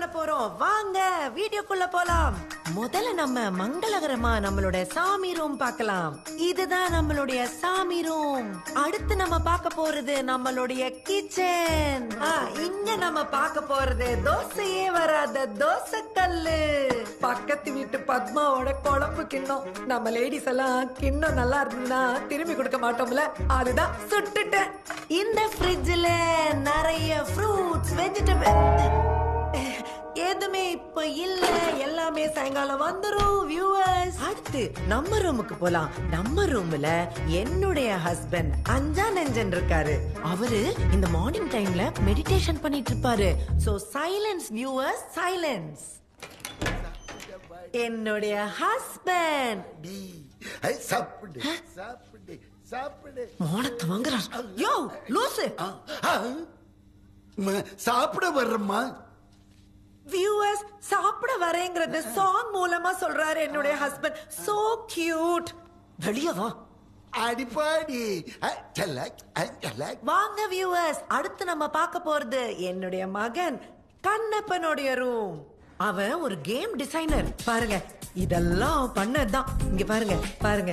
பண்ண போறோம். வாங்க வீடியோக்குள்ள போலாம். முதல்ல நம்ம மங்களகரமா நம்மளோட சாமி ரூம் பார்க்கலாம். இதுதான் நம்மளுடைய சாமி ரூம். அடுத்து நம்ம பார்க்க போறது நம்மளுடைய கிச்சன். இங்க நம்ம பார்க்க போறது தோசையே வராத தோசை கல்லு பக்கத்து வீட்டு பத்மாவோட குழம்பு கிண்ணம். நம்ம லேடிஸ் எல்லாம் கிண்ணம் நல்லா இருந்ததுன்னா திரும்பி கொடுக்க மாட்டோம்ல? அதுதான் சுட்டுட்டேன். இந்த ஃப்ரிட்ஜ்ல நிறைய ஃப்ரூட்ஸ் வெஜிடபிள் எதுவுமே இப்ப இல்ல. எல்லாமே சாயங்காலம் வந்துரும் வியூவர்ஸ் அடுத்து நம்ம ரூமுக்கு போலாம். நம்ம ரூம்ல என்னுடைய ஹஸ்பண்ட் அஞ்சா நெஞ்சன் இருக்காரு. அவரு இந்த மார்னிங் டைம்ல மெடிடேஷன் பண்ணிட்டு இருப்பாரு. சோ சைலன்ஸ் வியூவர்ஸ் சைலன்ஸ் என்னுடைய ஹஸ்பண்ட் சாப்பிடு சாப்பிடு சாப்பிடு. மோனத்தை வாங்குறான். யோ லூசு. சாப்பிட வர்றம்மா. வியூவர்ஸ் சாப்பிட வரேங்கிறது சாங் மூலமா சொல்றாரு என்னுடைய ஹஸ்பண்ட் சோ கியூட் வெளிய வா. அடிப்பாடி. வாங்க வியூவர்ஸ் அடுத்து நம்ம பார்க்க போறது என்னுடைய மகன் கண்ணப்பனுடைய ரூம் அவன் ஒரு கேம் டிசைனர் பாருங்க. இதெல்லாம் பண்ணதுதான். இங்க பாருங்க பாருங்க.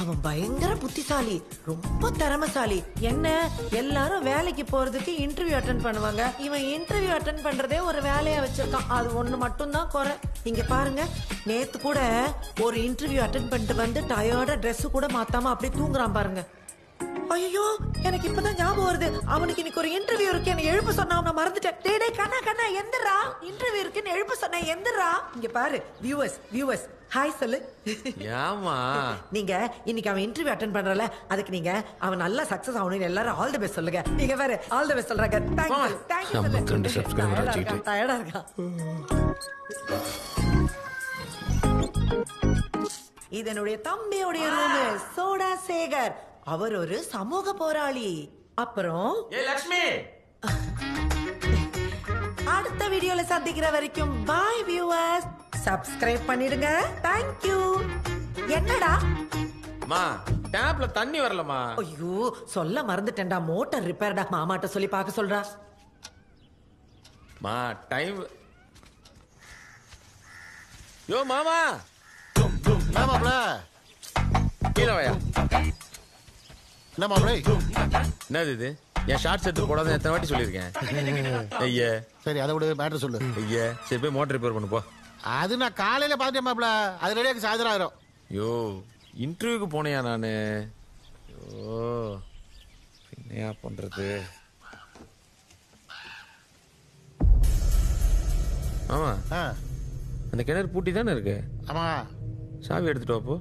அவன் பயங்கர புத்திசாலி ரொம்ப திறமசாலி. என்ன? எல்லாரும் வேலைக்கு போறதுக்கு இன்டர்வியூ அட்டன் பண்ணுவாங்க. இவன் இன்டர்வியூ அட்டன் பண்றதே ஒரு வேலையா வச்சிருக்கான். அது ஒண்ணு மட்டும் தான் குறை. இங்க பாருங்க. நேத்து கூட ஒரு இன்டர்வியூ அட்டன் பண்ணிட்டு வந்து டயர்டா ட்ரெஸ் கூட மாத்தாம அப்படியே தூங்குறான் பாருங்க. ஐயோ எனக்கு இப்பதான் ஞாபகம் வருது. அவனுக்கு இன்னைக்கு ஒரு இன்டர்வியூ இருக்கு. என்ன எழுப்ப சொன்னா அவன மறந்துட்டேன். டேடே கண்ணா கண்ணா எந்திரா. இன்டர்வியூ இருக்குன்னு எழுப்ப சொன்னேன். எந்திரா. இங்க பாரு வியூவர்ஸ் வியூவர்ஸ் ஹாய் சொல்லு. ஏமா நீங்க இன்னைக்கு அவன் இன்டர்வியூ அட்டன் பண்றல அதுக்கு நீங்க அவன் நல்லா சக்சஸ் ஆகணும் எல்லாரும் ஆல் தி பெஸ்ட் சொல்லுங்க. நீங்க வேற ஆல் தி பெஸ்ட் சொல்றாங்க. தேங்க் யூ தேங்க் யூ ஐம்பத்தி ரெண்டு subscriber வச்சுக்கிட்டு. டயர்டா இருக்கான். இது என்னுடைய தம்பியுடைய ரூம் சோடா சேகர். அவர் ஒரு சமூக போராளி. அப்புறம்? ஏ லக்ஷ்மி! அடுத்த வீடியோல சந்திக்கிற வரைக்கும் பாய் வியூவர்ஸ் சப்ஸ்கிரைப் பண்ணிடுங்க. தேங்க் யூ என்னடா? மா டேப்ல தண்ணி வரலமா? ஐயோ சொல்ல மறந்துட்டேன்டா. மோட்டார் ரிப்பேர்டா மாமாட்ட சொல்லி பார்க்க சொல்றா. மா டைம் யோ மாமா. என்ன மாப்ள கீழே வாயா. என்ன மாப்ள என்னது இது? என் ஷார்ட்ஸ் எடுத்து போடாத எத்தனை வாட்டி சொல்லியிருக்கேன்? ஐயே. சரி அதை விட மேட்ரு சொல்லு. ஐயே. சரி போய் மோட்டர் ரிப்பேர் பண்ணு போ. அது நான் காலையில பாத்துட்டேன் மாப்ள அது ரெடியாக சாயந்தரம் ஆயிரும். யோ இன்டர்வியூக்கு போனையா நானு? யோ என்னையா பண்றது? ஆமா. ஆ, அந்த கிணறு பூட்டி தானே இருக்கு? ஆமா. சாவி எடுத்துட்டு வா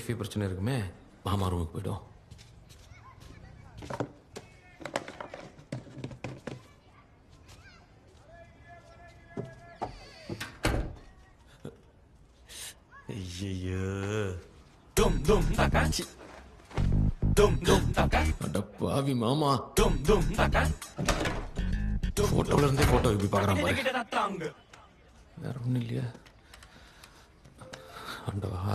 இங்கே ஒரு வைஃபை பிரச்சனை இருக்குமே மாமா ரூமுக்கு போய்டும் ஐயோ அட பாவி மாமா போட்டோல இருந்தே போட்டோ இப்படி பாக்குறான் பாரு வேற ஒண்ணும் இல்லையா ஆண்டவா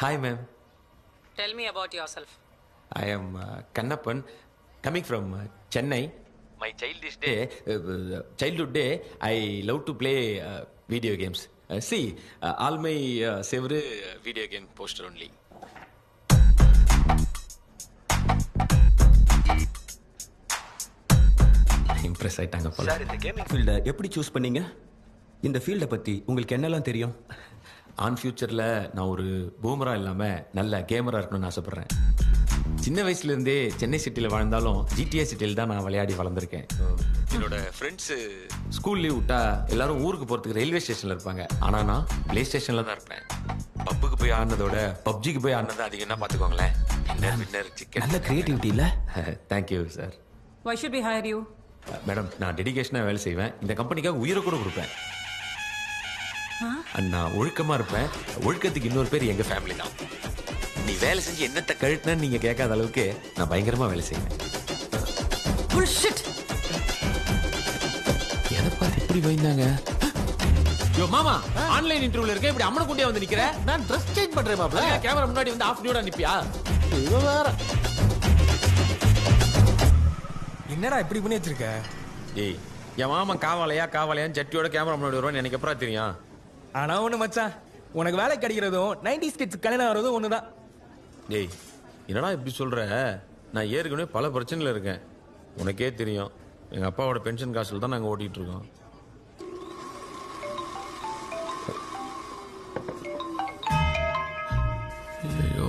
hi ma'am Tell me about yourself. I am uh, Kannappan, coming from uh, Chennai. My childish day, uh, childhood day, I love to play uh, video games. Uh, see, uh, all my uh, favorite uh, video game poster only. Impress ஆயிட்டாங்க போல sir இந்த gaming ஃபீல்டை எப்படி choose பண்ணீங்க இந்த ஃபீல்டை பத்தி உங்களுக்கு என்னெல்லாம் தெரியும் ஆன் ஃபியூச்சரில் நான் ஒரு பூமரா இல்லாமல் நல்ல கேமராக இருக்கணும்னு ஆசைப்பட்றேன். சின்ன வயசுல இருந்தே சென்னை சிட்டியில் வாழ்ந்தாலும் ஜிடிஏ சிட்டியில் தான் நான் விளையாடி வளர்ந்துருக்கேன். என்னோட ஃப்ரெண்ட்ஸு ஸ்கூல் லீவ் விட்டா எல்லாரும் ஊருக்கு போகிறதுக்கு ரயில்வே ஸ்டேஷனில் இருப்பாங்க. ஆனால் நான் ப்ளே ஸ்டேஷனில் தான் இருப்பேன். பப்புக்கு போய் ஆடினதோட பப்ஜிக்கு போய் ஆடினது அதிகம்னா பார்த்துக்கோங்களேன் வின்னர் வின்னர் சிக்கன் நல்ல கிரியேட்டிவிட்டி இல்ல? Thank you sir Why should we hire you? Madam நான் டெடிகேஷனாக வேலை செய்வேன். இந்த கம்பெனிக்காக உயிரை கூட கொடுப்பேன். நான் ஒழுக்கமா இருப்பேன். ஒழுக்கத்துக்கு இன்னொரு பேர் எங்க ஃபேமிலி தான். நீ வேலை செஞ்சு என்னத்தை கழட்டினு நீங்க கேட்காத அளவுக்கு நான் பயங்கரமா வேலை செய்வேன்! எதை பார்த்து இப்படி பயந்தாங்க? யோ மாமா ஆன்லைன் இன்டர்வியூல இருக்க இப்படி அம்மன குண்டியா வந்து நிக்கிற? நான் ட்ரெஸ் சேஞ்ச் பண்றேன் மாப்ள கேமரா முன்னாடி வந்து ஆஃப் நியூடா நிப்பியா? இவன் வேற. என்னடா இப்படி பண்ணி வச்சிருக்க? ஏய் என் மாமா காவாலையா காவாலையான்னு சட்டியோட கேமரா முன்னாடி வருவான்னு எனக்கு எப்பறம் தெரியும்? ஆனா ஒண்ணு மச்சான் உனக்கு வேலை கிடைக்கிறதும் நைன்டி கிட்ஸ் கல்யாணம் ஆகிறதும் ஒண்ணுதான். டேய் என்னடா இப்படி சொல்ற? நான் ஏற்கனவே பல பிரச்சனையில் இருக்கேன். உனக்கே தெரியும். எங்க அப்பாவோட பென்ஷன் காசுல தான் நாங்க ஓட்டிட்டு இருக்கோம். ஐயோ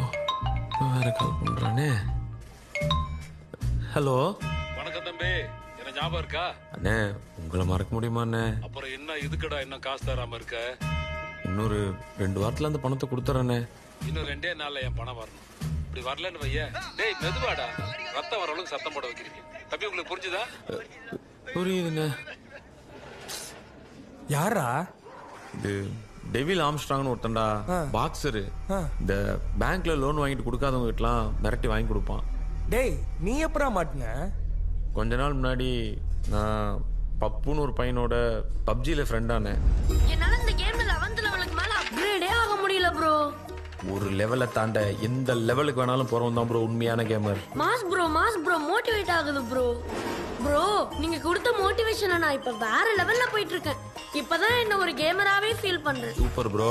வேற கால் பண்றானே. ஹலோ? வணக்கம் தம்பி. ஞாபகம் இருக்கா? அண்ணே உங்களை மறக்க முடியுமா அண்ணே? அப்புறம் என்ன இதுக்கடா இன்னும் காசு தராம இருக்க? இன்னொரு ரெண்டு வாரத்துல அந்த பணத்தை கொடுத்துறேண்ணே இன்னும் ரெண்டே நாள்ல என் பணம் வரணும். இப்படி வரலன்னு வைய. டேய் மெதுவாடா. ரத்தம் வர அளவுக்கு சத்தம் போட வைக்கிறீங்க. தம்பி உங்களுக்கு புரிஞ்சுதா? புரியுதுண்ணே. யாரா? இது டெவில் ஆம்ஸ்ட்ராங்னு ஒருத்தன்டா. பாக்ஸரு. இந்த பேங்க்ல லோன் வாங்கிட்டு கொடுக்காதவங்க கிட்டலாம் மிரட்டி வாங்கி கொடுப்பான். டேய் நீ எப்படா மாட்டின? கொஞ்ச நாள் முன்னாடி நான் பப்புன்னு ஒரு பையனோட பப்ஜியில் ஃப்ரெண்டானேன் என்னால இந்த கேம்ல லெவன்த் லெவலுக்கு மேல அப்கிரேடே ஆக முடியல ப்ரோ ஒரு லெவலை தாண்ட எந்த லெவலுக்கு வேணாலும் போறவன் தான் ப்ரோ உண்மையான gamer mass bro mass bro motivate ஆகுது ப்ரோ ப்ரோ நீங்க கொடுத்த மோட்டிவேஷனை நான் இப்ப வேற லெவல்ல போயிட்டு இருக்கேன் இப்பதான் என்ன ஒரு கேமராவே ஃபீல் பண்றேன். சூப்பர் ப்ரோ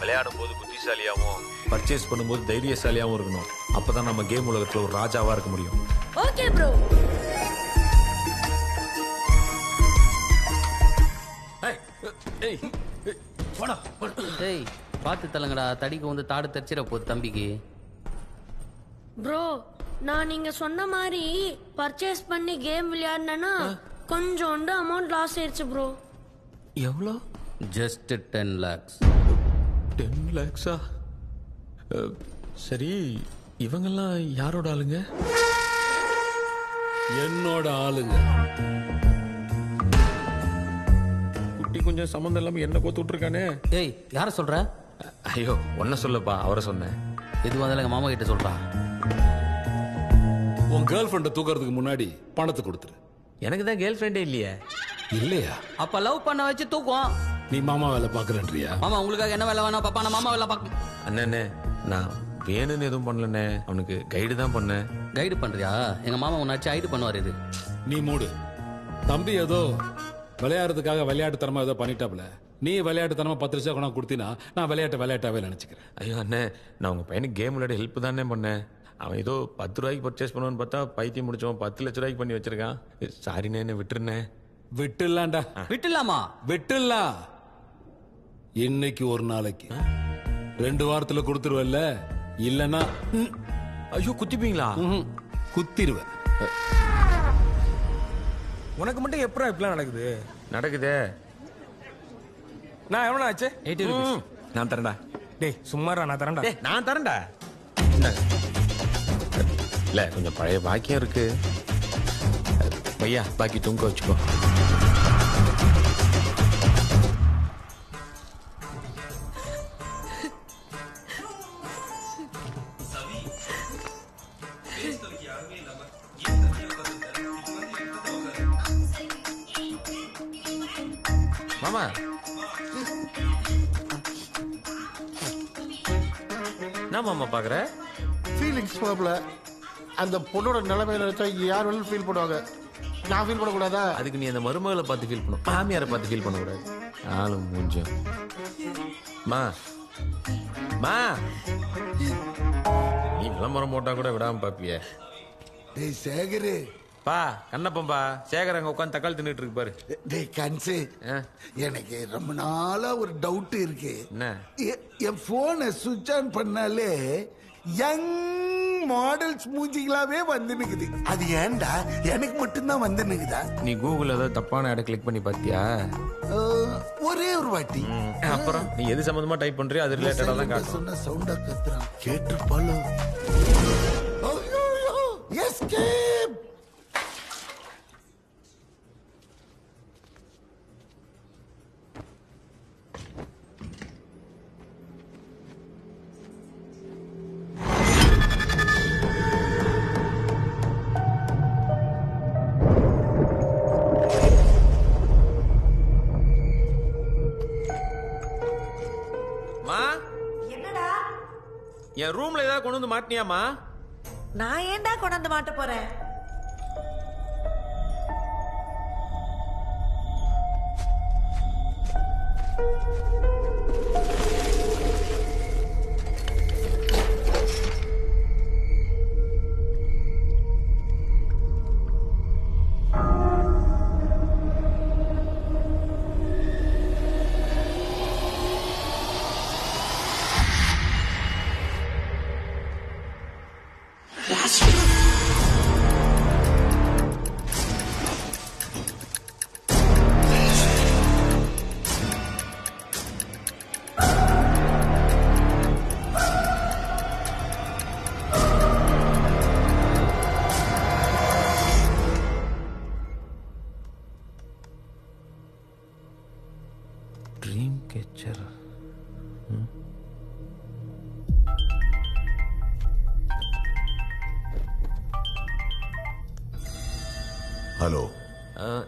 விளையாடும் போது புத்திசாலியாகவும் பர்ச்சேஸ் பண்ணும்போது தைரியசாலியாகவும் இருக்கணும். அப்பதான் நம்ம கேம் உலகத்தில் ஒரு ராஜாவா இருக்க முடியும். ஓகே ப்ரோ டேய் பார்த்து தள்ளுங்கடா. தடிக்கு வந்து தாடு தச்சிட போகுது தம்பிக்கு. ப்ரோ நான் நீங்க சொன்ன மாதிரி பர்ச்சேஸ் பண்ணி கேம் விளையாடினேன்னா கொஞ்சோண்டு அமௌண்ட் லாஸ் ஆயிடுச்சு ப்ரோ. எவ்வளோ? ஜஸ்ட் டென் லேக்ஸ் டென் லேக்ஸா சரி இவங்கெல்லாம் யாரோட ஆளுங்க? என்னோட ஆளுங்க. குட்டி கொஞ்சம் சம்மந்தம் இல்லாம என்ன கோத்து விட்டுருக்கானே? டேய் யார சொல்ற? ஐயோ ஒன்ன சொல்லப்பா அவரை சொன்னேன். எதுவாக இருந்தாலும் எங்க மாமா கிட்ட சொல்றா. உன் கேர்ள் ஃப்ரெண்டை தூக்கறதுக்கு முன்னாடி பணத்தை கொடுத்துரு. எனக்கு தான் கேர்ள் ஃப்ரெண்டே இல்லையே. இல்லையா? அப்ப லவ் பண்ண வச்சு தூக்குவோம். நீ மாமா வேலை பாக்குறன்றியா மாமா உங்களுக்காக என்ன வேலை வேணா பாப்பா நான் மாமா வேலை பார்க்க அண்ணே நான் வேணும்னு எதுவும் பண்ணலண்ணே. அவனுக்கு கைடு தான் பண்ணேன். கைடு பண்றியா? எங்க மாமா உன்னாச்சு ஐடு பண்ணுவார் இது. நீ மூடு. தம்பி ஏதோ விளையாடுறதுக்காக விளையாட்டுத்தனமா ஏதோ பண்ணிட்டாப்ல நீ விளையாட்டுத்தனமா பத்து லட்சம் கொண்டா கொடுத்தினா நான் விளையாட்டு விளையாட்டாவே நினைச்சுக்கிறேன். ஐயோ அண்ணே நான் உங்க பையனுக்கு கேம் விளையாட ஹெல்ப் தானே பண்ணேன். அவன் ஏதோ பத்து ரூபாய்க்கு பர்ச்சேஸ் பண்ணுவான்னு பார்த்தா பைத்தியம் முடிச்சவன் பத்து லட்ச ரூபாய்க்கு பண்ணி வச்சிருக்கான். சாரிண்ணே என்ன விட்டுருண்ணே. விட்டுலாம்டா விட்டுலாமா விட்டுலாம் இன்னைக்கு ஒரு நாளைக்கு. ரெண்டு வாரத்துல கொடுத்துருவல்ல இல்லனா ஐயோ குத்திப்பீங்களா? குத்திருவேன். உனக்கு மட்டும் எப்படா இப்படிலாம் நடக்குது? நடக்குதே. நான் எவ்வளோ ஆச்சு? எயிட்டி ருபீஸ் நான் தரேன்டா. டேய் சும்மாரா நான் தரேன்டா. டேய் நான் தரேன்டா. இல்ல கொஞ்சம் பழைய பாக்கியம் இருக்கு. பையா பாக்கி தூங்க வச்சுக்கோ. மாமா என்ன மாமா பாக்குற? ஃபீலிங்ஸ் மாப்ள அந்த பொண்ணோட நிலைமையில வச்சா யார் வேணாலும் ஃபீல் பண்ணுவாங்க. நான் ஃபீல் பண்ணக்கூடாதா? அதுக்கு நீ அந்த மருமகளை பார்த்து ஃபீல் பண்ணும் மாமியாரை பார்த்து ஃபீல் பண்ணக்கூடாது. ஆளும் மூஞ்சும். மா. மா. நீ விளம்பரம் போட்டா கூட விடாம பாப்பிய. டேய் சேகரு. பா கண்ணப்பம்பா சேகர் அங்க உட்காந்து தக்காளி தின்னுட்டு இருக்கு பாரு. டேய் கன்சு எனக்கு ரொம்ப நாளா ஒரு டவுட் இருக்கு. என் போனை சுவிட்ச் ஆன் பண்ணாலே யங் மாடல்ஸ் மூஞ்சிகளாவே வந்து நிக்குது. அது ஏன்டா? எனக்கு மட்டும்தான் வந்து நிக்குதா? நீ கூகுள் ஏதாவது தப்பான இடம் கிளிக் பண்ணி பாத்தியா? ஒரே ஒரு வாட்டி. அப்புறம் நீ எது சம்பந்தமா டைப் பண்றியோ அது ரிலேட்டடா தான் காட்டும். சொன்ன சவுண்டா கத்துறான் கேட்டிருப்பாளோ? எஸ்கேப்! ரூம்ல ஏதாவது கொண்டு வந்து மாட்டினியாமா நான் ஏன்டா கொண்டாந்து மாட்ட போறேன்? ட்ரீம்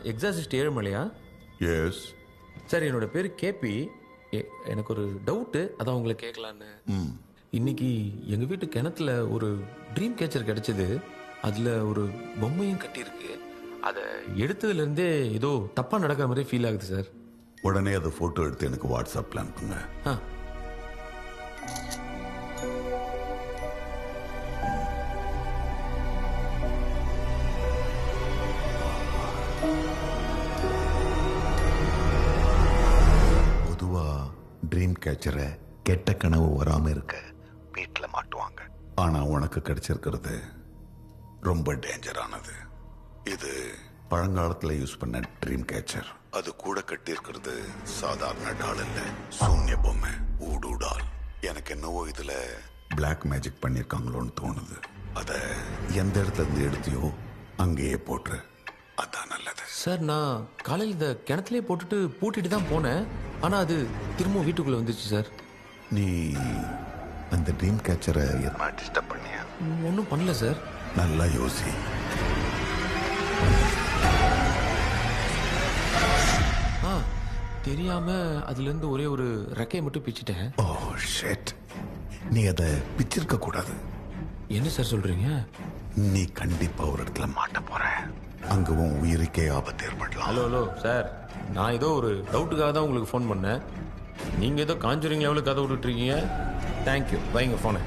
எக்ஸாசிஸ்ட் ஏழுமலையா எஸ் சார் என்னோட பேர் கேபி. எனக்கு ஒரு டவுட்டு அதான் உங்களை கேட்கலான்னு. இன்னைக்கு எங்க வீட்டு கிணத்துல ஒரு ட்ரீம் கேச்சர் கிடைச்சது. அதுல ஒரு பொம்மையும் கட்டியிருக்கு. அதை எடுத்ததுல இருந்தே ஏதோ தப்பா நடக்கிற மாதிரி ஃபீல் ஆகுது சார் உடனே அதை போட்டோ எடுத்து எனக்கு வாட்ஸ்அப்ல அனுப்புங்க. ஆ. ட்ரீம் கெட்ட கனவு வராம இருக்க வீட்டில் மாட்டுவாங்க. ஆனா உனக்கு கிடைச்சிருக்கிறது ரொம்ப டேஞ்சரானது. இது பழங்காலத்தில் யூஸ் பண்ண ட்ரீம் கேச்சர். அது கூட கட்டியிருக்கிறது சாதாரண டால் இல்ல சூன்ய பொம்மை ஊடு டால். எனக்கு என்னவோ இதுல பிளாக் மேஜிக் பண்ணியிருக்காங்களோன்னு தோணுது. அதை எந்த இடத்துல இருந்து எடுத்தியோ அங்கேயே போட்டுரு. அதான் நல்லது. சார் நான் காலையில் இந்த கிணத்துலயே போட்டுட்டு பூட்டிட்டு தான் போனேன். ஆனா அது திரும்ப வீட்டுக்குள்ள வந்துச்சு சார். நீ அந்த ட்ரீம் கேச்சரை எதனா டிஸ்டர்ப் பண்ணியா? ஒன்றும் பண்ணல சார். நல்லா யோசி. ஆ தெரியாம அதுல இருந்து ஒரே ஒரு ரெக்கையை மட்டும் பிச்சிட்டேன். ஓ ஷெட் நீ அதை பிச்சிருக்க கூடாது. என்ன சார் சொல்றீங்க? நீ கண்டிப்பா ஒரு இடத்துல மாட்ட போற. அங்க உன் உயிருக்கே ஆபத்து ஏற்படலாம். Hello hello sir. நான் ஏதோ ஒரு டவுட்டுக்காக தான் உங்களுக்கு ஃபோன் பண்ணேன். நீங்க ஏதோ காஞ்சுரிங் லெவலுக்கு கதை விட்டுட்டு இருக்கீங்க. தேங்க்யூ வைங்க ஃபோனை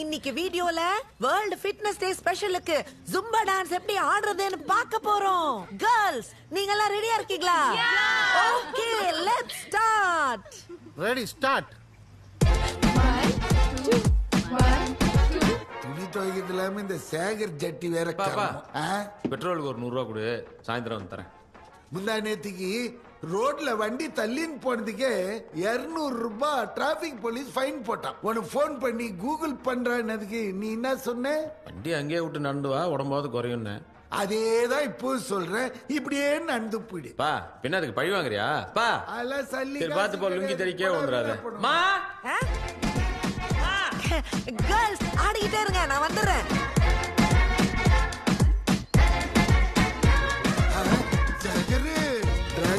இன்னைக்கு வீடியோல வேர்ல்ட் ஃபிட்னஸ் டே ஸ்பெஷலுக்கு ஜும்பா டான்ஸ் எப்படி ஆடுறதுன்னு பார்க்க போறோம். கேர்ள்ஸ் நீங்க எல்லாம் ரெடியா இருக்கீங்களா? Okay let's start ready start துணி துவைக்கிறது இல்லாம இந்த சேகர் ஜட்டி வேற? பெட்ரோலுக்கு ஒரு நூறுரூவா கொடு சாயந்தரம் வந்து தரேன். முந்தா நேத்துக்கு ரோட்ல வண்டி தள்ளின்னு போனதுக்கே 200 ரூபாய் டிராபிக் போலீஸ் ஃபைன் போட்டான். உனக்கு ஃபோன் பண்ணி கூகுள் பண்றதுக்கு நீ என்ன சொன்ன? வண்டி அங்கேயே விட்டு நடந்து வா உடம்பாவது குறையும்னு. அதேதான் இப்போ சொல்றேன். இப்படியே நடந்து போயிடு. பா பின்ன அதுக்கு பழி வாங்குறியா? பா. அதெல்லாம் சல்லி சரி பார்த்து போ லுங்கி தெரிக்கே வந்துடாத மா? கேர்ள்ஸ் ஆடிக்கிட்டே இருங்க நான் வந்துடுறேன்.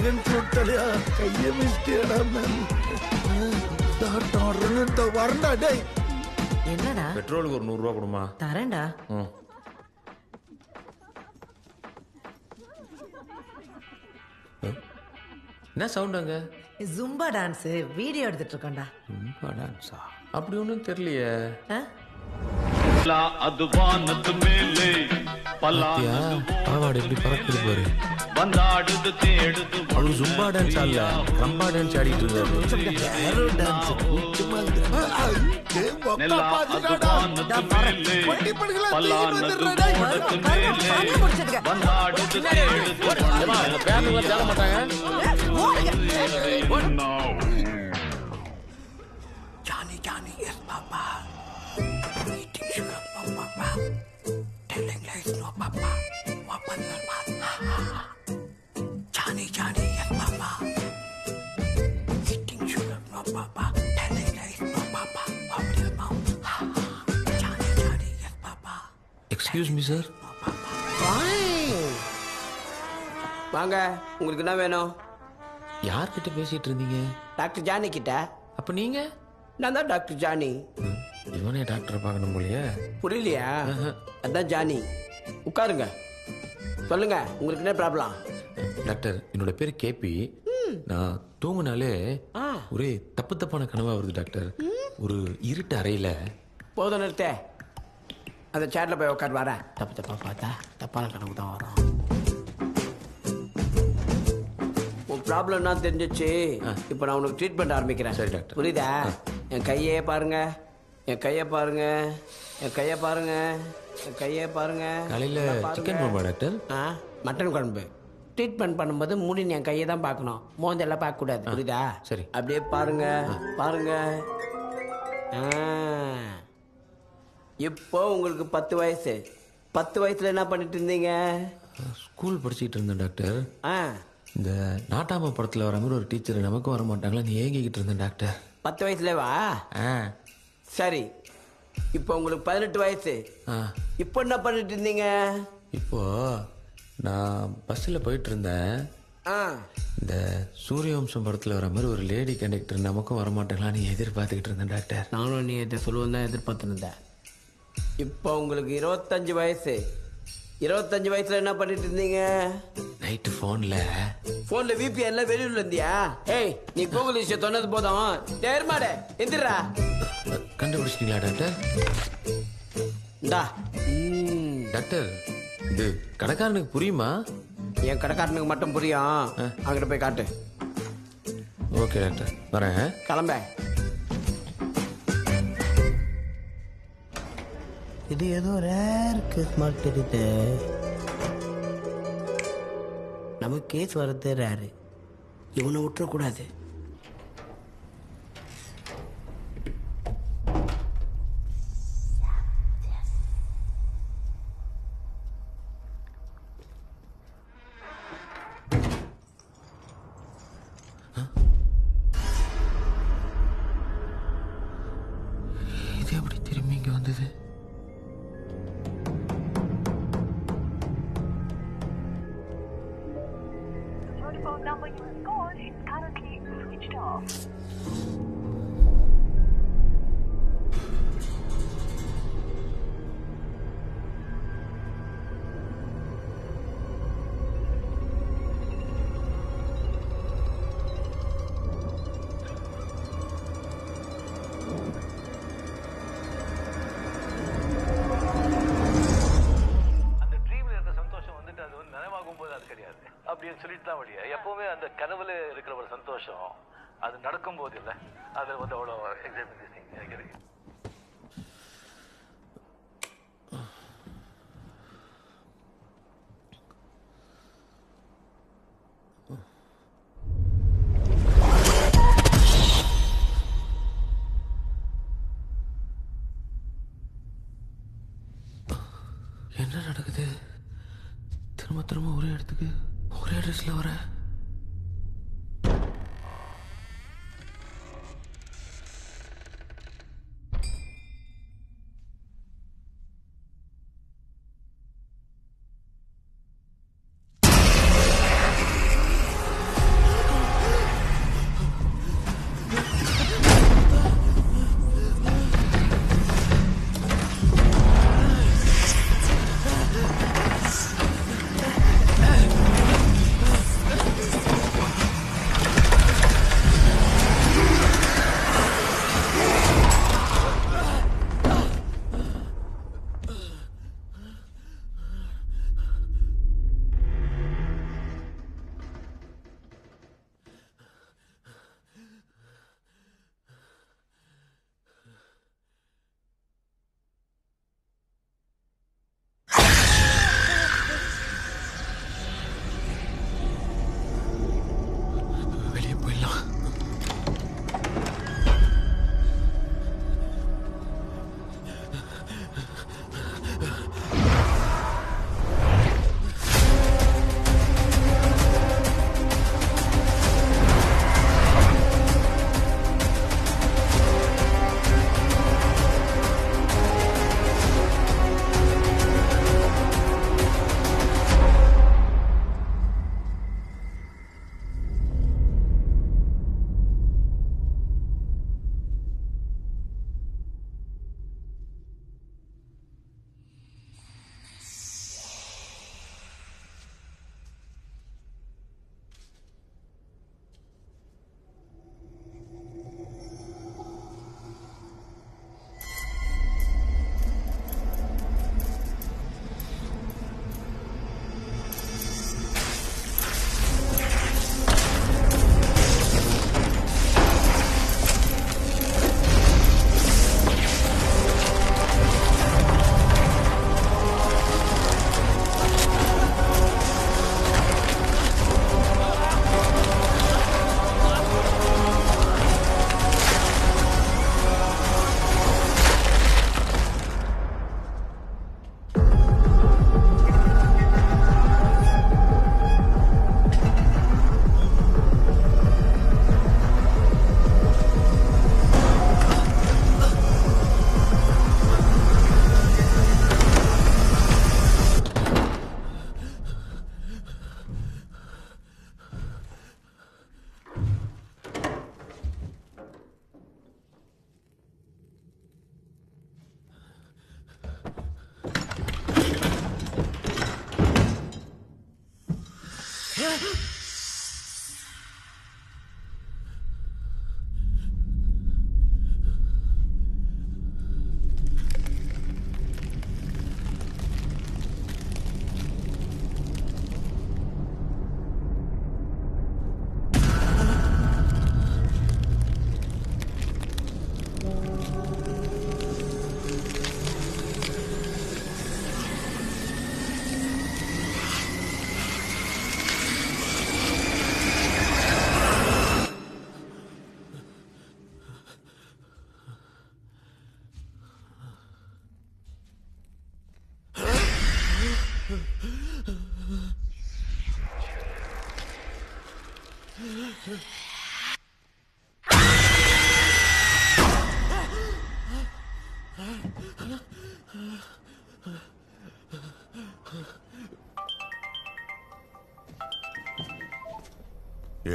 ஃப்ரூட் தலையா கைய மிஸ்டேடா மேம் வரண்டா டேய் என்னடா பெட்ரோலுக்கு ஒரு நூறு ரூபா கொடுமா தரேன்டா ம் என்ன சவுண்ட் அங்க ஜும்பா டான்ஸ் வீடியோ எடுத்துட்டு இருக்கோம்டா ரொம்ப டான்ஸா அப்படி ஒன்றும் தெரியலையே பாவாடை எப்படி பறக்குது பாரு. வந்தாடுது தேடுது அவரு ஜும்பா டான்ஸ் ஆடல ரம்பா டான்ஸ் ஆடிட்டு அது வானத்து மேலே. எக்ஸ்கியூஸ் மீ சார் வாங்க உங்களுக்கு என்ன வேணும்? யார்கிட்ட பேசிட்டு இருந்தீங்க? டாக்டர் ஜானி கிட்ட அப்ப நீங்க? நான் தான் டாக்டர் ஜானி. இவனே டாக்டரை பார்க்கணும் போலயே. புரியலையா? அதான் ஜானி. உட்காருங்க. சொல்லுங்க உங்களுக்கு என்ன ப்ராப்ளம்? டாக்டர் என்னோட பேர் கேபி. நான் தூங்குனாலே ஒரே தப்பு தப்பான கனவா வருது டாக்டர். ஒரு இருட்டு அறையில. போதும் நிறுத்தே. அந்த சேர்ல போய் உட்கார் வரேன் தப்பு தப்பா பார்த்தா தப்பான கணக்கு தான் வரும். உன் ப்ராப்ளம் என்ன தெரிஞ்சிச்சு இப்போ நான் உனக்கு ட்ரீட்மெண்ட் ஆரம்பிக்கிறேன். சரி டாக்டர். புரியுதா? என் கையே பாருங்க. என் கையை பாருங்க. என் கையை பாருங்க. என் கையை பாருங்க. காலையில. சிக்கன் குழம்பா டாக்டர்? ஆ மட்டன் குழம்பு. ட்ரீட்மெண்ட் பண்ணும்போது மூடி என் கையை தான் பார்க்கணும். மோந்தெல்லாம் பார்க்க கூடாது புரியுதா? சரி. அப்படியே பாருங்க. பாருங்க. இப்போ உங்களுக்கு பத்து வயசு. பத்து வயசுல என்ன பண்ணிட்டு இருந்தீங்க? ஸ்கூல் படிச்சிட்டு இருந்தேன் டாக்டர். ஆ. இந்த நாட்டாம படத்துல வர மாதிரி ஒரு டீச்சர் நமக்கும் வர மாட்டாங்களா நீ ஏங்கிக்கிட்டு இருந்தேன் டாக்டர். பத்து வயசுல வா. ஆ. சரி. இப்போ உங்களுக்கு பதினெட்டு வயசு. ஆ. இப்போ என்ன பண்ணிட்டு இருந்தீங்க? இப்போ நான் பஸ்ஸில் போயிட்டு இருந்தேன். ஆ. இந்த சூரியவம்சம் படத்துல வர மாதிரி ஒரு லேடி கண்டக்டர் நமக்கும் வர மாட்டாங்களா நீ எதிர்பார்த்துக்கிட்டு இருந்தேன் டாக்டர். நானும் நீ இதை சொல்லுவேன் தான் எதிர்பார்த்துருந்தேன் இப்போ உங்களுக்கு இருபத்தஞ்சு வயசு. இருபத்தஞ்சு வயசுல என்ன பண்ணிட்டு இருந்தீங்க? நைட்டு ஃபோனில் போன்ல விபி எல்லாம் வெளியூர்ல இருந்தியா? ஏய் நீ கூகுள் விஷயம் சொன்னது போதும். டேர்மாடே எந்திரா கண்டுபிடிச்சிட்டீங்களா டாக்டர்? இந்தா. டாக்டர் இது கடைக்காரனுக்கு புரியுமா? என் கடைக்காரனுக்கு மட்டும் புரியும். அங்கிட்ட போய் காட்டு. Okay doctor. வரேன். கிளம்ப. இது ஏதோ ரேர் கேஸ் மாதிரி தெரியுது. நமக்கு கேஸ் வர்றது ரேரு இவனை விட்டுறக்கூடாது. அது போது இல்ல அது வந்து அவ்வளோ எக்ஸைட்மெண்ட் எனக்கு இருக்கு. என்ன நடக்குது? ஒரே ட்ரெஸ்ல வர. வரேன்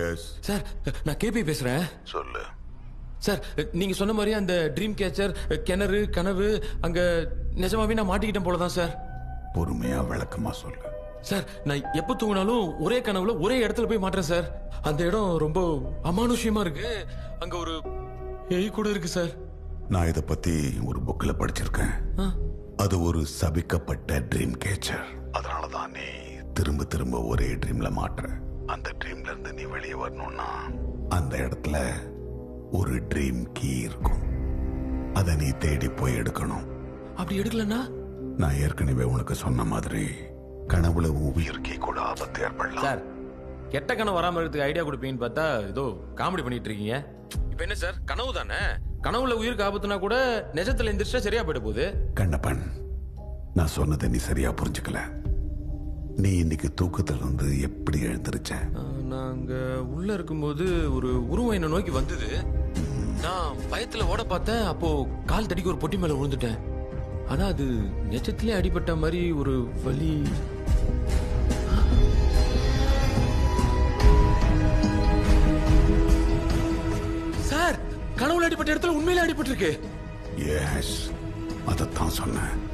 எஸ் சார் நான் கேபி பேசுறேன். சொல்லு. சார் நீங்க சொன்ன மாதிரி அந்த ட்ரீம் கேச்சர் கிணறு கனவு அங்க நிஜமாவே நான் மாட்டிக்கிட்டேன் போல தான் சார் பொறுமையா விளக்கமா சொல்லு. சார் நான் எப்ப தூங்கினாலும் ஒரே கனவுல ஒரே இடத்துல போய் மாட்டேன் சார் அந்த இடம் ரொம்ப அமானுஷ்யமா இருக்கு. அங்க ஒரு பேய் கூட இருக்கு சார் நான் இத பத்தி ஒரு புக்ல படிச்சிருக்கேன். அது ஒரு சபிக்கப்பட்ட ட்ரீம் கேச்சர் அதனால தான் நீ திரும்ப திரும்ப ஒரே ட்ரீம்ல மாட்டுற. அந்த ட்ரீம்ல இருந்து நீ வெளியே வரணும்னா? அந்த இடத்துல ஒரு ட்ரீம் கீ இருக்கும். அதை நீ தேடி போய் எடுக்கணும். அப்படி எடுக்கலன்னா? நான் ஏற்கனவே உனக்கு சொன்ன மாதிரி கனவுல உயிருக்கு கூட ஆபத்து ஏற்படலாம். சார் கெட்ட கனவு வராம இருக்கிறதுக்கு ஐடியா கொடுப்பீங்கன்னு பார்த்தா ஏதோ காமெடி பண்ணிட்டு இருக்கீங்க. இப்போ என்ன சார்? கனவு தானே? கனவுல உயிருக்கு ஆபத்துனா கூட நிஜத்துல எந்திரிச்சா சரியா போயிட போகுது. கண்ணப்பன் நான் சொன்னதை நீ சரியா புரிஞ்சுக்கல. நீ இன்னைக்கு தூக்கத்துல இருந்து எப்படி எழுந்திருச்ச? நாங்க உள்ள இருக்கும்போது ஒரு உருவம் என்ன நோக்கி வந்தது. நான் பயத்துல ஓட பார்த்தேன். அப்போ கால் தடிக்கு ஒரு பொட்டி மேல விழுந்துட்டேன். ஆனா அது நெச்சத்திலே அடிபட்ட மாதிரி ஒரு வலி. சார் கனவுல அடிப்பட்ட இடத்துல உண்மையிலே அடிபட்டிருக்கு. எஸ் அதைத்தான் சொன்னேன்.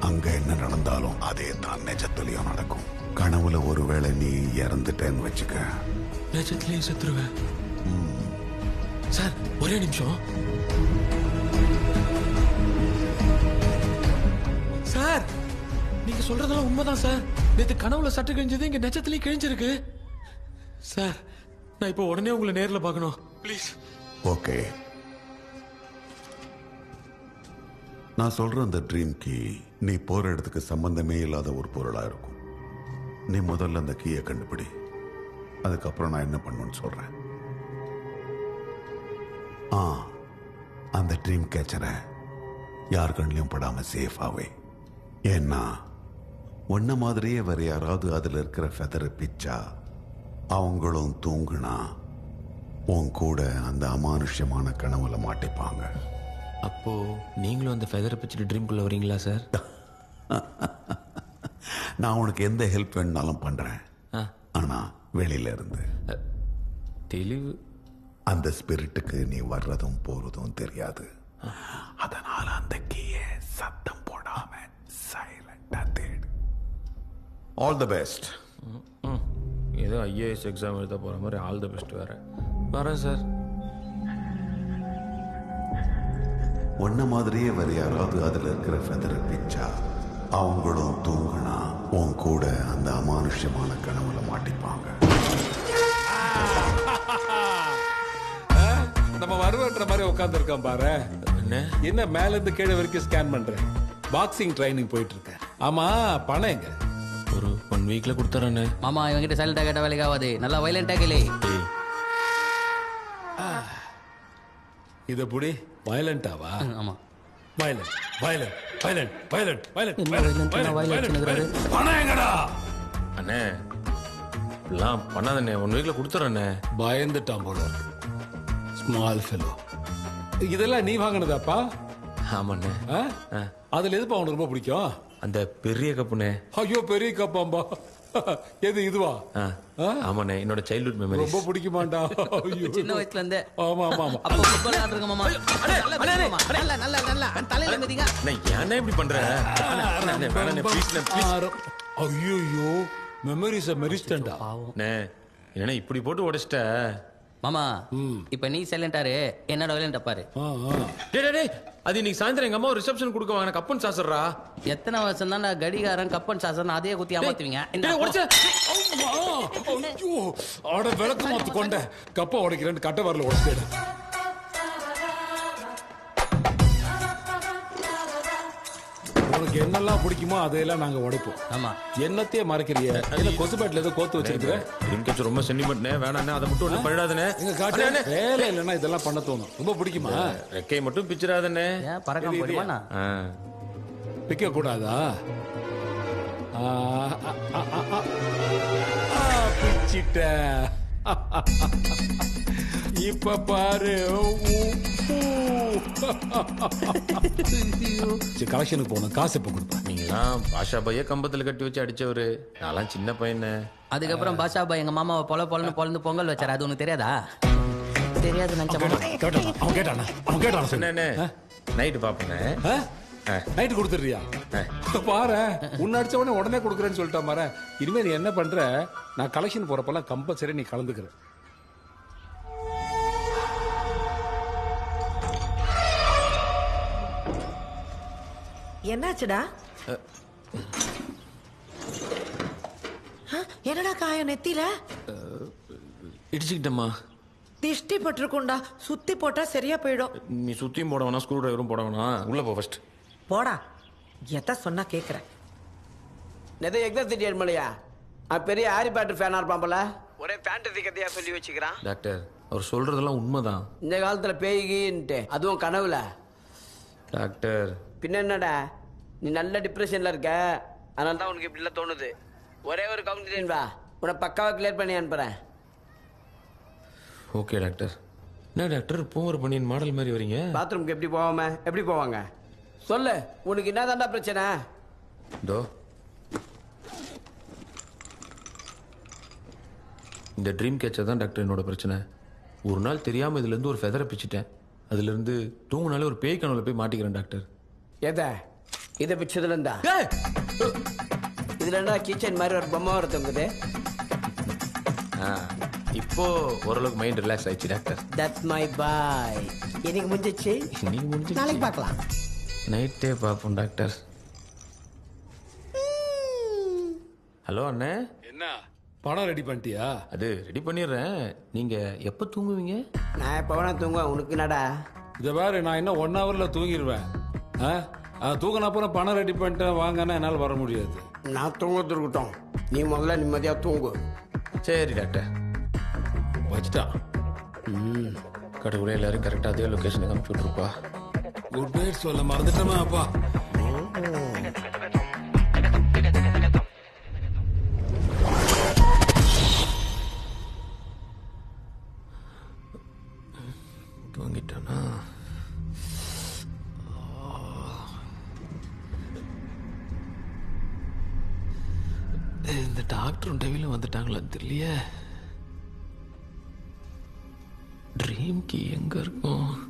அங்க என்ன நடந்தாலும் அதே தான் நிஜத்துலயும் நடக்கும். கனவுல ஒருவேளை நீ இறந்துட்டேன்னு வச்சுக்க. நிஜத்திலேயே செத்துருவேன். சார் ஒரே நிமிஷம். சார் நீங்க சொல்றதெல்லாம் உண்மைதான் சார். நேத்து கனவுல சட்டை கிழிஞ்சது இங்க நெச்சத்திலேயே கிழிஞ்சிருக்கு. சார் நான் இப்போ உடனே உங்களை நேர்ல பார்க்கணும். ப்ளீஸ். ஓகே. நான் சொல்ற அந்த ட்ரீம் கீ நீ போற இடத்துக்கு சம்பந்தமே இல்லாத ஒரு பொருளா இருக்கும். நீ முதல்ல அந்த கீயை கண்டுபிடி. அதுக்கப்புறம் நான் என்ன பண்ணுன்னு சொல்றேன். ஆ அந்த ட்ரீம் கேச்சரை யார் கண்ணிலையும் படாம சேஃபாவே ஏன்னா ஒன்ன மாதிரியே வேற யாராவது அதுல இருக்கிற ஃபெதரை பிச்சா அவங்களும் தூங்குனா உன் கூட அந்த அமானுஷ்யமான கனவுல மாட்டிப்பாங்க. அப்போ நீங்களும் அந்த ஃபெதரை பிச்சுட்டு ட்ரீம்குள்ள வரீங்களா சார் நான் உனக்கு எந்த ஹெல்ப் வேணும்னாலும் பண்றேன். ஆனா வெளியில இருந்து. தெளிவு. அந்த ஸ்பிரிட்டுக்கு நீ வர்றதும் போறதும் தெரியாது. அதனால அந்த கீய சத்தம் போடாம சைலண்டா தேடு. ஆல் தி பெஸ்ட் ஏதோ ஐஏஎஸ் எக்ஸாம் எழுத போற மாதிரி ஆல் தி பெஸ்ட் வேற. வரேன் சார் உன்ன மாதிரியே வேற யாராவது அதுல இருக்கிற ஃபெதரை பிச்சா அவங்களும் தூங்குனா உன் கூட அந்த அமானுஷ்யமான கனவுல மாட்டிப்பாங்க. நம்ம வருவன்ற மாதிரி உட்கார்ந்து இருக்கான் பாரு. என்ன? மேல இருந்து கீழே வரைக்கும் ஸ்கேன் பண்றேன். பாக்ஸிங் ட்ரைனிங் போயிட்டு இருக்கேன் ஆமா பணம் எங்க? ஒரு ஒன் வீக்ல கொடுத்துறேன்னு. மாமா இவங்கிட்ட சைலண்டா கேட்ட வேலைக்கு ஆகாது. நல்லா வைலண்டா கேளு. இத புடி வயலண்டாவா ஆமா. Violent violent violent violent violent violent னுக்குறாரு? பணம் எங்கடா? அண்ணே எல்லாம் பண்ணாதண்ணே. ஒன் வீக்ல கொடுத்துறேண்ணே. பயந்துட்டான் போல. ஸ்மால் ஃபெலோ இதெல்லாம் நீ வாங்கினதாப்பா? ஆமாண்ணே. ஆ? அதுல எதுப்பா உனக்கு ரொம்ப பிடிக்கும்? அந்த பெரிய கப்புண்ணே. ஐயோ பெரிய கப்பாம்பா. எது இதுவா? ஆமாண்ணே என்னோட சைல்ட்ஹுட் மெமரி ரொம்ப பிடிக்குமாண்டா? ஐயோ. சின்ன வயசுல இருந்தே ஆமா ஆமா ஆமா. அப்போ ஃபுட்பால் விளையாடுறங்க மாமா. நல்லா. நல்லா நல்லா நல்லா. தலையில மிதிங்க. ஏன்னா இப்படி பண்ற? அண்ணே, அண்ணே, வேணாண்ணே, please ண்ணே, please. ஐயோ மெமரிஸ மெரிஸ்டண்டா அண்ணே, என்னண்ணே இப்படி போட்டு உடைச்சிட்ட? மாமா இப்ப நீ சைலண்டாரு என்னோட வைலண்டா பாரு டேய் டேய், டேய். அது இன்னைக்கு சாயந்தரம் எங்க அம்மா ரிசப்ஷன் கொடுக்க வாங்க கப்பன் சாசர்ரா எத்தனை வருஷம் தான் நான் கடிகாரன் கப்பன் சாசன் அதே குத்தி ஏமாத்துவீங்க ஆட விளக்கு மாத்து கொண்ட. கப்ப உடைக்கிறேன் கட்ட வரல உடைச்சேன் உனக்கு என்னெல்லாம் பிடிக்குமோ அதையெல்லாம் நாங்க உடைப்போம். ஆமா. என்னத்தையே மறைக்கிறிய? என்ன கொசு பேட்ல ஏதோ கோத்து வச்சிருக்கிற? ட்ரீம் ரொம்ப சென்டிமெண்ட்னே வேணாண்ணே அதை மட்டும் ஒன்றும் பண்ணிடாதண்ணே எங்க காட்டு அண்ணே, அண்ணே. வேலை இல்லைன்னா இதெல்லாம் பண்ண தோணும். ரொம்ப பிடிக்குமா? ரெக்கையை மட்டும் பிச்சிடாதண்ணே. ஏன் பறக்காம போயிடுமாண்ணா ஆ. பிக்க கூடாதா ஆ, இப்ப பாரு. கலெக்ஷனுக்கு போகணும். காசு எப்ப கொடுப்பேன் நீங்களாம் பாஷா பைய கம்பத்துல கட்டி வச்சு அடிச்சவரு. நான்லாம் சின்ன பையனே அதுக்கப்புறம் பாஷா பாய் எங்க மாமாவை பொல பொலன்னு பொலந்து பொங்கல் வச்சாரு. அது உனக்கு தெரியாதா? தெரியாது நினைச்ச கேட்டானா அவன் கேட்டானா அவன் கேட்டானா என்னண்ணே நைட்டு பாப்பேண்ணே நைட்டு கொடுத்துறியா பாரு உன்னை அடிச்ச உடனே உடனே கொடுக்குறேன்னு சொல்லிட்டான் பாரு. இனிமே நீ என்ன பண்ற? நான் கலெக்ஷன் போறப்பெல்லாம் கம்பல்சரி நீ கலந்துக்கிற. என்னாச்சுடா? என்னடா காயம் நெத்தில இடிச்சுக்கிட்டம்மா. திஷ்டி பட்டிருக்கும்டா. சுத்தி போட்டா சரியா போயிடும். நீ சுத்தியும் போட வேணாம் ஸ்க்ரூ டிரைவரும் போட வேணாம் உள்ள போ ஃபர்ஸ்ட் போடா. எத சொன்னா கேக்குறேன் நெதை எக்ஸாம் திட்டியர் மலையா அவன் பெரிய ஹாரி பாட்டர் ஃபேனா இருப்பான் போல. ஒரே ஃபேண்டசி கதையா சொல்லி வச்சுக்கிறான். டாக்டர் அவர் சொல்றதெல்லாம் உண்மைதான். இந்த காலத்துல பேய்கின்ட்டு. அதுவும் கனவுல. டாக்டர் பின்ன என்னடா? நீ நல்ல டிப்ரெஷன்ல இருக்க. அதனால தான் உனக்கு இப்படிலாம் தோணுது. ஒரே ஒரு கவுண்டரின் வா. உன்னை பக்காவா கிளியர் பண்ணி அனுப்புறேன். ஓகே டாக்டர் என்ன டாக்டர் பூமர் பண்ணியின் மாடல் மாதிரி வரீங்க. பாத்ரூம்க்கு எப்படி போவாம எப்படி போவாங்க? சொல்லு. உனக்கு என்ன பிரச்சனை? இதோ. இந்த ட்ரீம் கேச்சர் தான் டாக்டர் என்னோட பிரச்சனை. ஒரு நாள் தெரியாம இதுல இருந்து ஒரு ஃபெதரை பிச்சுட்டேன். அதுல இருந்து தூங்குனாலே ஒரு பேய் கனவுல போய் மாட்டிக்கிறேன் டாக்டர் எதை? இதை பிச்சதுல இருந்தா இதுல என்ன கிச்சன் மாதிரி ஒரு பொம்மை ஒருத்தவங்குது ஆ, இப்போ ஓரளவுக்கு மைண்ட் ரிலாக்ஸ் ஆயிடுச்சு டாக்டர் தட் மை பாய் இன்னைக்கு முடிஞ்சிச்சு? இன்னைக்கு முடிஞ்சு நாளைக்கு பார்க்கலாம். நைட்டே பார்ப்போம் டாக்டர் ஹலோ அண்ணே. என்ன? பணம் ரெடி பண்ணிட்டியா? அது ரெடி பண்ணிடுறேன். நீங்க எப்போ தூங்குவீங்க? நான் எப்போ வேணா தூங்குவேன். உனக்கு என்னடா? இதை பாரு நான் இன்னும் ஒன் ஹவர்ல தூங்கிடுவேன் தூங்கின அப்புறம் பணம் ரெடி பண்ணிட்டேன் வாங்கன்னா என்னால் வர முடியாது. நான் தூங்கறது இருக்கட்டும். நீ முதல்ல நிம்மதியா தூங்கு. சரி டாக்டர். வச்சுட்டா? கடவுளே எல்லாரும் கரெக்டாக அதே லொக்கேஷனுக்கு அனுப்பிச்சு விட்ருப்பா குட் நைட் சொல்ல மறந்துட்டேமா அப்பா? வந்துட்டாங்களான்னு தெரியலையே ட்ரீம் கீ எங்க இருக்கும்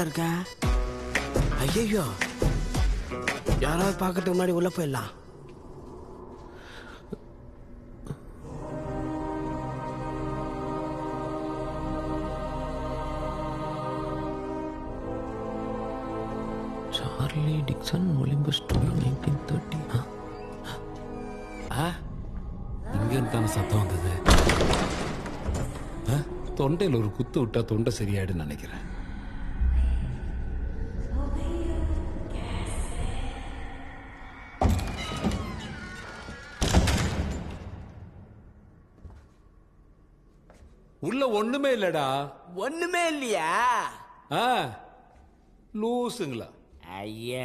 கெட்டப்ல இருக்கேன் ஐயோ யாராவது பார்க்கறதுக்கு முன்னாடி உள்ள போயிடலாம். Charlie Dixon Olympus studio nineteen thirty ஆ? இங்க இருந்தான சத்தம் வந்தது. தொண்டையில் ஒரு குத்து விட்டா தொண்டை சரியாயிடுன்னு நினைக்கிறேன். ஒண்ணுமே இல்லடா. ஒண்ணுமே இல்லையா? ஆ லூசுங்களா. ஐயா.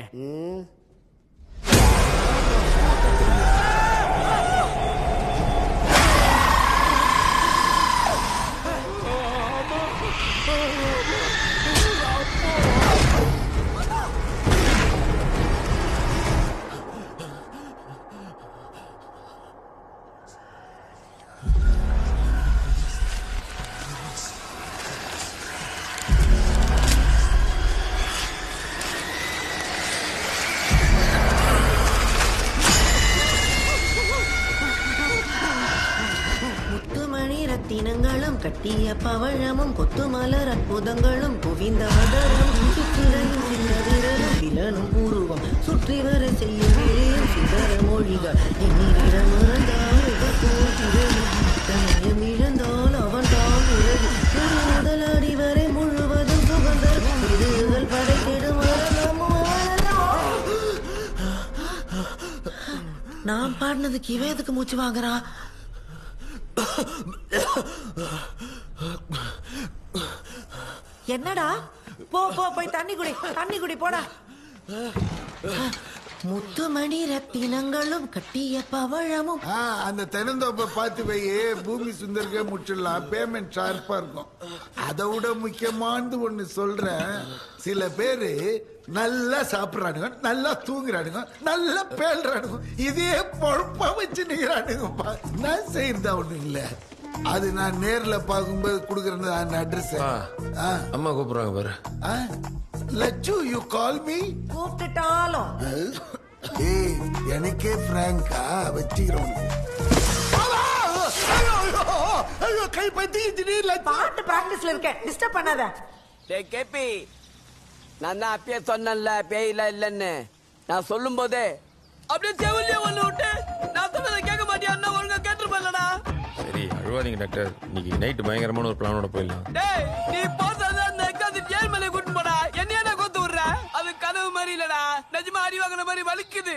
பவழமும் கொத்துமலர் அற்புதங்களும் குவிந்த மதரும் சுற்றிலையும் சின்னதிரலும் விலனும் உருவம் சுற்றி வர செய்யும் விழியும் சிதற மொழிகள். என்னிடம் மறந்தால் தன்னையும் இழந்தால் அவன் தான் உறவு. ஒரு முதல் அடி வரை முழுவதும் சுகந்தர் இதுகள் படைத்திடும் நான் பாடினதுக்கு இவன் எதுக்கு மூச்சு வாங்குறான் என்னடா? போ போ போய் தண்ணி குடி தண்ணி குடி போடா. முத்துமணி ரத்தினங்களும் கட்டிய பவழமும். அந்த தென்னந்தோப்பை பார்த்து வை பூமி சுந்தர்க்கே முடிச்சிடலாம் பேமெண்ட் ஷார்ப்பா இருக்கும். அதை விட முக்கியமானது ஒண்ணு சொல்றேன். சில பேரு நல்லா சாப்பிட்றானுங்க நல்லா தூங்குறானுங்க நல்லா பேல்றானுங்க. இதே பொழப்பா வச்சு நிக்கிறானுங்கப்பா. நான் செய்யறதா ஒண்ணு இல்லை. அது நான் நேர்ல பார்க்கும்போது கொடுக்கறது அந்த அட்ரஸ் அம்மா கூப்பிடுறாங்க பாரு. லச்சு யூ கால் மீ கூப்பிட்டுட்டாலும். ஏய் எனக்கே பிராங்கா வச்சுக்கிறோம். கை பத்தி திடீர்னு பாட்டு பிராக்டிஸ்ல இருக்கேன். டிஸ்டர்ப் பண்ணாத. டேய் கேபி. நான் தான் அப்பயே சொன்னேன்ல பேயில இல்லைன்னு. நான் சொல்லும் போதே அப்படியே செவிலியே ஒண்ணு விட்டு சரி அழுவாதீங்க டாக்டர். இன்னைக்கு நைட் பயங்கரமான ஒரு பிளானோட போயிடலாம். டேய் நீ போசாத அந்த எக்காந்து ஏழு மலை கூட்டு போடா. என்னையா கொத்து விடுற? அது கனவு மாதிரி இல்லடா. நிஜமா அடி வாங்கின மாதிரி வலிக்குது.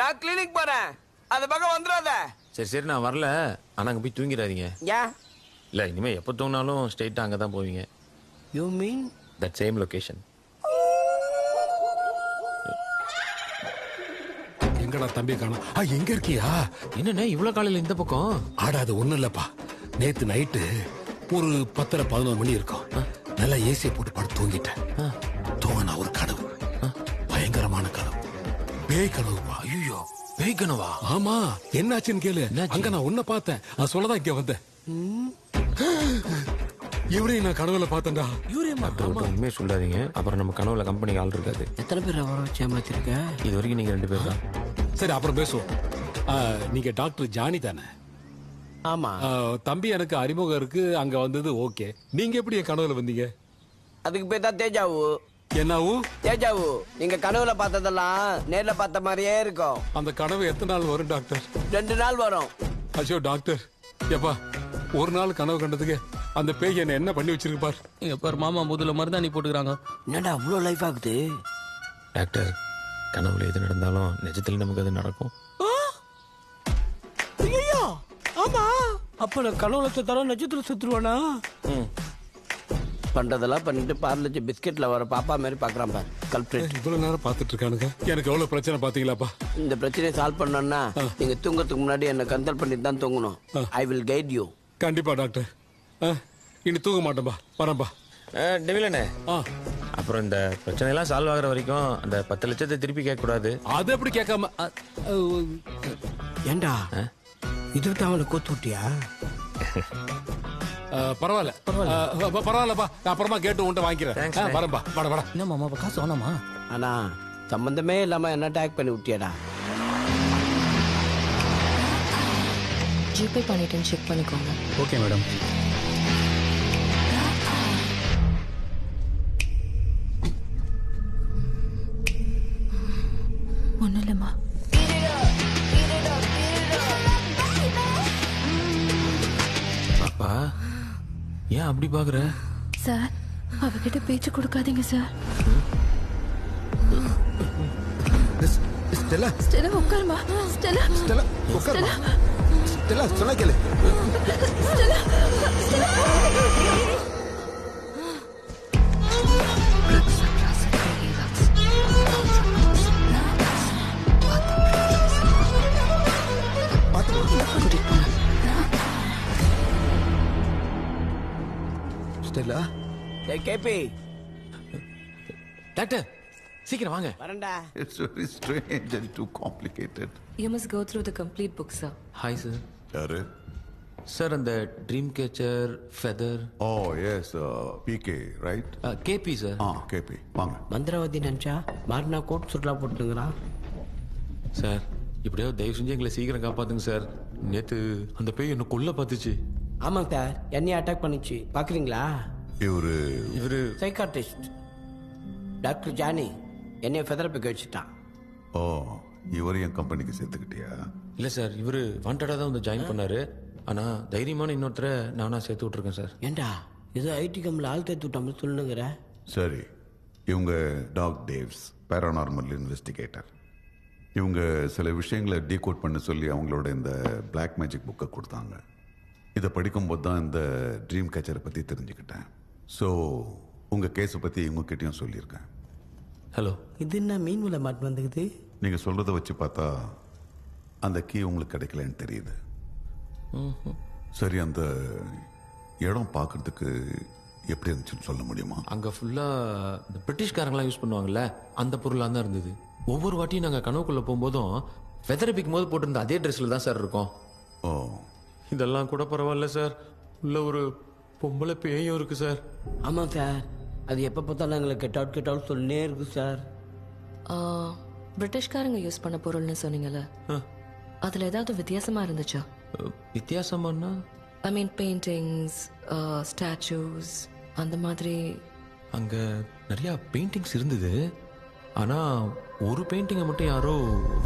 நான் கிளினிக் போறேன். அந்த பக்கம் வந்துடாத. சரி சரி நான் வரல. ஆனா அங்க போய் தூங்கிடாதீங்க. ஏன் இல்ல இனிமே எப்போ தூங்கினாலும் ஸ்ட்ரெயிட்டா அங்க தான் போவீங்க. You mean that same location எங்கடா தம்பி காணோம்? ஆ எங்க இருக்கியா? என்னண்ணே இவ்வளவு காலையில இந்த பக்கம்? ஆடா அது ஒண்ணும் இல்லப்பா. நேத்து நைட்டு ஒரு பத்தரை பதினோரு மணி இருக்கும். நல்லா ஏசியை போட்டு படுத்து தூங்கிட்டேன். தூங்கினா ஒரு கனவு. பயங்கரமான கனவு. பேய் கனவுப்பா. ஐயோ. பேய் கனவா? ஆமா. என்னாச்சுன்னு கேளு. அங்க நான் உன்னை பார்த்தேன். அது சொல்லதான் இங்க வந்தேன். இவரையும் நான் கனவுல பார்த்தேன்டா. டாக்டர் விட்டு உண்மையை சொல்லாதீங்க. அப்புறம் நம்ம கனவுல கம்பெனிக்கு ஆள் இருக்காது. எத்தனை பேர் வர வச்சு ஏமாத்திருக்க? இது வரைக்கும் நீங்க ரெண்டு பேர் தான். சரி அப்புறம் பேசுவோம். ஆ, நீங்க டாக்டர் ஜானி தானே? ஆமா. தம்பி எனக்கு அறிமுகம் இருக்கு அங்க வந்தது ஓகே. நீங்க எப்படி என் கனவுல வந்தீங்க? அதுக்கு பேர் தான் தேஜாவு. என்னாவு தேஜாவு நீங்க கனவுல பார்த்ததெல்லாம் நேர்ல பார்த்த மாதிரியே இருக்கும். அந்த கனவு எத்தனை நாள் வரும் டாக்டர்? ரெண்டு நாள் வரும். ஐயோ டாக்டர். எப்பா ஒரு நாள் கனவு கண்டதுக்கு அந்த பேய் என்ன என்ன பண்ணி வச்சிருக்கு பார்? இங்க பாரு மாமா முதல்ல மருதாணி போட்டுக்கிறாங்க. என்னடா அவ்வளோ லைஃப் ஆகுது? டாக்டர் கனவுல எது நடந்தாலும் நிஜத்துல நமக்கு அது நடக்கும். ஐயோ ஆமா. அப்ப நான் கனவுல செத்தாலும் நட்சத்திரம் செத்துருவானா? பண்றதெல்லாம் பண்ணிட்டு பார்லஜி பிஸ்கெட்ல வர பாப்பா மாதிரி பாக்குறான் பார் கல்பிரேட் இவ்வளவு நேரம் பார்த்துட்டு இருக்கானுங்க. எனக்கு எவ்வளவு பிரச்சனை பாத்தீங்களாப்பா? இந்த பிரச்சனையை சால்வ் பண்ணணும்னா நீங்க தூங்கறதுக்கு முன்னாடி என்ன கன்சல்ட் பண்ணிட்டு தான் தூங்கணும். ஐ வில் கைட் யூ கண்டிப்பா டாக்டர் ஆ, இனி தூங்க மாட்டேன்பா. வரேன்பா டெவிலண்ணே. அப்புறம் இந்த பிரச்சனை எல்லாம் சால்வ் ஆகுற வரைக்கும் அந்த பத்து லட்சத்தை திருப்பி கேட்க கூடாது அது எப்படி கேட்காம ஏண்டா? இதுக்கு அவனை கோத்து விட்டியா? பரவாயில்ல. ஆ, ப- பரவாயில்லப்பா. நான் அப்புறமா கேட்டு உன்ட்ட வாங்கிக்கிறேன். Thanks, ஆ, man. வரேன்பா வர வர. என்ன மாமா காசு வேணாமா? ஆனா சம்பந்தமே இல்லாம என்ன டேக் பண்ணி விட்டியாடா? ஜிபே பண்ணிட்டேன்னு செக் பண்ணிக்கோங்க. ஓகே மேடம் ஒன்றும் இல்லைம்மா. பாப்பா ஏன் அப்படி பாக்குற சார் அவகிட்ட பேச்சு கொடுக்காதீங்க சார். ஸ்டெல்லா. ஸ்டெலா உட்காருமா. ஸ்டெலா ஸ்டெல்லா உட்காருமா. ஸ்டெல்லா. சொல்ல கேளு. Stella Stella Stella. ஏய் கேபி. டாக்டர் சீக்கிரம் வாங்க. வரேன்டா. It's very strange and too complicated You must go through the complete book, sir. Hi sir யாரு? சார் அந்த dream catcher feather oh yes PK right KB sir ஆ KP வாங்க. மந்திரவாதி நினைச்சா மாறினா கோட் சுற்றுலா போட்டுங்கிறான் சார் இப்படியோ தயவு செஞ்சு எங்களை சீக்கிரம் காப்பாத்துங்க சார் நேத்து அந்த பேய் என்ன கொல்ல பார்த்துச்சு. ஆமாங்க சார். என்னைய அட்டாக் பண்ணுச்சு. பாக்குறீங்களா இவரு இவரு சைக்காட்ரிஸ்ட் டாக்டர் ஜானி என்னைய ஃபெதரப்பிக்க வச்சுட்டான் ஓ இவரு என் கம்பெனிக்கு சேர்த்துக்கிட்டியா? இல்ல சார் இவரு வாண்டடா தான் வந்து ஜாயின் பண்ணாரு. ஆனா தைரியமான இன்னொருத்தரை நானா சேர்த்து விட்டுருக்கேன் சார். ஏண்டா? ஏதோ ஐடி கம்பெனியில் ஆள் தேத்து விட்டோம்னு சொல்லுங்கிற சரி இவங்க டாக் டேவ்ஸ் பேரானார்மல் இன்வெஸ்டிகேட்டர் இவங்க சில விஷயங்களை டீகோட் பண்ண சொல்லி அவங்களோட இந்த பிளாக் மேஜிக் புக்கை கொடுத்தாங்க. இதை படிக்கும்போது தான் இந்த ட்ரீம் கேச்சரை பற்றி தெரிஞ்சுக்கிட்டேன். ஸோ உங்கள் கேஸை பற்றி இவங்ககிட்டயும் சொல்லியிருக்கேன். ஹலோ இது என்ன மீன் விலை மாட்டு வந்துக்குது? நீங்கள் சொல்கிறத வச்சு பார்த்தா அந்த கீ உங்களுக்கு கிடைக்கலன்னு தெரியுது. சரி அந்த இடம் பார்க்கறதுக்கு எப்படி இருந்துச்சுன்னு சொல்ல முடியுமா? அங்க ஃபுல்லா இந்த பிரிட்டிஷ்காரங்களாம் யூஸ் பண்ணுவாங்கல்ல அந்த பொருளா தான் இருந்தது. ஒவ்வொரு வாட்டியும் நாங்க கனவுக்குள்ள போகும்போதும் ஃபெதர் பிக்கும் போது போட்டிருந்த அதே ட்ரெஸ்ல தான் சார் இருக்கோம். ஓ. இதெல்லாம் கூட பரவாயில்ல சார் உள்ள ஒரு பொம்பளை பேயும் இருக்கு சார் ஆமாம் சார் அது எப்போ பார்த்தாலும் எங்களை கெட் அவுட் கெட் அவுட் சொல்லினே இருக்கு சார் பிரிட்டிஷ்காரங்க யூஸ் பண்ண பொருள்னு சொன்னீங்கல்ல? அதுல ஏதாவது வித்தியாசமா இருந்துச்சா? வித்தியாசமானா? ஐ மீன் பெயிண்டிங்ஸ் ஸ்டாச்சூஸ் அந்த மாதிரி. அங்க நிறைய பெயிண்டிங்ஸ் இருந்தது. ஆனா ஒரு பெயிண்டிங்கை மட்டும் யாரோ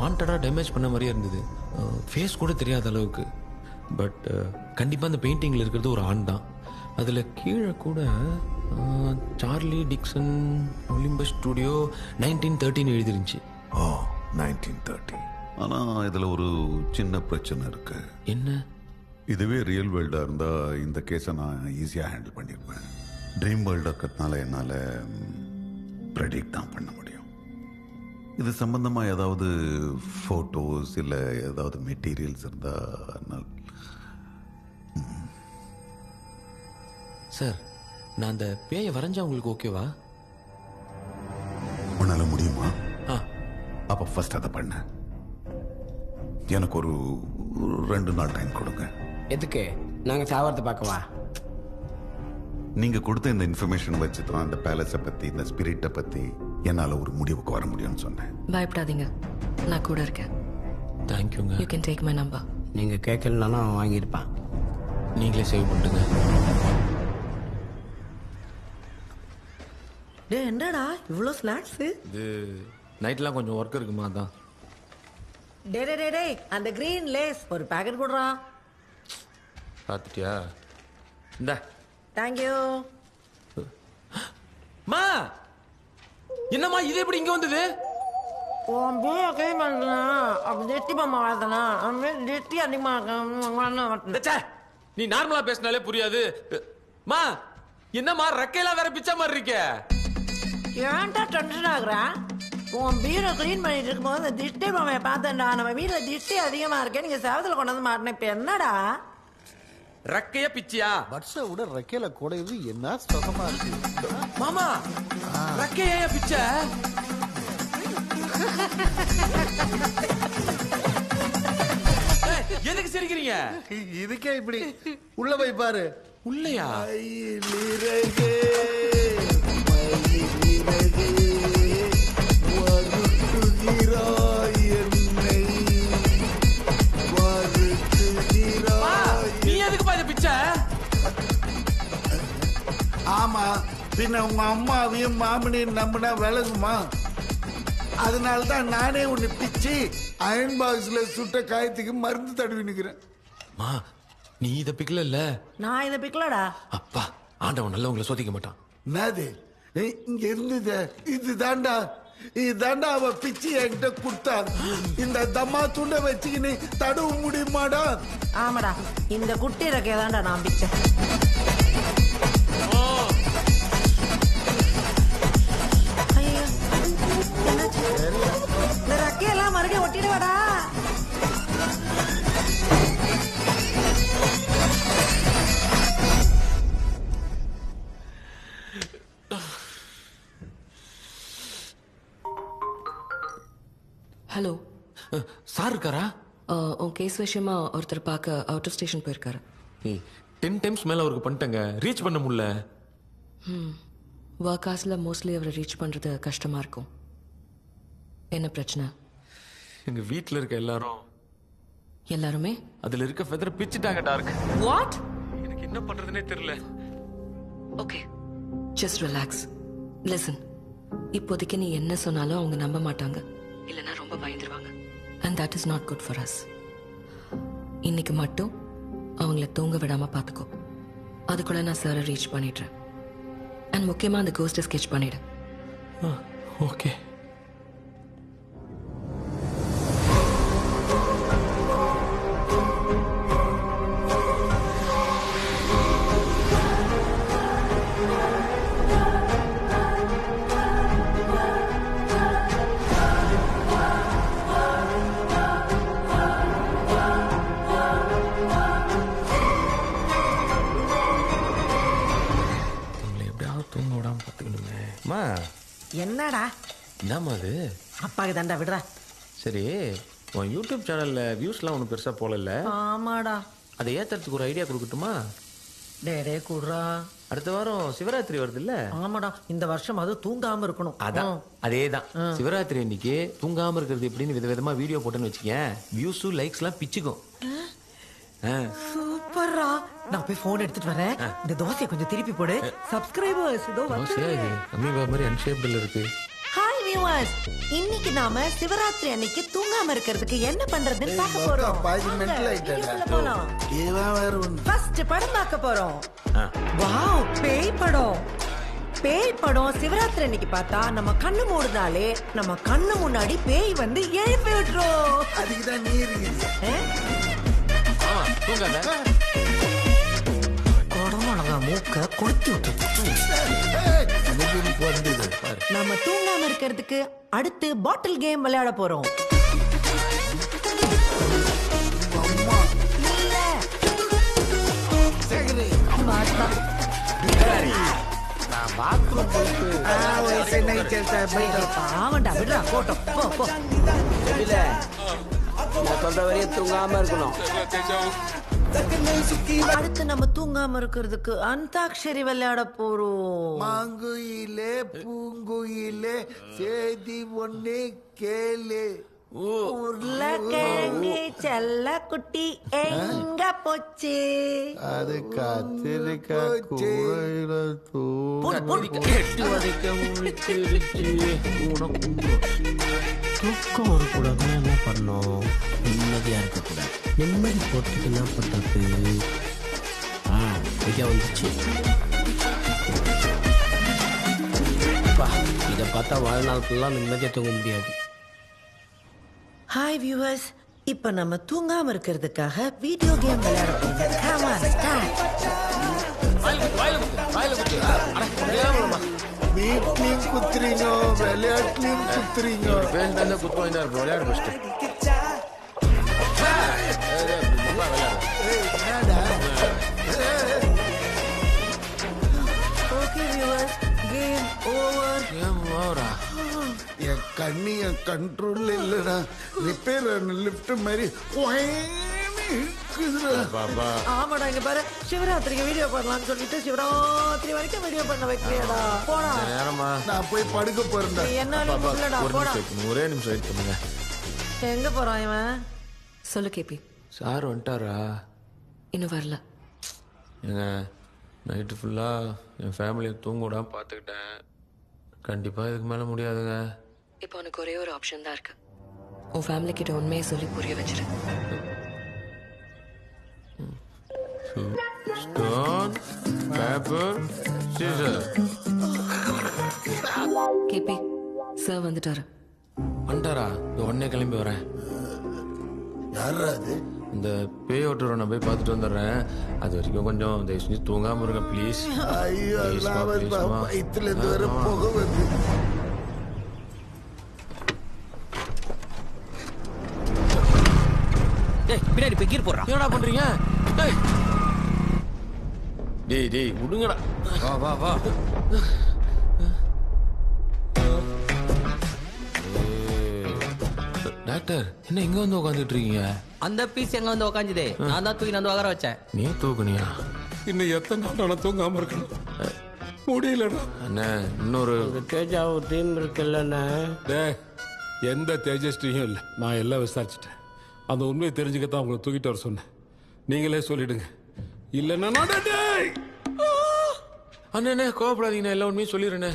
வாண்டடா டேமேஜ் பண்ண மாதிரியே இருந்தது. ஃபேஸ் கூட தெரியாத அளவுக்கு. பட் கண்டிப்பா அந்த பெயிண்டிங்ல இருக்கிறது ஒரு ஆண் தான். அதுல கீழே கூட Charlie Dixon Olympus studio nineteen thirty எழுதிருந்துச்சு. Oh nineteen thirty ஆனா இதுல ஒரு சின்ன பிரச்சனை இருக்கு. என்ன? இதுவே ரியல் வேர்ல்டா இருந்தா இந்த கேஸை நான் ஈஸியா ஹேண்டில் பண்ணிருப்பேன் ட்ரீம் வேர்ல்டா இருக்கிறதுனால என்னால ப்ரெடிக்ட் தான் பண்ண முடியும். இது சம்பந்தமா ஏதாவது போட்டோஸ் இல்ல ஏதாவது மெட்டீரியல்ஸ் இருந்தா சார் நான் அந்த பேயை வரைஞ்சா உங்களுக்கு ஓகேவா உன்னால முடியுமா? ஆ. அப்ப ஃபர்ஸ்ட் அதை பண்ண. எனக்கு ஒரு ரெண்டு நாள் டைம் கொடுங்க. எதுக்கு? நாங்கள் சாவரத்தை பார்க்கவா நீங்க கொடுத்த இந்த இன்ஃபர்மேஷன் வச்சு தான் அந்த பேலஸை பத்தி இந்த ஸ்பிரிட்டை பத்தி என்னால ஒரு முடிவுக்கு வர முடியும்னு சொன்னேன். பயப்படாதீங்க. நான் கூட இருக்கேன். தேங்க்யூங்க you can take my number நீங்கள் கேட்கலனாலும் அவன் வாங்கியிருப்பான். நீங்களே சேவ் பண்ணுங்க டே என்னடா? இவ்வளோ ஸ்நாக்ஸ் இது நைட்லாம் கொஞ்சம் ஒர்க் இருக்குமா அதான்? டே டே டே டே அந்த கிரீன் லேஸ் ஒரு பேக்கெட் கொடுறா. பார்த்துட்டியா? இந்த. தேங்க்யூ மா! என்னம்மா இது எப்படி இங்க வந்தது? உன் பூயை கை பண்ணலாம் அப்படி நெட்டி பொம்மை வளர்த்தனா? அதிகமாக ச்சே, நீ நார்மலா பேசினாலே புரியாது. மா என்னம்மா ரெக்கையெல்லாம் வேற பிச்சை மாதிரி இருக்க. ஏன்டா டென்ஷன் ஆகுறா? உன் பீரை க்ளீன் பண்ணிட்டு இருக்கும்போது அந்த திஷ்டி பொம்மையை பார்த்தேன்டா நம்ம வீட்டில் திஷ்டி அதிகமாக இருக்கே நீங்கள் செவத்தில் கொண்டு வந்து மாட்டினேன் இப்போ என்னடா? ரெக்கைய பிச்சியா? பட்ஸை விட ரெக்கையில குடையுது என்ன சுகமா இருக்கு? மாமா ரெக்கைய பிச்சை? எதுக்கு சிரிக்கிறீங்க? இதுக்கே இப்படி. உள்ள போய் பாரு. உள்ளயா? மயிலிறகே, ஆமா பின்ன உங்க அம்மாவையும் மாமனையும் நம்பினா விளங்குமா அதனால தான் நானே ஒன்னு பிச்சு அயன் பாக்ஸ்ல சுட்ட காயத்துக்கு மருந்து தடவி நிக்கிறேன். மா நீ இத பிக்கல இல்ல? நான் இதை பிக்கலடா. அப்பா ஆண்டவன் நல்லவங்களை சோதிக்க மாட்டான். என்னது? இங்க இருந்தது. இதுதான்டா. இதாண்டா அவ பிச்சு என்கிட்ட கொடுத்தா இந்த தம்மா துண்டை வச்சுக்கின்னு தடவு முடியுமாடா? ஆமாடா. இந்த குட்டி ரெக்கையை நான் பிச்சேன் சார் இருக்காரா? உன் கேஸ் விஷயமா ஒருத்தர் பார்க்க அவுட் ஆஃப் ஸ்டேஷன் போயிருக்காரு. ஏய் டென் டைம்ஸ் மேல அவருக்கு பண்ணிட்டேங்க. ரீச் பண்ண முடியல. ம் ஒர்க் ஹார்ஸில் மோஸ்ட்லி அவரை ரீச் பண்ணுறது கஷ்டமாக இருக்கும். என்ன பிரச்சனை? எங்க வீட்ல இருக்க எல்லாரும் எல்லாருமே? அதுல இருக்க ஃபெதர் பிச்சிட்டாங்க டார்க். வாட் எனக்கு என்ன பண்றதுனே தெரியல. ஓகே ஜஸ்ட் ரிலாக்ஸ் லிசன் இப்போதைக்கு நீ என்ன சொன்னாலும் அவங்க நம்ப மாட்டாங்க. இல்லைன்னா ரொம்ப பயந்துருவாங்க. And that is not good for us இன்னைக்கு மட்டும் அவங்கள தூங்க விடாமல் பார்த்துக்கோ. அதுக்குள்ள நான் சாரை ரீச் பண்ணிடுறேன். அண்ட் முக்கியமாக அந்த கோஸ்ட்டை ஸ்கெச் பண்ணிடு. ஓகே என்னடா? என்னம்மா அது அப்பாக்கு தாண்டா விடுறா. சரி உன் யூடியூப் சேனல்ல வியூஸ்லாம் ஒன்றும் பெருசா போகல ஆமாடா. அதை ஏத்துறதுக்கு ஒரு ஐடியா கொடுக்கட்டுமா? டே டே குடுறா. அடுத்த வாரம் சிவராத்திரி வருது இல்ல ஆமாடா இந்த வருஷம் அது தூங்காம இருக்கணும். அதான் ம். அதேதான். சிவராத்திரி அன்னைக்கு தூங்காம இருக்கிறது எப்படின்னு விதவிதமா வீடியோ போட்டேன்னு வச்சுக்கேன். வியூஸும் லைக்ஸ் எல்லாம் பிச்சுக்கும் ஆ. சூப்பர்ரா நான் போய் போன் எடுத்துட்டு வரேன். இந்த தோசையை கொஞ்சம் திருப்பி போடு. சப்ஸ்கிரைபர்ஸ் இதோ அம்மி பாபா மாதிரி அன்ஷேப்டில் இருக்கு. ஹாய் வியூவர்ஸ் இன்னைக்கு நாம சிவராத்திரி அன்னைக்கு தூங்காம இருக்கிறதுக்கு என்ன பண்றதுன்னு பார்க்க போறோம். போலாம். ஃபர்ஸ்ட் படம் பார்க்க போறோம். வாவ் பேய் படம். பேய் படம் சிவராத்திரி அன்னைக்கு பார்த்தா நம்ம கண்ணு மூடுனாலே நம்ம கண்ணு முன்னாடி பேய் வந்து எழுப்பி விட்டுரும். அதுக்கு தான் நீ தூங்காத கொடமளகா மூக்க கொளுத்தி வந்தது நம்ம தூங்காம இருக்கிறதுக்கு அடுத்து பாட்டில் கேம் விளையாட போறோம். நான் பாத்ரூம் போயிட்டு விடுறா போட்டோம் போ போ இல்ல நான் சொல்ற வரையும் தூங்காம இருக்கணும். அடுத்து நம்ம தூங்காம இருக்கிறதுக்கு அந்தாக்ஷரி விளையாட போறோம். மாங்குயிலே பூங்குயிலே செய்தி ஒண்ணே கேளு. உருளைக்கிழங்கு செல்ல குட்டி எங்க போச்சு? அது காத்திருக்க கூரையில எட்டு வரைக்கும் தூக்கம் வரக்கூடாதுன்னா என்ன பண்ணோம். நிம்மதியா இருக்கக்கூடாது. நிம்மதி போட்டுக்கு என்ன பண்றது. ஆ இங்க வந்துச்சு. இதை பார்த்தா வாழ்நாள் ஃபுல்லாக நிம்மதியாக தூங்க முடியாது. ஹாய் வியூவர்ஸ் இப்ப நம்ம தூங்காம இருக்கிறதுக்காக வீடியோ கேம் விளையாட போறோம். Come on, start. வீட்லயும் குத்துறீங்க விளையாட்டுலயும் குத்துறீங்க பேசினா குத்து வாங்கி தான் விளையாட first okay viewers game over game ஓவரா என் கண்ணி என் கண்ட்ரோல்ல இல்லடா ரிப்பேர் லிஃப்ட் மாதிரி ஒயன்னு இழுக்குதுடா. பாபா ஆமாடா இங்க பாரு சிவராத்திரிக்கு வீடியோ பண்ணலாம்னு சொல்லிட்டு சிவராத்திரி வரைக்கும் வீடியோ பண்ண வைக்கலையாடா போடா நேரமா நான் போய் படுக்க போறேன்டா என்னால முடியலடா போடா ஒரே நிமிஷம் வெயிட் பண்ணுங்க எங்க போறான் இவன் சொல்லு கேபி சார் வந்துட்டாரா இன்னும் வரல ஏங்க நைட்டு ஃபுல்லாக என் ஃபேமிலியை தூங்க விடாம பார்த்துக்கிட்டேன் கண்டிப்பாக இதுக்கு மேலே முடியாதுங்க இப்போ உனக்கு ஒரே ஒரு ஆப்ஷன் தான் இருக்கு உன் ஃபேமிலி கிட்ட உண்மையை சொல்லி புரிய வச்சிரு stone paper scissor KB sir வந்துட்டாரு. வந்துட்டாரா? இந்த உடனே கிளம்பி வரேன். யாரா அது? இந்த பேய் ஓட்டுறவை நான் போய் பார்த்துட்டு வந்துடுறேன். அது வரைக்கும் கொஞ்சம் தயவு செஞ்சு தூங்காம இருங்க ப்ளீஸ் ஐயோ வயிற்றுல இருந்து வர புகை வந்து டேய் பின்னாடி போய் கீர் போடுறான். என்னடா பண்றீங்க? டேய் டேய் விடுங்கடா வா வா வா. டாக்டர் என்ன இங்க வந்து உட்காந்துட்டு இருக்கீங்க அந்த பீஸ் எங்க வந்து உக்காந்துதே? நான் தான் தூக்கி வந்து உட்கார வச்சேன். நீ தூக்குனியா? இன்னும் எத்தனை நாள் நான் தூங்காம இருக்கணும்? முடியலடா. அண்ணே இன்னொரு தேஜாவு டீம் இருக்குல்லண்ணே. டே எந்த தேஜஸ்டியும் இல்லை. நான் எல்லாம் விசாரிச்சிட்டேன். அந்த உண்மையை தெரிஞ்சுக்கத்தான் உங்களை தூக்கிட்டு வர சொன்னேன். நீங்களே சொல்லிடுங்க. இல்லைன்னா அண்ணே கோவப்படாதீங்க எல்லா உண்மையும் சொல்லிடுறேனே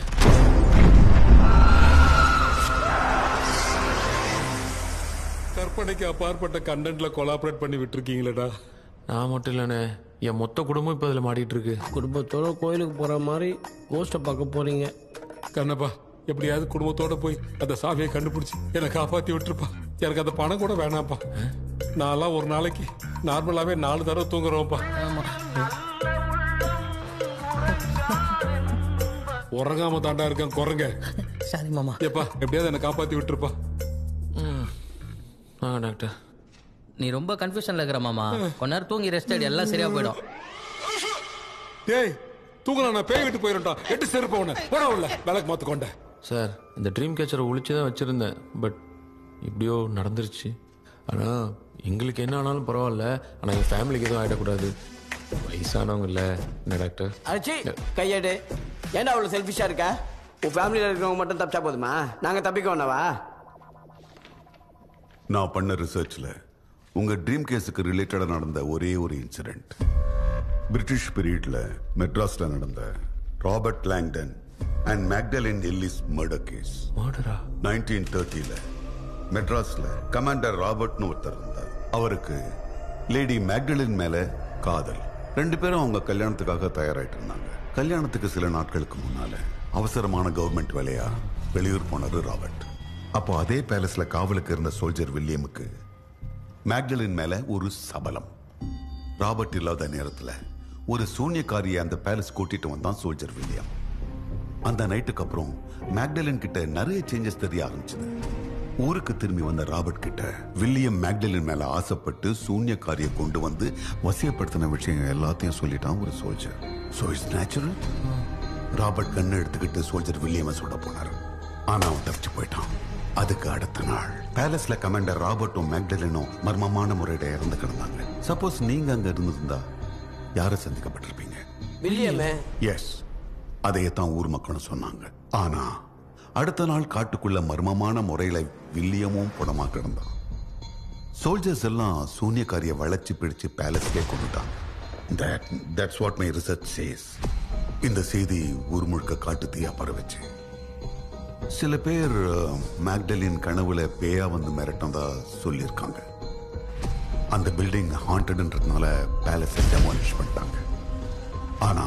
கற்பனைக்கு அப்பாற்பட்ட கண்டென்ட்ல கொலாபரேட் பண்ணி விட்டுருக்கீங்களேடா. நான் மட்டும் இல்லைண்ணே என் மொத்த குடும்பம் இப்போ அதில் மாட்டிட்டு இருக்கு. குடும்பத்தோட கோயிலுக்கு போற மாதிரி கோஸ்ட்டை பார்க்க போறீங்க. கண்ணப்பா எப்படியாவது குடும்பத்தோட போய் அந்த சாமியை கண்டுபிடிச்சு என்னை காப்பாத்தி விட்டுருப்பா. எனக்கு அந்த பணம் கூட வேணாம்ப்பா. நான்லாம் ஒரு நாளைக்கு நார்மலாவே நாலு தடவை தூங்குறோம்ப்பா. உறங்காம தாண்டா இருக்கேன் குரங்க. சரி மாமா. எப்பா எப்படியாவது என்னை காப்பாத்தி விட்டுருப்பா. ஆ டாக்டர். நீ ரொம்ப கன்ஃபியூஷன்ல இருக்கிற மாமா. கொஞ்ச நேரம் தூங்கி ரெஸ்ட் எடு எல்லாம் சரியா போயிடும். டேய் தூங்கலாம் நான் பேய் விட்டு போயிடட்டா எட்டு செருப்பு போட உள்ள. விளக்கு மாத்து கொண்ட சார் இந்த ட்ரீம் கேச்சரை ஒழிச்சு தான் வச்சுருந்தேன். பட் இப்படியோ நடந்துருச்சு. ஆனால் எங்களுக்கு என்ன ஆனாலும் பரவாயில்ல. ஆனால் எங்கள் ஃபேமிலிக்கு எதுவும் ஆகிடக்கூடாது வயசானவங்க இல்ல. என்ன டாக்டர் அடிச்சு கையேடு. ஏன்டா அவ்வளோ செல்ஃபிஷாக இருக்க? உன் ஃபேமிலியில் இருக்கிறவங்க மட்டும் தப்பிச்சா போதுமா? நாங்கள் தப்பிக்க வேணாவா? நான் பண்ண ரிசர்ச்ல உங்க ட்ரீம் கேஸுக்கு ரிலேட்டடா நடந்த ஒரே ஒரு இன்சிடென்ட் பிரிட்டிஷ் பீரியட்ல மெட்ராஸ்ல நடந்த Robert Langdon and Magdalene Ellis murder case மர்டரா nineteen தேர்ட்டில மெட்ராஸ்ல கமாண்டர் ராபர்ட்னு ஒருத்தர் இருந்தார். அவருக்கு லேடி மேக்டலின் மேல காதல். ரெண்டு பேரும் அவங்க கல்யாணத்துக்காக தயாராயிட்டு இருந்தாங்க. கல்யாணத்துக்கு சில நாட்களுக்கு முன்னால அவசரமான கவர்மெண்ட் வேலையா வெளியூர் போனாரு ராபர்ட். அப்போ அதே பேலஸ்ல காவலுக்கு இருந்த சோல்ஜர் வில்லியமுக்கு மேக்டலின் மேல ஒரு சபலம். ராபர்ட் இல்லாத நேரத்துல ஒரு சூன்யக்காரியை அந்த பேலஸ் கூட்டிட்டு வந்தான் சோல்ஜர் வில்லியம். அந்த நைட்டுக்கு அப்புறம் மேக்டலின் கிட்ட நிறைய சேஞ்சஸ் தெரிய ஆரம்பிச்சது. ஊருக்கு திரும்பி வந்த ராபர்ட் கிட்ட வில்லியம் மேக்டலின் மேல ஆசைப்பட்டு சூன்யக்காரியை கொண்டு வந்து வசியப்படுத்தின விஷயம் எல்லாத்தையும் சொல்லிட்டான் ஒரு soldier so it's natural Robert கண்ணை எடுத்துக்கிட்டு சோல்ஜர் வில்லியமை சுட போனார். ஆனா அவன் தப்பிச்சு போயிட்டான். அதுக்கு அடுத்த நாள் பேலஸ்ல கமாண்டர் ராபர்ட்டும் மேக்டலினும் மர்மமான முறையில இறந்து கிடந்தாங்க. சப்போஸ் நீங்க அங்க இருந்திருந்தா யாரை சந்திக்கப்பட்டிருப்பீங்க? வில்லியமே? எஸ் அதையே தான் ஊர் மக்களும் சொன்னாங்க. ஆனா அடுத்த நாள் காட்டுக்குள்ள மர்மமான முறையில வில்லியமும் புடமா கிடந்தான் சோல்ஜர்ஸ் எல்லாம் சூன்யக்காரிய வளைச்சு பிடிச்சு பேலஸ்க்கே கொண்டுட்டாங்க. That that's what my research says இந்த செய்தி ஊர் முழுக்க காட்டு தீயா பரவச்சு. சில பேர் மேக்டலின் கனவுல பேயா வந்து மிரட்டதா சொல்லியிருக்காங்க. அந்த பில்டிங் ஹாண்டட்ன்றதுனால பேலஸை டெமாலிஷ் பண்ணிட்டாங்க. ஆனா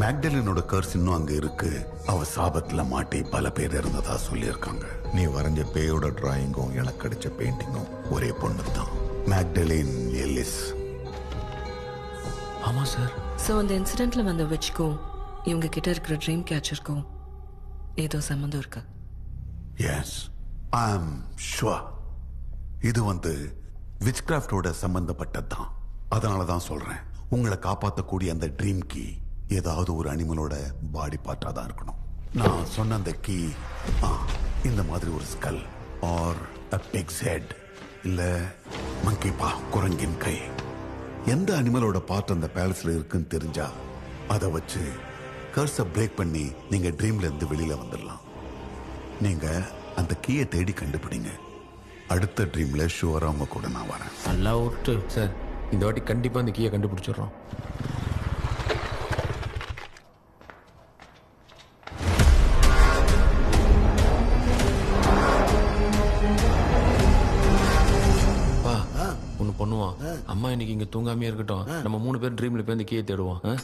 மேக்டலினோட கர்ஸ் இன்னும் அங்க இருக்கு. அவ சாபத்துல மாட்டி பல பேர் இருந்ததா சொல்லியிருக்காங்க. நீ வரைஞ்ச பேயோட டிராயிங்கும் எனக்கு அடிச்ச பெயிண்டிங்கும் ஒரே பொண்ணு தான் மேக்டலின் எல்லிஸ் ஆமா சார் ஸோ அந்த இன்சிடென்ட்ல வந்த விச்க்கும் இவங்க கிட்ட இருக்கிற ட்ரீம் கேச்சருக்கும் ஏதோ சம்மந்தம் இருக்கு? எஸ் ஐ ஆம் ஷுவர் இது வந்து விச் கிராஃப்டோட சம்பந்தப்பட்டது தான் அதனால தான் சொல்றேன். உங்களை காப்பாற்றக்கூடிய அந்த ட்ரீம் கீ ஏதாவது ஒரு அனிமலோட பாடி பார்ட்டா தான் இருக்கணும். நான் சொன்ன அந்த கீ இந்த மாதிரி ஒரு skull or a pig's head இல்ல மங்கி பா குரங்கின் கை. எந்த அனிமலோட பார்ட் அந்த பேலஸ்ல இருக்குன்னு தெரிஞ்சா அதை வச்சு கர்ஸை பிரேக் பண்ணி நீங்க ட்ரீம்ல இருந்து வெளியில வந்துடலாம் நீங்க அந்த கீயை தேடி கண்டுபிடிங்க. அடுத்த ட்ரீம்ல ஷுவரா உங்க கூட நான் வரேன். நல்லா விட்டு சார் இந்த வாட்டி கண்டிப்பா அந்த கீயை கண்டுபிடிச்சிடுறோம். ஒண்ணு பண்ணுவோம் அம்மா இன்னைக்கு இங்க தூங்காமே இருக்கட்டும். நம்ம மூணு பேர் ட்ரீம்ல போய் அந்த கீயை தேடுவோம்?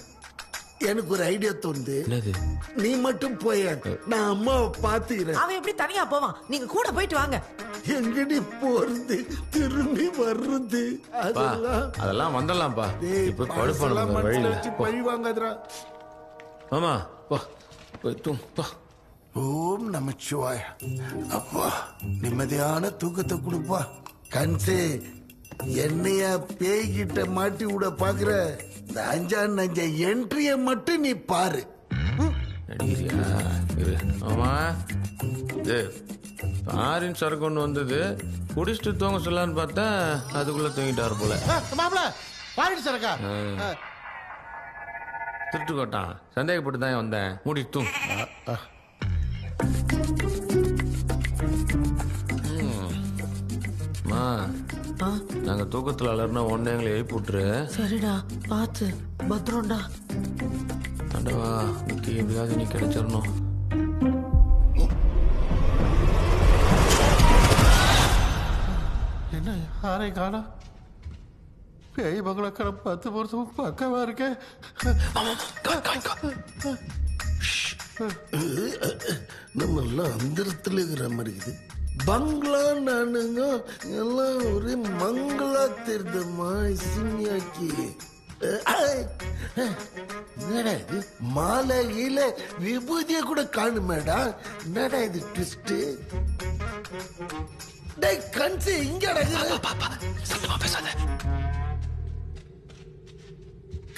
எனக்கு ஒரு ஐடியா தோணுது. என்னது? நீ மட்டும் போய. நான் அம்மாவை பாத்துக்கிறேன் அவன் எப்படி தனியா போவான்? நீங்க கூட போயிட்டு வாங்க. எங்கடி போறது? திரும்பி வர்றது? அதெல்லாம். அதெல்லாம் வந்துடலாம்ப்பா. இப்ப மனசுல வழியில. பழி வாங்காதடா. ஆமா போ. போய் தூங் போ. ஓம் நமச்சிவாய. அப்பா நிம்மதியான தூக்கத்தை கொடுப்பா. கன்சே என்னையா பேய்கிட்ட மாட்டி விட பாக்குற? இந்த அஞ்சா நஞ்ச என்ட்ரிய மட்டும் நீ பாரு. ஆரின் சரக்கு ஒன்று வந்தது. குடிச்சிட்டு தூங்க சொல்லலான்னு பார்த்தா அதுக்குள்ள தூங்கிட்டாரு போல. மாப்பிள பாடிட்டு சரக்கா? ஆ. திருட்டு கோட்டான் சந்தேகப்பட்டு தான் வந்தேன். மூடி தூங் ம். நாங்க தூக்கத்துல அலர்னா ஒன்னு எங்களை எழுப்பி விட்டுரு. சரிடா பாத்து. பத்ரம்டா. ஆண்டவா இன்னைக்கு எப்படியாவது நீ கிடைச்சிடணும். என்ன யாரை காணா? பேய் மகளக்கட பத்து வருஷம் பக்கமா இருக்கேன் நம்ம எல்லாம் அந்தரத்துல இருக்கிற மாதிரி இருக்குது. பங்களா நானுங்க எல்லாம் ஒரு மங்களா தெரியுதுமா சிம்மியாக்கி என்னடா இது? மாலையில விபூதிய கூட காணுமேடா? என்னடா இது ட்விஸ்ட் டேய் கன்சி இங்கடா. சத்தமா பேசாத.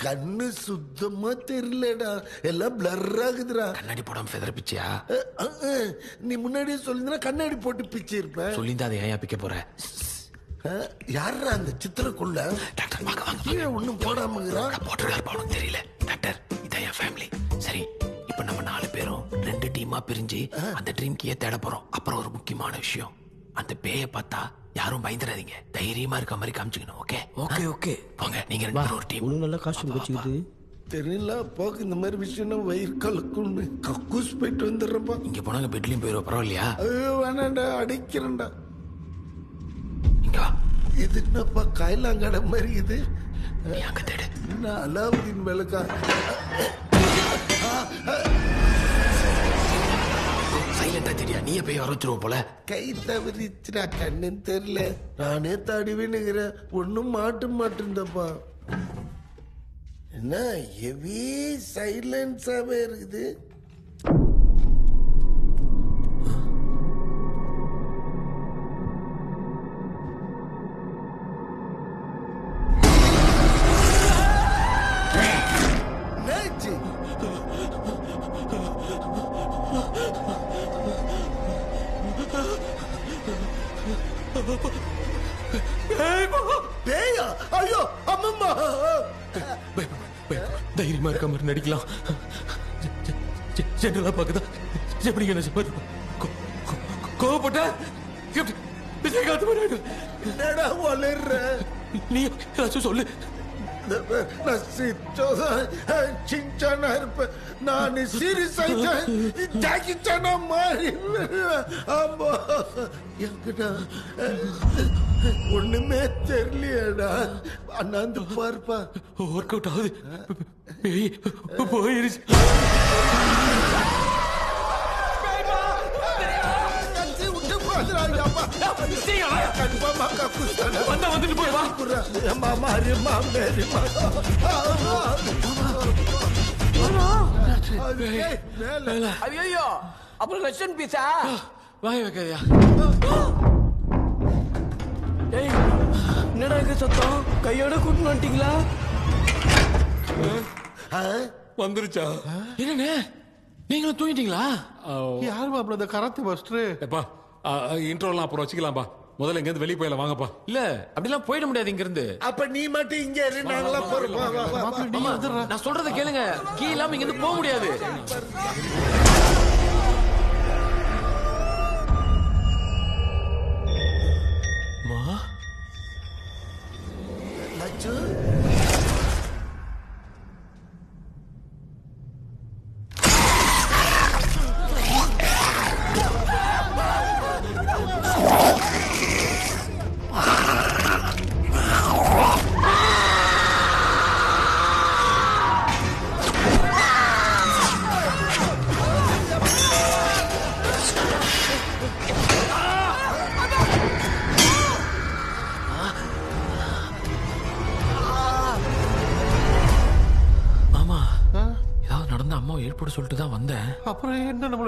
கண்ணு சுத்தமா தெரியலடா. எல்லாம் பிளர் ஆகுதுடா. கண்ணாடி போடாம ஃபெதர் பிச்சியா. நீ முன்னாடியே சொல்லிருந்தா கண்ணாடி போட்டு பிச்சு இருப்பேன் சொல்லியிருந்தா அதை ஏன் பிக்க போற? யாரா அந்த சித்திரக்குள்ள? டாக்டர் வாங்க வாங்க ஒண்ணும் போடாம. போட்டிருக்காரு உனக்கு தெரியல. டாக்டர் இதான் என் ஃபேமிலி சரி இப்போ நம்ம நாலு பேரும் ரெண்டு டீமா பிரிஞ்சு அந்த ட்ரீம் கீயை தேட போறோம்? அப்புறம் ஒரு முக்கியமான விஷயம். அந்த பேயை பார்த்தா யாரும் பயந்துடாதீங்க தைரியமா இருக்க மாதிரி காமிச்சுக்கணும் ஓகே ஓகே ஓகே போங்க. நீங்க ரெண்டு பேரும் ஒரு டீம் நல்லா காஸ்டியூம் வச்சுக்கிட்டு தெரியல போக்கு இந்த மாதிரி விஷயம்னா வயிறு கலக்கும்னு. கக்கூஸ் போயிட்டு வந்துடுறப்பா இங்க போனாங்க பெட்லயும் போயிடும் பரவாயில்லையா? ஐயோ வேணாண்டா அடிக்கிறேன்டா. இது என்னப்பா காயலாங்கடை மாதிரி இது? என்ன அலாவுதீன் விளக்கா சைலண்டா தெரியா? நீ போய் வர போல. கை தவிரிச்சுடா கண்ணுன்னு தெரியல. நானே தடிவேனுங்கிறேன் ஒன்றும் மாட்டு மாட்டேன்டப்பா. என்ன ஹெவி சைலன்ஸாவே இருக்குது. ஜெனரலா பாக்குதா எப்படி என்ன கோ- கோவப்பட்ட விஜயகாந்த் மாதிரி. என்னடா வளர்ற? நீ ஏதாச்சும் சொல்லு. சின்சானா இருப்பேன். நான் சீரியஸ் ஆயிட்டேன். மாறி ஆமா. எங்கடா ஒண்ணுமே தெரியலையேடா. அண்ணாந்து பார்ப்பா. ஒர்க் அவுட் ஆகுது. பேய் போயிருச்சு வந்துட்டு போய் வா. அம்மா மாரியம்மா மேரிம்மா ஐயோ அப்புறம் ரஷ்யன் பீஸா வாய வைக்காதியா. ஏய் என்னடா இங்க சத்தம்? கையோட கூட்டின்னு வந்துட்டீங்களா? வந்துருச்சா? என்னங்க நீங்களும் தூங்கிட்டீங்களா? யார் மாப்பிள்ள இந்த கராத்தே மாஸ்டர்? எப்பா இன்ட்ரோலாம் அப்புறம் வச்சுக்கலாம்ப்பா முதல்ல இங்கேருந்து வெளியே போயிடலாம் வாங்கப்பா. இல்ல அப்படிலாம் போயிட முடியாது இங்க இருந்து அப்ப நீ மட்டும் இங்க இரு நாங்களாம் போறோம். நான் சொல்றத கேளுங்க. கீ இல்லாம இங்க இருந்து போக முடியாது.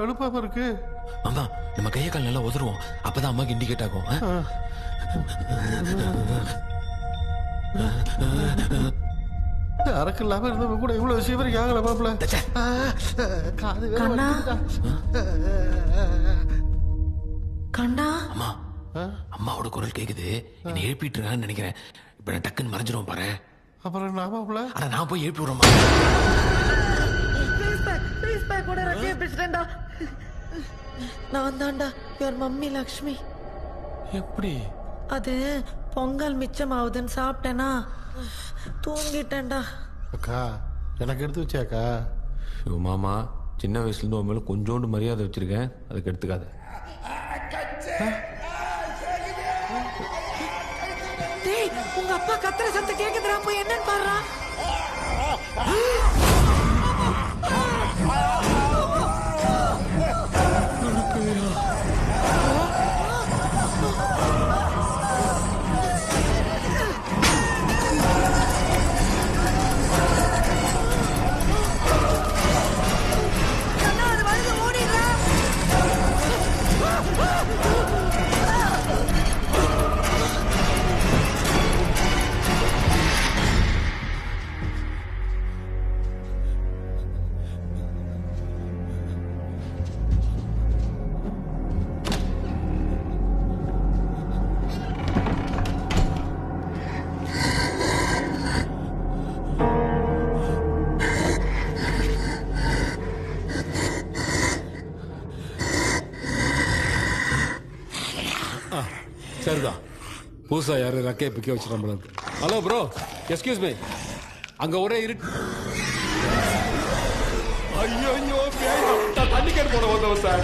எழுப்பாம இருக்கு. மாமா நம்ம கையை கால் நல்லா உதறுவோம். அப்பதான் அம்மாக்கு இண்டிகேட் ஆகும்? அரக்கு இல்லாம இருந்தவங்க கூட இவ்வளவு வரைக்கும் ஆகல மாப்பிள்ள. காது கண்ணா. கண்ணா. அம்மா அம்மாவோட குரல் கேக்குது. என்னை எழுப்பிட்டு இருக்கான்னு நினைக்கிறேன். இப்ப நான் டக்குன்னு மறைஞ்சிருவோம் பாரு. அப்புறம் நான் மாப்பிள்ள? ஆனா நான் போய் எழுப்பி விடுறேன் கூட பிடிச்சிட்டேன்டா நான் தான்டா யுவர் மம்மி லக்ஷ்மி எப்படி? அது பொங்கல் மிச்சமாவுதுன்னு சாப்பிட்டேனா? தூங்கிட்டேன்டா. அக்கா எனக்கு எடுத்து வச்சியாக்கா? ஐயோ மாமா சின்ன வயசுல இருந்து உன் மேல கொஞ்சோண்டு மரியாதை வச்சிருக்கேன். அதுக்கு எடுத்துக்காத. உங்க அப்பா கத்துற சத்தம் கேக்குதுடா போய் என்னன்னு பாருடா புதுசா யாரு ரக்கையை பிக்க வச்சிடும் போல இருக்கு ஹலோ ப்ரோ எஸ்கியூஸ் மீ அங்க ஒரே இரு ஐயோ ஐயோ பேய். தண்ணி கேட்டு போட வந்தவன் சார்.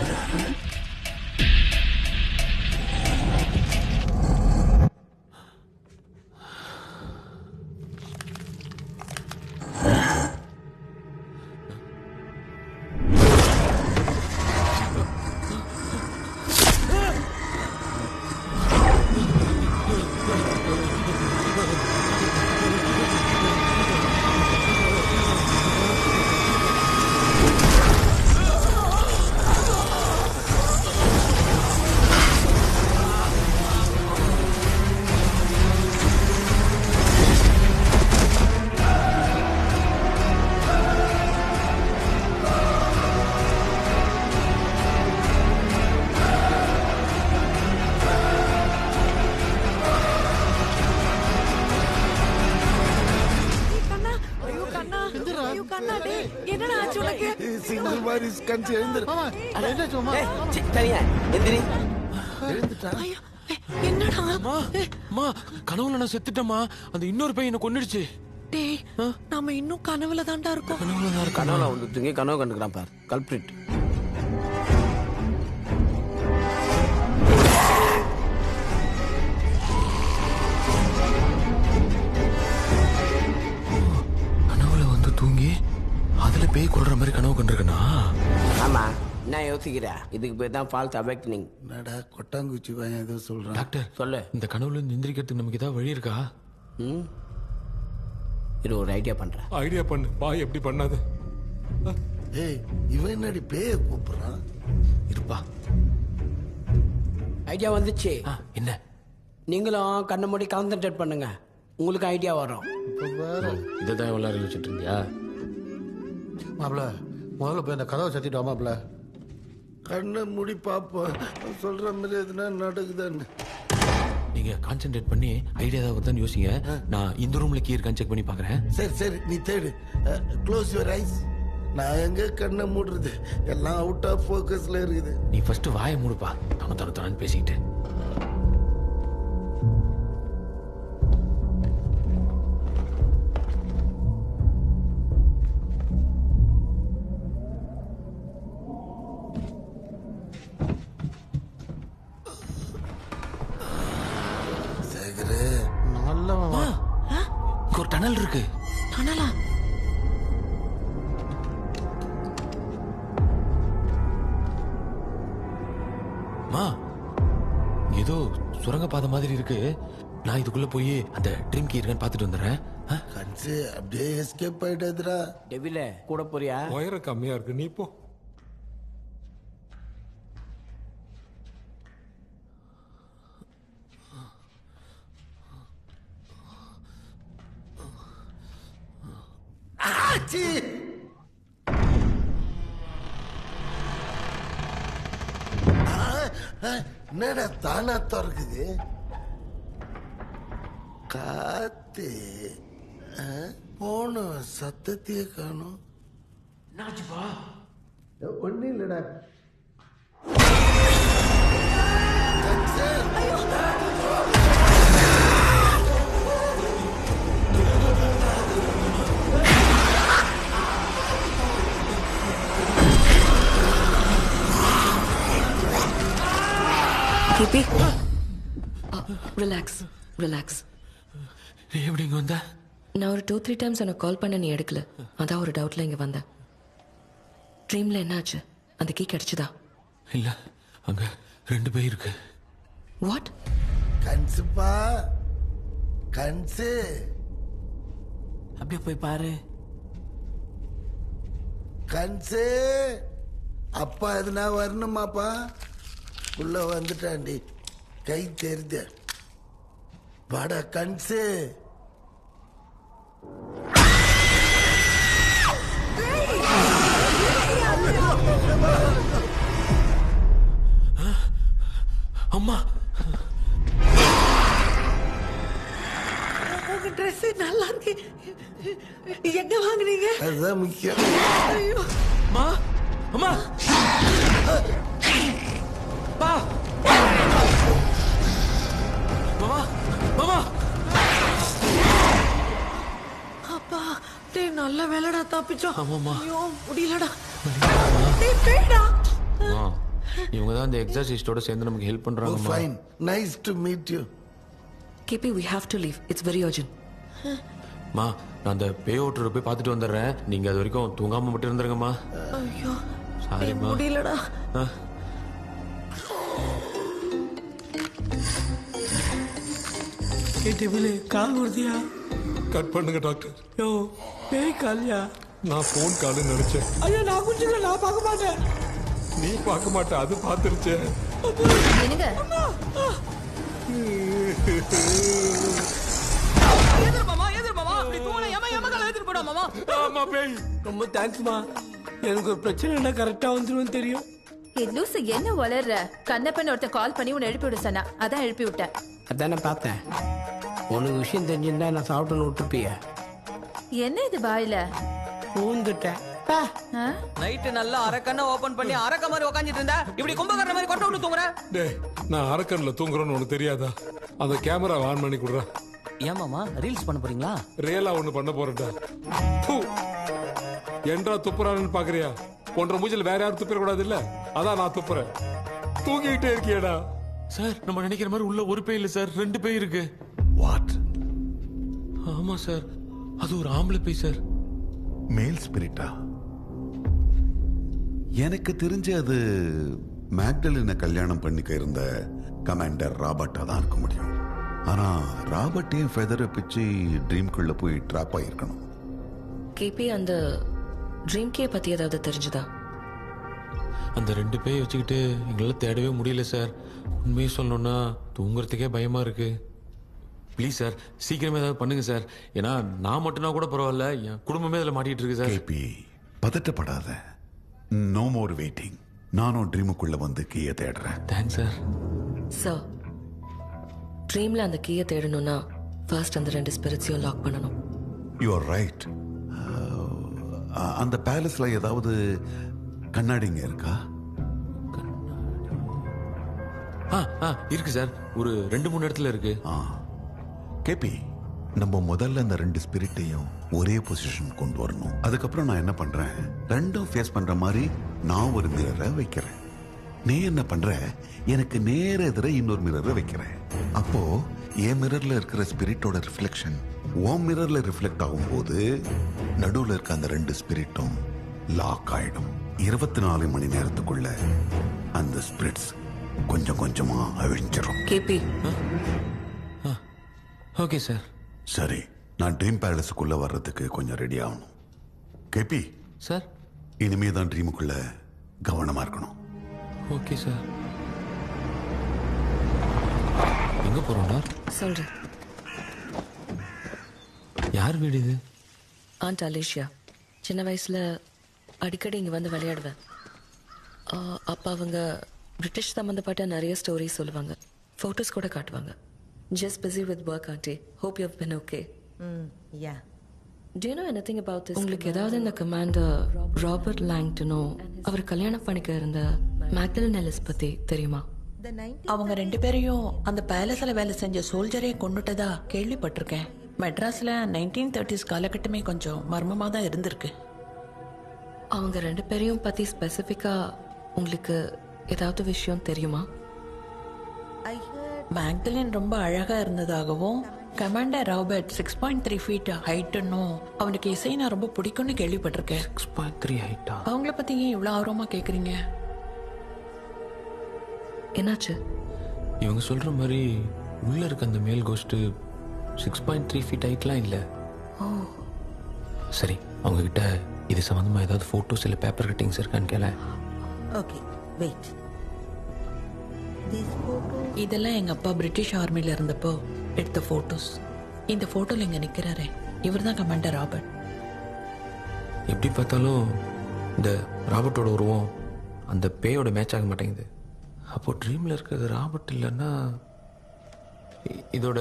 கஞ்சி எழுந்துரு. தனியா? எந்திரி. ஐயோ என்னடா? மா கனவுல நான் செத்துட்டேம்மா. அந்த இன்னொரு பையன் என்ன கொன்னுடுச்சு. டேய் நாம இன்னும் கனவுல தான்டா இருக்கோம். கனவுல வந்து தூங்கி கனவு கண்டுக்கிறான் பார். கல்பிரிட் பேய் கொள்ற மாதிரி கனவு கண்டிருக்கனா ஆமா என்ன யோசிக்கிற? இதுக்கு பேர் தான் ஃபால்ஸ் அபெக்டினிங் என்னடா கொட்டாங்குச்சி பையன் ஏதோ சொல்றான். டாக்டர் சொல்லு. இந்த கனவுல இருந்து எந்திரிக்கிறதுக்கு நமக்கு ஏதாவது வழி இருக்கா? ம்? இரு ஒரு ஐடியா பண்றேன். ஐடியா பண்ணு. பாய் எப்படி பண்ணாது. ஏய் இவன் என்னடி பேய கூப்பிடுறான்? இருப்பா. ஐடியா வந்துச்சு. என்ன? நீங்களும் கண்ணை மூடி கான்சென்ட்ரேட் பண்ணுங்க. உங்களுக்கு ஐடியா வரும். இதை தான் எல்லாரும் யோசிச்சுட்டு இருந்தியா? மாப்பிள முதல்ல போய் அந்த கதவை சத்திட்டு மாப்பிள கண்ணை மூடி பாப்போம். சொல்ற மாதிரி எதுனா நடக்குதான்னு. நீங்க கான்சென்ட்ரேட் பண்ணி ஐடியா ஏதாவது வருதான்னு யோசிங்க. நான் இந்த ரூம்ல கீ இருக்கான்னு செக் பண்ணி பாக்குறேன். சரி சரி நீ தேடு. க்ளோஸ் யுவர் ஐஸ் நான் எங்க கண்ணை மூடுறது? எல்லாம் அவுட் ஆஃப் ஃபோக்கஸ்ல இருக்குது. நீ ஃபர்ஸ்ட் வாயை மூடுப்பா. தன தன தனன்னு பேசிக்கிட்டு. டனல் இருக்கு. டனலா மா ஏதோ சுரங்கப்பாதை மாதிரி இருக்கு. நான் இதுக்குள்ள போய் அந்த ட்ரீம் கீ இருக்கான்னு பார்த்துட்டு வந்துடுறேன். ஆ? கன்சு அப்படியே எஸ்கேப் ஆயிட்டதுடா டெவில கூட போறியா? உயரம் கம்மியா இருக்கு. நீ போ ஆச்சி ஆ, ஆ, என்னடா தானா திறக்குது காத்து போன சத்தத்தையே காணும். ஒன்னும் இல்லடா. கிபி. ரிலாக்ஸ் ரிலாக்ஸ் நீ எப்படி இங்க வந்த? நான் ஒரு டூ த்ரீ டைம்ஸ் உனக்கு கால் பண்ண நீ எடுக்கல. அதான் ஒரு டவுட்ல இங்க வந்தேன். ட்ரீம்ல என்னாச்சு அந்த கீ கிடைச்சதா? இல்ல அங்க ரெண்டு பேர் இருக்கு. வாட் கன்சுப்பா கன்சு. அப்படியே போய் பாரு. கன்சு. அப்பா எதுனா வரணுமாப்பா? உள்ள வந்துட்டாண்டி கை தெரிஞ்ச. வாடா கன்சு. அம்மா. உங்க ட்ரெஸ் நல்லா இருக்கு. எங்க வாங்குனீங்க? அதுதான் முக்கியம். ஐயோ. அம்மா. அம்மா. மாமா மாமா மாமா. அப்பா டேய் நல்ல வேலைடா தப்பிச்சோம் ஆமாமா ஐயோ முடியலடா. டேய் பேடா இவங்க தான் இந்த எக்ஸாசிஸ்டோட சேர்ந்து நமக்கு ஹெல்ப் பண்றாங்க fine nice to meet you we have to leave it's very urgent மா நான் அந்த பே ஓட்டர் போய் பார்த்துட்டு வந்துடுறேன். நீங்க அது வரைக்கும் தூங்காம மட்டும் இருந்துருங்கம்மா. ஐயோ சாரி முடியலடா. ஆ கேட்டபிள் கால் வருதியா கட் பண்ணுங்க டாக்டர் யோ பேய் காலியா? நான் ஃபோன் காலுன்னு நினைச்சேன். ஐயா நான் குடிச்சிக்கல நான் பார்க்க மாட்டேன். நீ பார்க்க மாட்ட அது பார்த்துருச்சே. என்னங்க? எதிர் மாமா எதிர் மாமா அப்படி தூணை ஏமா ஏமா கால எதிர் போடா மாமா. ஆமா பேய். ரொம்ப தேங்க்ஸ்மா எனக்கு ஒரு பிரச்சனைனா கரெக்டா வந்துரும் தெரியும். ஏ லூசு என்ன வளர்ற? கண்ணப்பன் ஒருத்தன் கால் பண்ணி உன்னை எழுப்பி விட சொன்னா. அதான் எழுப்பி விட்டேன். அதானே பார்த்தேன். உனக்கு விஷயம் தெரிஞ்சிருந்தா நான் சாப்பிட்டுன்னு விட்டுருப்பிய. என்ன இது வாயில? பூந்துட்டேன். ஆ? நைட்டு நல்லா அரக்கண்ண ஓபன் பண்ணி அரக்க மாதிரி உட்காந்துட்டு இருந்தா இப்படி கும்பகர்ண மாதிரி கொட்ட விட்டு தூங்குற? டேய் நான் அரக்கன்ல தூங்குறேன்னு உனக்கு தெரியாதா? அந்த கேமரா ஆன் பண்ணி கொடுறா ஏன் மாமா? ரீல்ஸ் பண்ண போறீங்களா? ரியலா ஒண்ணு பண்ண போறேன்டா. பூ. என்றா துப்புறான்னு பாக்குறியா? போன்ற மூஞ்சில் வேற யாரும் துப்பிட கூடாது இல்ல அதான் நான் துப்புறேன். தூங்கிக்கிட்டே இருக்கியேடா. சார் நம்ம நினைக்கிற மாதிரி உள்ள ஒரு பேய் இல்ல சார். ரெண்டு பேய் இருக்கு. வாட் ஆமா சார். அது ஒரு ஆம்பளை பேய் சார். மேல் ஸ்பிரிட்டா எனக்கு தெரிஞ்சு அது மேக்டலினை கல்யாணம் பண்ணிக்க இருந்த கமாண்டர் ராபர்ட்டா தான் இருக்க முடியும். ஆனா ராபர்ட்டையும் ஃபெதரை பிச்சு ட்ரீம்குள்ள போய் ட்ராப் ஆயிருக்கணும்? KP, அந்த ட்ரீம் கே பத்தி ஏதாவது தெரிஞ்சுதா? அந்த ரெண்டு பேய் வச்சுக்கிட்டு எங்களால தேடவே முடியல சார் உண்மையை சொல்லணும்னா தூங்குறதுக்கே பயமா இருக்கு. ப்ளீஸ் சார் சீக்கிரமே ஏதாவது பண்ணுங்க சார் ஏன்னா நான் மட்டும்னா கூட பரவாயில்ல என் குடும்பமே அதில் மாட்டிட்டு இருக்கு சார் கேபி பதட்டப்படாத. நோ மோர் வெயிட்டிங் நானும் ட்ரீமுக்குள்ள வந்து கீயை தேடுறேன். தேங்க்ஸ் சார் சார் ட்ரீம்ல அந்த கீயை தேடணும்னா ஃபர்ஸ்ட் அந்த ரெண்டு ஸ்பிரிட்ஸையும் லாக் பண்ணணும். யூ ஆர் ரைட் அந்த பேலஸ்ல ஏதாவது கண்ணாடிங்க இருக்கா? ஆ ஆ இருக்கு சார். ஒரு ரெண்டு மூணு இடத்துல இருக்கு. கேபி நம்ம முதல்ல அந்த ரெண்டு ஸ்பிரிட்டையும் ஒரே பொசிஷன் கொண்டு வரணும். அதுக்கப்புறம் நான் என்ன பண்றேன்? ரெண்டும் ஃபேஸ் பண்ற மாதிரி நான் ஒரு மிரரை வைக்கிறேன். நீ என்ன பண்ற? எனக்கு நேர எதிர இன்னொரு மிரரை வைக்கிறேன். அப்போ என் மிரர்ல இருக்கிற ஸ்பிரிட்டோட ரிஃப்ளெக்ஷன் உன் மிரர்ல ரிஃப்ளெக்ட் ஆகும்போது நடுவுல இருக்க அந்த ரெண்டு ஸ்பிரிட்டும் லாக் ஆயிடும். இருபத்தி நாலு மணி நேரத்துக்குள்ள அந்த ஸ்பிரிட்ஸ் கொஞ்சம் கொஞ்சமா அழிஞ்சிரும். கேபி. Okay sir. சரி நான் ட்ரீம் பேலஸுக்குள்ள வர்றதுக்கு கொஞ்சம் ரெடி ஆகணும். KB sir? இனிமே தான் ட்ரீமுக்குள்ள கவனமா இருக்கணும். ஓகே சார் எங்க போறோம்டா சொல்றேன். யார் வீடு இது? Aunt Alicia. சின்ன வயசுல அடிக்கடி இங்க வந்து விளையாடுவேன். அப்ப அவங்க பிரிட்டிஷ் சம்மந்தப்பட்ட நிறைய ஸ்டோரி சொல்லுவாங்க. ஃபோட்டோஸ் கூட காட்டுவாங்க. Just busy with work aunty hope you fine okay hmm yeah Do you know anything about this? உங்களுக்கு ஏதாவது இந்த கமாண்டர் ராபர்ட் லாங்டனோ அவர் கல்யாணம் பண்ணிக்க இருந்த மேக்டலன் எலிஸ் பத்தி தெரியுமா? அவங்க ரெண்டு பேரையும் அந்த பேலஸ்ல வேலை செஞ்ச சோல்ஜரே கொண்டுட்டதா கேள்விப்பட்டிருக்கேன். மெட்ராஸ்ல நைன்டீன் தேர்ட்டிஸ் காலகட்டமே கொஞ்சம் மர்மமா தான் இருந்திருக்கு. அவங்க ரெண்டு பேரையும் பத்தி ஸ்பெசிஃபிக்கா உங்களுக்கு ஏதாவது விஷயம் தெரியுமா? மேக்டலின் ரொம்ப அழகா இருந்ததாகவும் commander Robert six point three feet ஹைட்டுன்னும் அவனுக்கு இசைனா ரொம்ப பிடிக்கும்னு கேள்விப்பட்டிருக்கேன். சிக்ஸ் பாயிண்ட் த்ரீ ஹைட்டா அவங்கள பத்தி ஏன் இவ்வளவு ஆர்வமா கேக்குறீங்க? என்னாச்சு? இவங்க சொல்ற மாதிரி உள்ள இருக்க அந்த male ghost six point three feet ஹைட்லாம் இல்லை. ஓ. சரி அவங்க கிட்ட இது சம்மந்தமா ஏதாவது ஃபோட்டோஸ் இல்லை பேப்பர் கட்டிங்ஸ் இருக்கான்னு கேள. ஓகே வெயிட் இதெல்லாம் எங்க அப்பா பிரிட்டிஷ் ஆர்மில இருந்தப்போ எடுத்த போட்டோஸ் இந்த போட்டோல இங்க நிக்கிறாரே. இவர் தான் கமாண்டர் ராபர்ட் எப்படி பார்த்தாலும் இந்த ராபர்ட்டோட உருவம் அந்த பேயோட மேட்ச் ஆக மாட்டேங்குது. அப்போது ட்ரீமில் இருக்கிறது ராபர்ட் இல்லைன்னா இதோட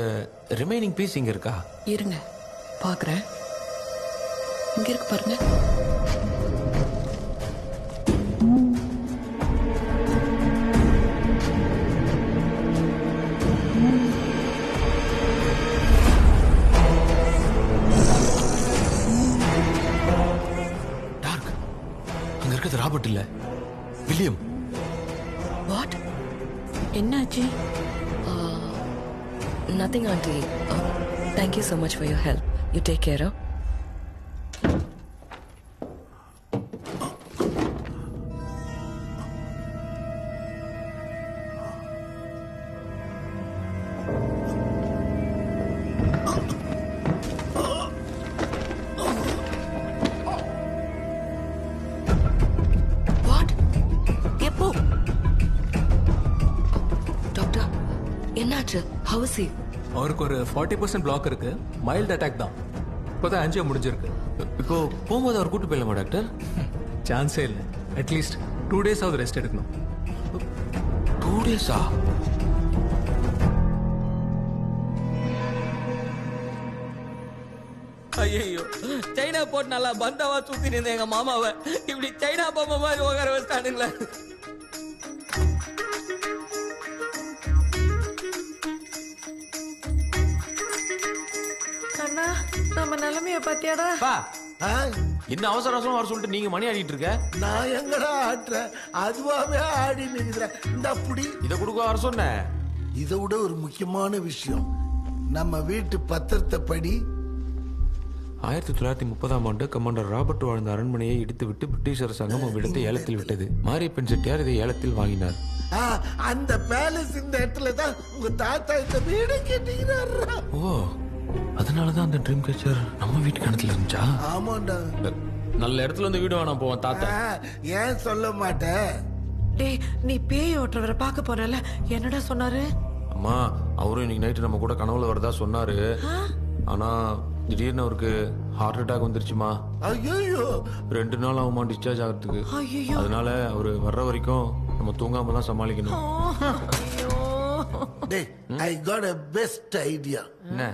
ரிமைனிங் பீஸ் இங்கே இருக்கா? இருங்க பார்க்குறேன். இங்கே இருக்கு பாருங்க. டார்க் அங்கே இருக்கிறது ராபர்ட் இல்லை. வில்லியம் என்னாச்சு? Nothing aunty thank you so much for your help you take care what என்னாச்சு ஹவுஸ் he? அவருக்கு ஒரு ஃபார்ட்டி பர்சன்ட் பிளாக் இருக்கு. மைல்டு அட்டாக் தான். இப்போதான் ஆன்ஜியோ முடிஞ்சிருக்கு. இப்போ போகும்போது அவர் கூட்டு போயிடலாமா டாக்டர்? சான்ஸே இல்லை. அட்லீஸ்ட் டூ டேஸ் ஆகுது ரெஸ்ட் எடுக்கணும். டூ டேஸா ஐயோ சைனா போட்டு நல்லா பந்தாவா தூக்கி நின்ற எங்க மாமாவை. இப்படி சைனா பொம்மை மாதிரி உட்கார வச்சுட்டானுங்களே. பாத்தியாடா? பா. என்ன அவசர அவசரம் வர சொல்லிட்டு நீங்க மணி ஆடிட்டு இருக்க? நான் எங்கடா ஆட்டுறேன் அதுவாவே ஆடி நிற்கிறேன் இந்த அப்படி இத கொடுக்க வர சொன்னேன் இதை விட ஒரு முக்கியமான விஷயம். நம்ம வீட்டு பத்திரத்தை படி. ஆயிரத்தி தொள்ளாயிரத்தி முப்பதாம் ஆண்டு கமாண்டர் ராபர்ட் வாழ்ந்த அரண்மனையை இடித்துவிட்டு பிரிட்டிஷ் அரசாங்கம் அவ்விடத்தை ஏலத்தில் விட்டது. மாரியப்பன் செட்டியார் இதை ஏலத்தில் வாங்கினார். அந்த பேலஸ் இந்த இடத்துல தான் உங்க தாத்தா இந்த வீடு கட்டிக்கிறாரா ஓ. அதனாலதான் அந்த ட்ரீம் கேச்சர் நம்ம வீட்டு கிணத்துல இருந்துச்சா ஆமாண்டா. நல்ல இடத்துல இந்த வீடு வேணாம் போவான் தாத்தா. ஏன் சொல்ல மாட்டேன்? டேய் நீ பேய் ஓட்டுறவரை பார்க்க போனல என்னடா சொன்னாரு? அம்மா அவரும் இன்னைக்கு நைட்டு நம்ம கூட கனவுல வரதா சொன்னாரு. ஆனா திடீர்னு அவருக்கு ஹார்ட் அட்டாக் வந்துருச்சுமா. ஐயோ ரெண்டு நாள் ஆகுமா டிஸ்சார்ஜ் ஆகிறதுக்கு. அதனால அவரு வர்ற வரைக்கும் நம்ம தூங்காம தான் சமாளிக்கணும் டேய் I got a best idea என்ன?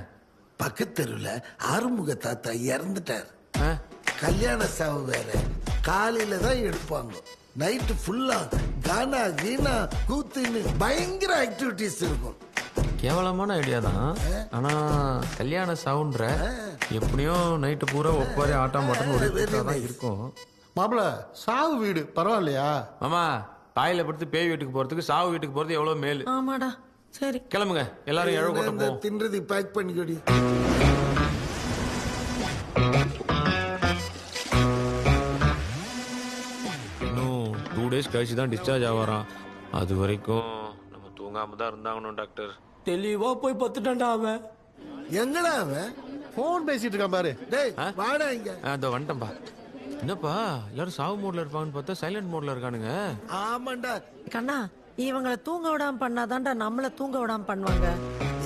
பக்கத்தெருவுல ஆறுமுக தாத்தா இறந்துட்டார். கல்யாண சாவு வேற. காலையில தான் எடுப்பாங்க. நைட்டு ஃபுல்லா கானா கீனா கூத்துன்னு பயங்கர ஆக்டிவிட்டிஸ் இருக்கும். கேவலமான ஐடியா தான். ஆனா கல்யாண சவுண்ட்ற எப்படியும் நைட்டு பூரா ஒப்பாரி ஆட்டம் ஒரு கூத்தா தான் இருக்கும். மாப்பிள சாவு வீடு பரவாயில்லையா? மாமா பாயில படுத்து பேய் வீட்டுக்கு போறதுக்கு சாவு வீட்டுக்கு போறது எவ்வளவு மேலு. ஆமாடா. சரி. கிளம்புங்க. எல்லாரும் எழவு தின்றதை பேக் பண்ணிக்கடி. இன்னும் டூ டேஸ் கழிச்சு தான் டிஸ்சார்ஜ் ஆவாராம். அது வரைக்கும் நம்ம தூங்காம தான் இருந்தாகணும் டாக்டர் தெளிவா போய் பத்துட்டான்டா அவன். எங்கடா அவன்? போன் பேசிட்டு இருக்கான் பாரு. டேய் வாடா இங்க. அதோ வந்துட்டேன்பா. என்னப்பா எல்லாரும் சாவு மோட்ல இருப்பாங்கன்னு பார்த்தா சைலண்ட் மோட்ல இருக்கானுங்க. ஆமாண்டா. கண்ணா இவங்களை தூங்க விடாம பண்ணாதான்டா நம்மள தூங்க விடாம பண்ணுவாங்க.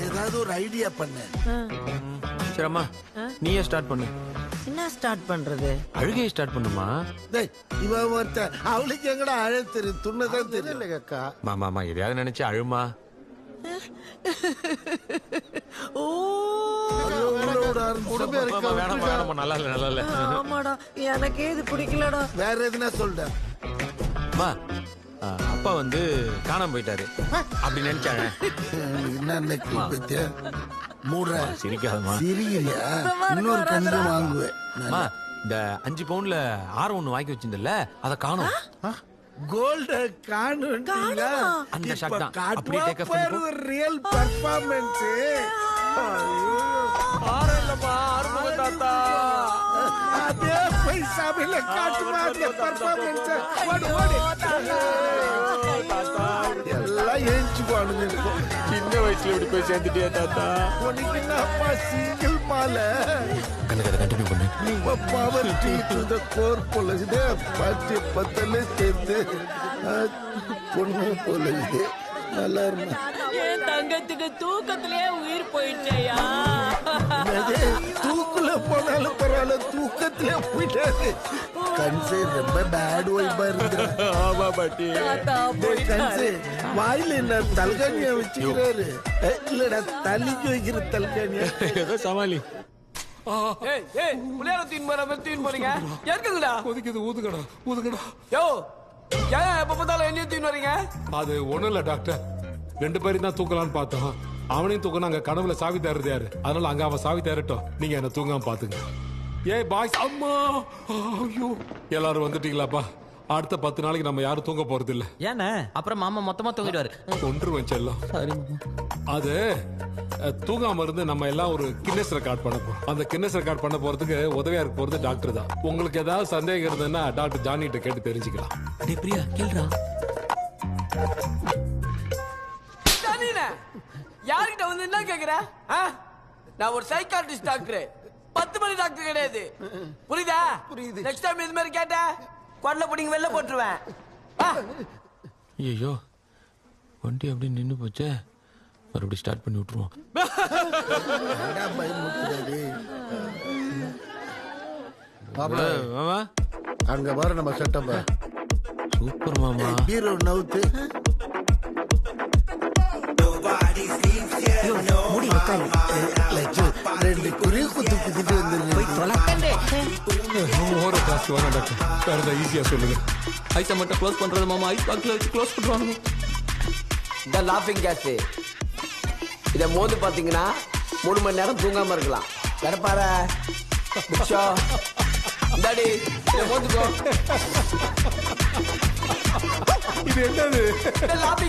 ஏதாவது ஒரு ஐடியா பண்ண. ஆ. சரி அம்மா நீயே ஸ்டார்ட் பண்ணு. என்ன ஸ்டார்ட் பண்றது? அழுகையை ஸ்டார்ட் பண்ணுமா? டேய் இவன் ஒருத்தன் அவளுக்கு எங்கடா அழ தெரியும். துண்ணதான் தெரியல அக்கா மாமா எதையாவது நினைச்சு அழுமா? ஓ. எனக்கே இது பிடிக்கலடா. வேற எதுனா சொல்ற அப்பா வந்து காணாம போயிட்டாரு. அப்படி நினைச்சாங்க. என்ன பத்தியா மூடுற? இன்னொரு கண்டு வாங்குவேன். அம்மா இந்த அஞ்சு பவுன்ல ஆறு ஒண்ணு வாங்கி வச்சிருந்தல அத காணும். கோல்ட காணுன்றீங்களா? அந்த தான். அப்படியே ரியல் பர்ஃபார்மன்ஸ் அதே பைசாவில காட்டுமா அந்த பர்ஃபார்மன்ஸ் ஓடு ஓடு. எல்லாம் ஏஞ்சி பாடுங்க சின்ன வயசுல இப்படி போய் சேர்ந்துட்டியா தாத்தா? உனக்கு என்னப்பா சிங்கிள் மாலை? கண்ணு கண்டினியூ பண்ணு. நீ power tea to the core பொழுது பத்து பத்தல சேர்ந்து அஹ், பொண்ணு பொழுது நல்லா இருந்தா என் தங்கத்துக்கு தூக்கத்திலே உயிர் போயிட்டேயா தூக்கத்திலே போயிட்டாரு கன்சே ரொம்ப பேட் வைப்பா இருக்கிறான் ஆமா பாட்டி. கன்சே வாயில என்ன தல்கானியா வச்சுக்கிறாரு இல்லடா தலிக்கு வைக்கிற தல்கானியா ஏதோ சமாளி அது ஒண்ணும் இல்ல டாக்டர். ரெண்டு பேரும் தான் தூக்கலாம்னு பார்த்தோம். அவனையும் தூக்கணும் அங்க கனவுல சாவி தருது யாரு? அதனால அங்க அவன் சாவி தரட்டும் நீங்க என்ன தூங்காம பாத்துங்க ஏய் பாய்ஸ் அம்மா! ஐயோ. எல்லாரும் வந்துட்டீங்களாப்பா. அடுத்த பத்து நாளைக்கு நம்ம யாரும் தூங்க போறது இல்ல ஏண்ணே அப்புறம் மாமா மொத்தமா தூங்கிடுவாரு. ஒன்று செல்லம். அது தூங்காம இருந்து நம்ம எல்லாம் ஒரு கின்னஸ் ரெக்கார்ட் பண்ண போறோம். அந்த கின்னஸ் ரெக்கார்ட் பண்ண போறதுக்கு உதவியா இருக்க போறது டாக்டர் தான். உங்களுக்கு ஏதாவது சந்தேகம் இருந்ததுன்னா டாக்டர் ஜானிட்ட கேட்டு தெரிஞ்சுக்கலாம். டே பிரியா கேள்றா யார்கிட்ட வந்து என்ன கேக்குற? ஆ? நான் ஒரு சைக்காட்ரிஸ்ட் டாக்டர். பத்து மணி டாக்டர் கிடையாது. புரியுதா? புரியுது. நெக்ஸ்ட் டைம் இது மாதிரி கேட்ட கொடல பிடிங்க வெளில போட்டுருவேன். ஐயோ வண்டி அப்படியே நின்று போச்சே. மறுபடியும் ஸ்டார்ட் பண்ணி விட்டுருவோம். மாமா. அங்க பாரு நம்ம செட்டப்ப சூப்பர் மாமா. ஹீரோ நவுத்து. லட்சு, ரெண்டு குறி குத்து குத்திட்டு ஓர ஜாஸ்தி வேணாம் டாக்டர் வேற ஏதாவது ஈஸியா சொல்லுங்க. ஐஸை மட்டும் க்ளோஸ் பண்றது மாமா. ஐஸ் பாக்ஸ்ல வச்சு க்ளோஸ் பண்ணுவாங்க இந்த லாஃபிங் கேஸ் இத மோந்து பாத்தீங்கன்னா மூணு மணி நேரம் தூங்காம இருக்கலாம். கடப்பார பிக்ஷா இந்தாடி இத மோந்துக்கோ. இது என்னது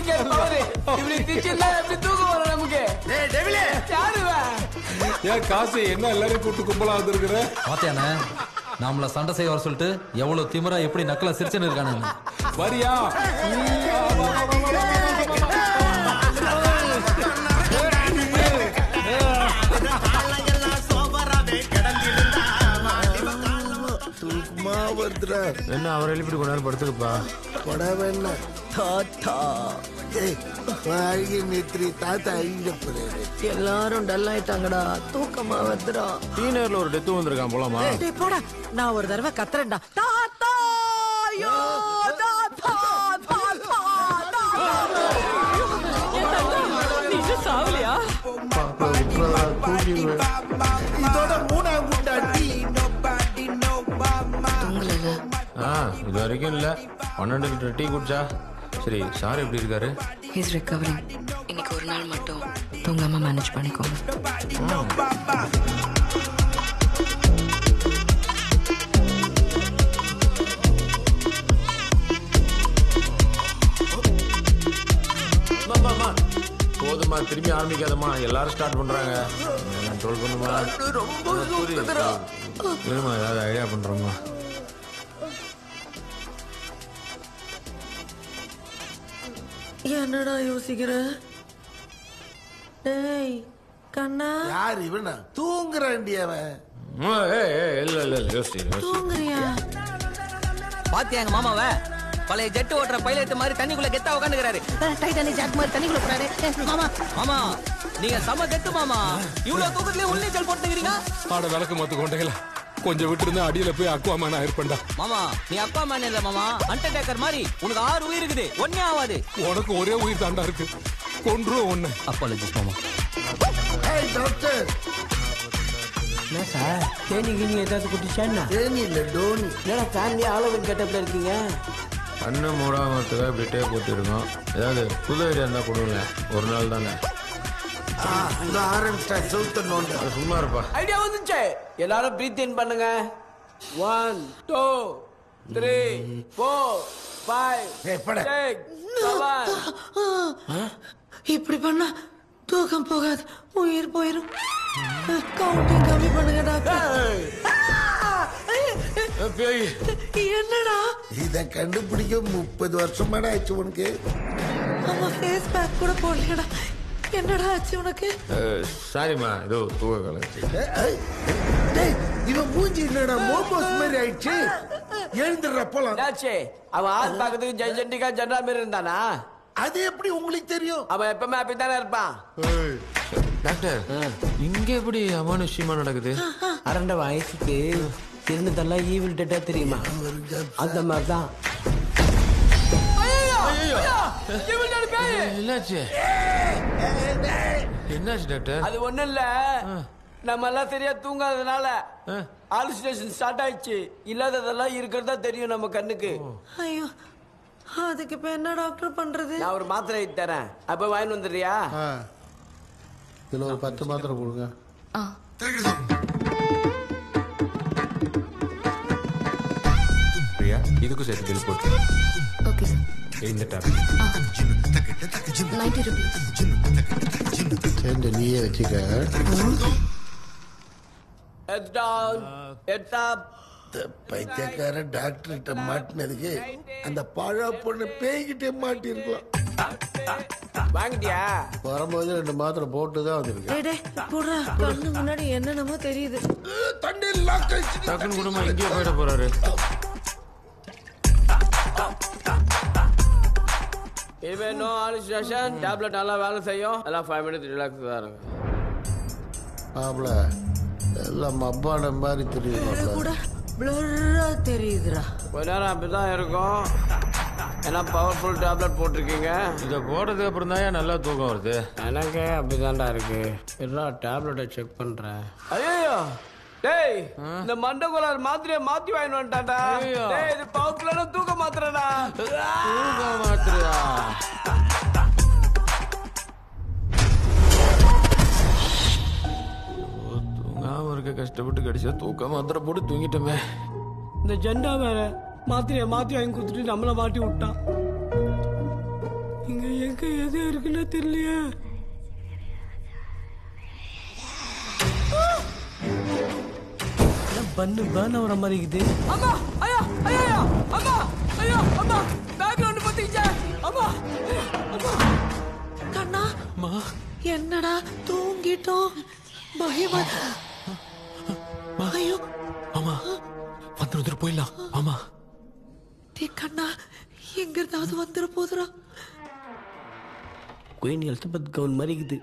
கேஸ் பவர் இப்படி கிச்சன்ல எப்படி தூக்கம் வரும் நமக்கு டேய் டெவிலே யாரு இவன்? ஏன் காசு என்ன எல்லாரும் கூட்டு கும்பலா வந்திருக்கிற பாத்தியானே நாமள சண்டை செய்ய வர சொல்லிட்டு எவ்வளவு திமிரா எப்படி நக்கலா சிரிச்சுன்னு இருக்கானு வரியா வருதுடா என்ன அவர் எழுப்பிட்டு நேரம் படுத்துக்கப்பா? படம் என்ன? தாத்தா. அழுகி நேத்திரி தாத்தா அழுகிட போறாரு. எல்லாரும் டல் ஆயிட்டாங்கடா. தூக்கமா வந்துடா டீனர்ல ஒரு டெத்து வந்திருக்கான் போலாமா? டேய் போடா. நான் ஒரு தடவை கத்துறேன்டா. தாத்தா ஐயோ தாத்தா தாத்தா சாவலியா? இதோட இது வரைக்கும் இல்ல பன்னெண்டு லிட்டர் டீ குடிச்சா? சரி சார் எப்படி இருக்காரு? ஹீஸ் ரெக்கவரிங் இன்னைக்கு ஒரு நாள் மட்டும். தூங்காம மேனேஜ் பண்ணிக்கோங்க. போதுமா திரும்பி ஆரம்பிக்காதம்மா. எல்லாரும் ஸ்டார்ட் பண்றாங்க. கண்ட்ரோல் பண்ணுமா ரொம்ப ஏதாவது ஐடியா பண்றோமா என்னடா யோசிக்கிற? டேய் கண்ணா. யார் இவனா? தூங்குறாண்டி அவன். இல்ல இல்ல இல்ல யோசி யோசி. தூங்குறியா? பாத்தியா எங்க மாமாவ? பழைய ஜெட் ஓட்டுற பைலட் மாதிரி தண்ணிக்குள்ள கெத்தா உட்காந்துக்கிறாரு டைட்டானிக் ஜாக் மாதிரி தண்ணிக்குள்ள போறாரு. மாமா மாமா நீங்க செம கெத்து மாமா. இவ்வளவு தூக்கத்திலேயே உள்நீச்சல் போட்டுக்கிறீங்க? ஆட விளக்கு மத்து கொண்டைகளா கொஞ்சம் விட்டுருந்தா அடியில போய் அக்குவாமேனா இருப்பேன்டா மாமா நீ அப்பா மேன் இல்ல மாமா அண்டர்டேக்கர் மாதிரி உனக்கு ஆறு உயிர் இருக்குது ஒன்னே ஆகாது உனக்கு ஒரே உயிர் தாண்டா இருக்கு. கொன்றும் ஒண்ணு அப்பாலஜிஸ் மாமா. ஏய் டாக்டர் என்ன சார்? தேனி கிணி ஏதாவது குட்டிச்சான்னா தேனி இல்ல டோனி என்னடா ஃபேமிலி கெட்டப்ல இருக்கீங்க? கண்ணு மூடாமத்துக்காக இப்படி டேப் போட்டுருக்கோம் ஏதாவது புது ஐடியா இருந்தா கொடுங்க ஒரு நாள் தானே. இந்த ஆரம்பிச்சா சவுத்த நோண்ட. சும்மா இருப்பா. ஐடியா வந்துச்சு எல்லாரும் பிரீத் இன் பண்ணுங்க. One two three four five seven இப்படி பண்ணா தூக்கம் போகாது. உயிர் போயிரும். கவுண்டிங் கம்மி பண்ணுங்க டாக்டர் என்னடா? இத கண்டுபிடிக்க முப்பது வருஷமாடா ஆச்சு உனக்கு. ஆமா ஃபேஸ் பேக் கூட போடலடா என்னடா ஆச்சு உனக்கு? சாரிம்மா ஏதோ தூக்க கலச்சு டேய், இவன் மூஞ்சி என்னடா மோமோஸ் மாதிரி ஆயிடுச்சு? எழுந்துடுற போலாம். என்னாச்சு? அவன் ஆள் பார்க்கறதுக்கு ஜெய்சண்டிகா ஜென்ரா மாதிரி இருந்தானா? அது எப்படி உங்களுக்கு தெரியும்? அவன் எப்பவுமே அப்படித்தானே இருப்பான். டாக்டர் இங்க எப்படி அமானுஷ்யமா நடக்குது? அரண்ட வயசுக்கு இருந்ததெல்லாம் ஈவில் டெட்டா தெரியுமா? அந்த மாதிரி தான் என்னாச்சு? என்னாச்சு டாக்டர்? அது ஒண்ணும் இல்ல. நம்ம எல்லாம் சரியா தூங்காததுனால ஆலுசினேஷன் ஸ்டார்ட் ஆயிடுச்சு. இல்லாததெல்லாம் இருக்கிறதா தெரியும் நம்ம கண்ணுக்கு. ஐயோ அதுக்கு இப்ப என்ன டாக்டர் பண்றது? நான் ஒரு மாத்திரை தரேன். அப்ப வாங்கி வந்துடுறியா? இதுல ஒரு பத்து மாத்திரை கொடுங்க. பிரியா இதுக்கு ரெண்டுக்கும் சேர்த்து பில் போட்டு. ஓகே இந்த டேப்லெட் நைன்டி ருபீஸ் சேர்ந்து நீயே வச்சுக்க. பைத்தியக்கார டாக்டர்கிட்ட மாட்டினதுக்கு அந்த பழ பொண்ணு பேய்கிட்டே மாட்டிருக்கலாம் வாங்கிட்டியா வரும்போது ரெண்டு மாத்திரை போட்டு தான் வந்திருக்கேன் டேய், டேய், போடுறா கண்ணு முன்னாடி என்னென்னமோ தெரியுது தண்ணி லாக் டக்குன்னு குடும்பம் எங்கேயோ போயிட போறாரு இனிமே நோ ஆலிஸ்ட்ரேஷன் டேப்லெட் நல்லா வேலை செய்யும். எல்லாம் ஃபைவ் மினிட்ஸ் ரிலாக்ஸ் தான் இருங்க. மாப்பிள எல்லாம் மப்பான மாதிரி தெரியும் கூட பிளர்ரா தெரியுதுடா. கொஞ்ச நேரம் அப்படிதான் இருக்கும். ஏன்னா பவர்ஃபுல் டேப்லெட் போட்டிருக்கீங்க? இதை போட்டதுக்கு அப்புறம் தான் நல்லா தூக்கம் வருது? எனக்கே அப்படிதான்டா இருக்கு. எல்லா டேப்லெட்டை செக் பண்றேன் ஐயோ டேய் இந்த மண்டகுலார் மாத்திரைய மாத்தி வாங்கி வந்துட்டான்டா. ஐயோ. டேய் இது பவர்ஃபுல்லான தூக்க மாத்திரடா. தூக்க மாத்திரையா? தூங்காம இருக்க கஷ்டப்பட்டு கடிச்சா தூக்க மாத்திரை போட்டு தூங்கிட்டோமே. இந்த ஜெண்டா வேற மாத்திரைய மாத்தி வாங்கி கொடுத்துட்டு நம்மள மாட்டி விட்டான். இங்க எங்க எது இருக்குன்னு தெரியலையே. பண்ணு பேர்ன் ஆகிற மாதிரி இருக்குது. அம்மா ஐயா ஐயா அம்மா ஐயோ அம்மா பேக்ரவுண்ட் பத்திச்சா அம்மா அம்மா. கண்ணா என்னடா தூங்கிட்டோம். பயமா. ஐயோ. ஆமா வந்து வந்துட்டு போயிடலாம். ஆமா டே கண்ணா எங்க இருந்தாவது வந்துட போதுடா. குயின் எலிசபெத் கவுன் மாதிரி இருக்குது.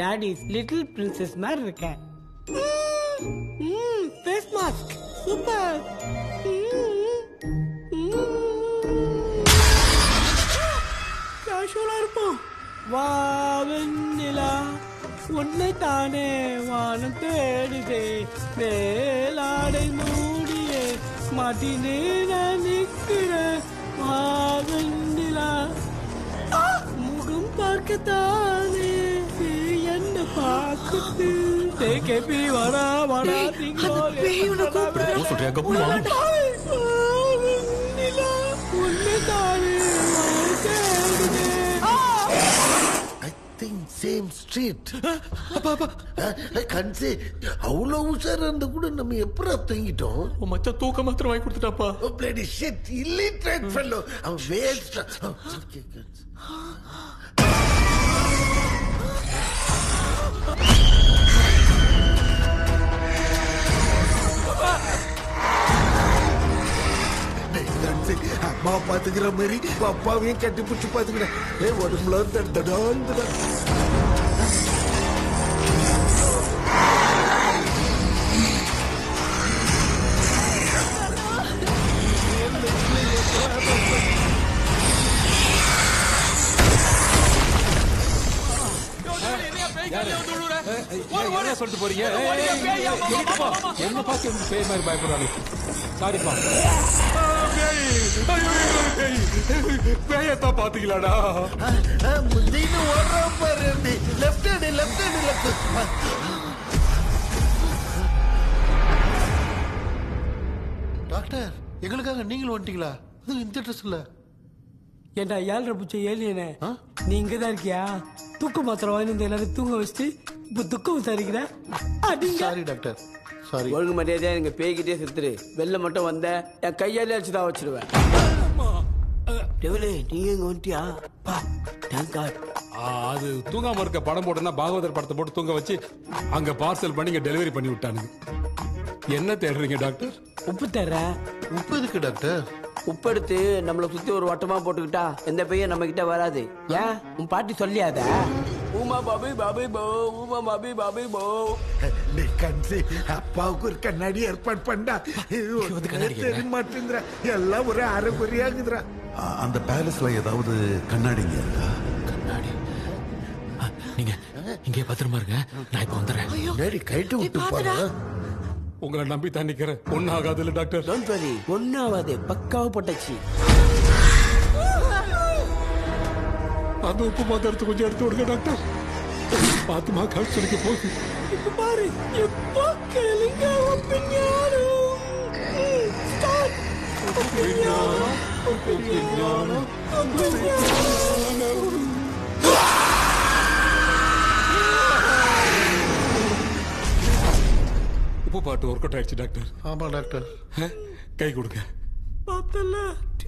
டாடி லிட்டில் பிரின்சஸ் மாதிரி இருக்கேன். Face mask super. கேஷுவலா இருப்போம். வா வெண்ணிலா. உன்னை தானே வானம் தேடுதே. மேலாடை மூடியே. மாட்டினே நான் நிற்கிறேன். வா வெண்ணிலா. முகம் பார்க்கத்தானே. என்ன பார்க்குது டேய் கேபி வாடா வாடா திங்கோ அந்த பேய் உன்னை கூப்பிடுறா. சொல்றியா? கப்பு. உன்னை தானே சேம் ஸ்ட்ரீட் கன்சே அவ்வளவு உஷாரா இருந்தா கூட நம்ம எப்படா தூங்கிட்டோம்? மச்சான் தூக்க மாத்திரம் வாங்கி கொடுத்துட்டாப்பா. பிளடி ஷிட் இல்லிட்ரேட் ஃபெல்லோ அவன் வேஸ்ட். அம்மா பாத்துக்கிற மாதிரி அப்பாவையும் கட்டி பிடிச்சி பாத்துக்கிறேன் ஏ உடம்புல தடான் என்ன சொல்லிட்டு போறீங்க? என்ன பார்த்து பேய் மாதிரி பயப்படுறாங்க சாரிப்பா. பேயத்தான் பாத்தீங்களாடா? முந்தின்னு ஓடுற பாரு left hand left hand left doctor எங்களுக்காக நீங்களும் வந்துட்டீங்களா? அது இந்த ட்ரெஸ் இல்ல. ஏண்டா ஏழரை பூச்சை ஏலியனே நீ இங்க தான் இருக்கியா? தூக்க மாத்திரம் வாங்கி எல்லாரும் தூங்க வச்சுட்டு இப்ப துக்கம் விசாரிக்கிற? சாரி டாக்டர் சாரி ஒழுங்கு மரியாதையா நீங்க பேய்கிட்டே செத்துரு. வெளில மட்டும் வந்த என் கையாலே அடிச்சு தான் வச்சிருவேன். டெவிலே நீங்க இங்க வந்துட்டியா? பா தேங்க் காட் அது தூங்காம இருக்க படம் போட்டோன்னா பாகவதர் படத்தை போட்டு தூங்க வச்சு அங்க பார்சல் பண்ணி இங்க டெலிவரி பண்ணி விட்டானுங்க. என்ன தேடுறீங்க டாக்டர் உப்பு தர்ற உப்பு எதுக்கு டாக்டர் உப்பு எடுத்து நம்மள சுத்தி ஒரு வட்டமா போட்டுக்கிட்டா எந்த பையன் நம்ம கிட்ட வராது. ஏன்? உன் பாட்டி சொல்லியாத? ஊமா பாபி பாபி போ ஊமா பாபி பாபி போ. கன்சி அப்பாவுக்கு ஒரு கண்ணாடி ஏற்பாடு பண்ணா. தெரிய மாட்டேங்கிறா எல்லாம் ஒரு அரைக்குறையாகுதுரா அந்த பேலஸ்ல ஏதாவது கண்ணாடிங்க இருக்கா? நீங்க இங்கே பத்திரமா இருங்க. நான் இப்ப வந்துடுறேன் டேடி கைட்டு விட்டு பாரு உங்களை நம்பி தான் நிக்கிறேன். ஒன்னும் ஆகாதுல்ல டாக்டர். டோன்ட் வரி ஒன்னும் ஆகாது பக்காவா போட்டாச்சு. அந்த உப்பு மாத்திரை எடுத்து கொஞ்சம் எடுத்து விடுங்க டாக்டர். பாத்துமா கழிச்சலுக்கு போகுது. இப்ப பாரு எப்போ கேளுங்க ஒப்பிஞானம் உப்பு பாட்டு ஒர்க் அவுட் ஆயிடுச்சு டாக்டர் ஆமா டாக்டர் கை கொடுங்க பார்த்தல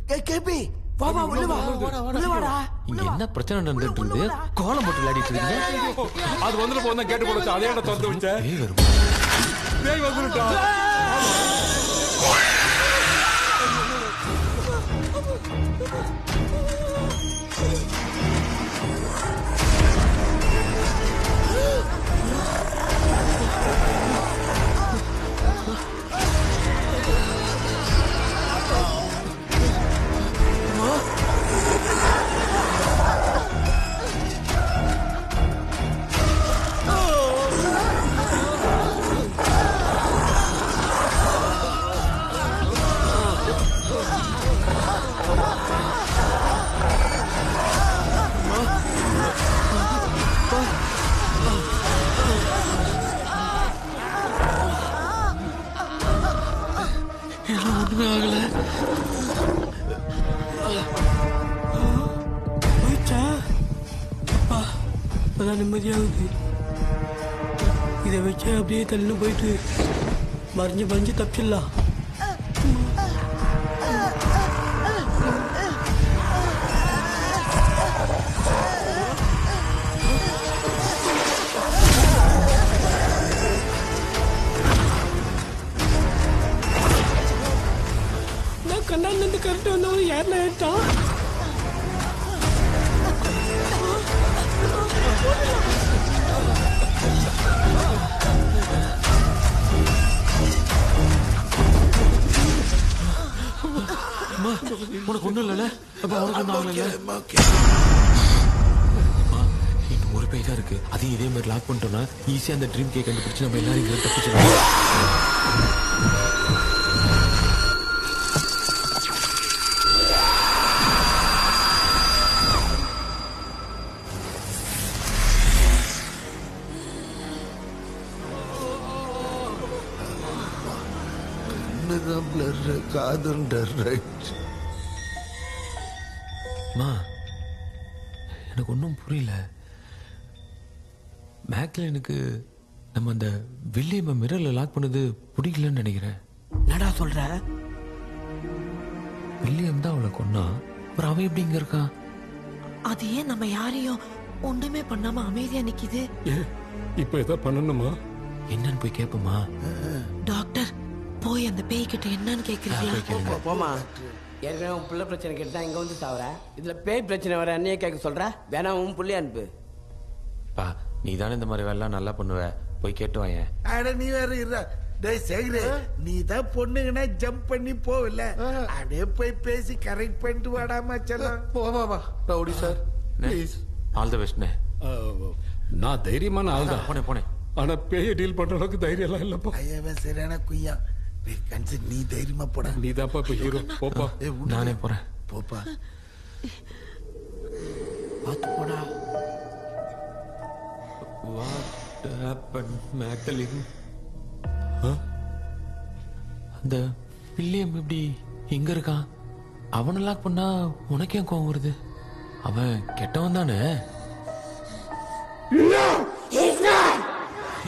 ஏய் கேபி வா வா உள்ள வா. உள்ள வாடா இங்க என்ன பிரச்சனை நடந்துட்டு இருந்து கோலம் போட்டு விளையாடிட்டு இருக்கீங்க? அது வந்துட்டு போனா கேட்டு போடுச்சு அதே இடம் திறந்து வச்ச? பேய் வந்துட்டா எல்லாம் ஒண்ணுமே ஆகல அப்பா நிம்மதியாகுது. இதை வச்சு அப்படியே தள்ளு போயிட்டு மறைஞ்சு மறைஞ்சு தப்பிச்சிடலாம் இன்னும் ஒரு தான் இருக்கு. அதையும் இதே மாதிரி லாக் பண்ணிட்டோம்னா ஈஸியா அந்த ட்ரீம் கேக் கண்டுபிடிச்சு நம்ம எல்லாரும் இங்க தப்பிச்சிடலாம். கண்ணுதான் புரியல. மேக்ல எனக்கு நம்ம அந்த வில்லியம்ம மிரர்ல லாக் பண்ணது பிடிக்கலன்னு நினைக்கிறேன். என்னடா சொல்ற? வில்லியம் தான் அவளை கொன்னா அப்புறம் அவன் எப்படி இங்க இருக்கான்? அது ஏன் நம்ம யாரையும் ஒண்ணுமே பண்ணாம அமைதியா நிக்குது? இப்போ எதா பண்ணணுமா? என்னன்னு போய் கேட்போமா டாக்டர் போய் அந்த பேய் கிட்ட என்னன்னு கேக்குறீங்களா? போமா ஏற்கனவே உன் பிள்ளை பிரச்சனை கேட்டு தான் இங்க வந்து சாவுற. இதுல பேய் பிரச்சனை வர என்னையே கேட்க சொல்ற? வேணா உன் புள்ளி அனுப்பு. பா நீ தானே இந்த மாதிரி வேலைலாம் நல்லா பண்ணுவ. போய் கேட்டு வாயேன். அட நீ வேற இருடா. டேய் சேகரே நீ தான் பொண்ணுங்கன்னா ஜம்ப் பண்ணி போவில்ல. அப்படியே போய் பேசி கரெக்ட் பண்ணிட்டு வாடாமா செல்லம் போவாமா rowdy sir. Please all the பெஸ்ட்னே நான் தைரியமான ஆள் தான். போனேன் போனேன். ஆனா பேய டீல் பண்ற அளவுக்கு தைரியம் எல்லாம் இல்லப்பா. ஐயவன் சரியான குய்யா. நீ தைரியமா போடா. நீ தான்ப்பா இப்ப ஹீரோ போப்பா. நானே போறேன். போப்பா. பார்த்து போடா. வாட் ஹேப்பன் மேக்டலின் அந்த வில்லியம் எப்படி எங்க இருக்கான் அவனை லாக் பண்ணா உனக்கே கோவம் வருது? அவன் கெட்டவன் தானே?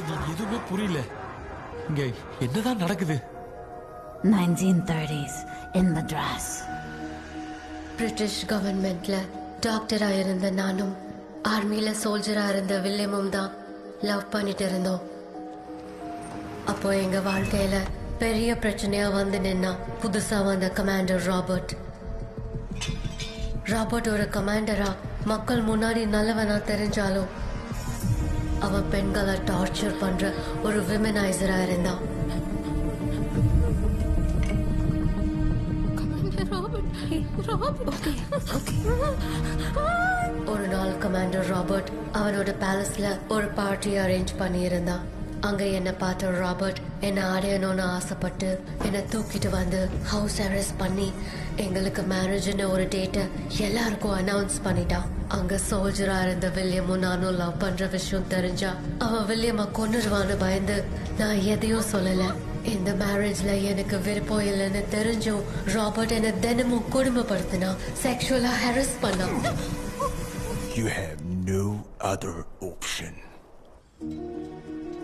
இது எதுவுமே புரியல. இங்க என்னதான் நடக்குது? 1930s in Madras. பிரிட்டிஷ் கவர்மெண்ட்ல டாக்டரா இருந்த நானும் ஆர்மியில சோல்ஜரா இருந்த வில்லியமும் தான் லவ் பண்ணிட்டு இருந்தோம். அப்போ எங்க வாழ்க்கையில பெரிய பிரச்சனையா வந்து நின்னா புதுசா வந்த கமாண்டர் ராபர்ட் ராபர்ட் ஒரு கமாண்டரா மக்கள் முன்னாடி நல்லவனா தெரிஞ்சாலும் அவன் பெண்களை டார்ச்சர் பண்ற ஒரு விமனைசரா இருந்தான். ஒரு நாள் கமாண்டர் ராபர்ட் அவனோட பேலஸ்ல ஒரு பார்ட்டி அரேஞ்ச் பண்ணியிருந்தான். அங்க என்ன பார்த்த ராபர்ட் என்ன அடையணும்னு ஆசைப்பட்டு என்னை தூக்கிட்டு வந்து ஹவுஸ் அரெஸ்ட் பண்ணி எங்களுக்கு மேரேஜ்னு ஒரு டேட்டை எல்லாருக்கும் அனௌன்ஸ் பண்ணிட்டான். அங்க சோல்ஜரா இருந்த வில்லியமும் நானும் லவ் பண்ற விஷயம் தெரிஞ்சா அவன் வில்லியம கொன்னுருவான்னு பயந்து நான் எதையும் சொல்லல. இந்த மேரேஜ்ல எனக்கு விருப்பம் இல்லைன்னு தெரிஞ்சும் ராபர்ட் என்ன தினமும் கொடுமைப்படுத்தினா செக்ஷுவலா ஹாரஸ் பண்ணான் You have no other option.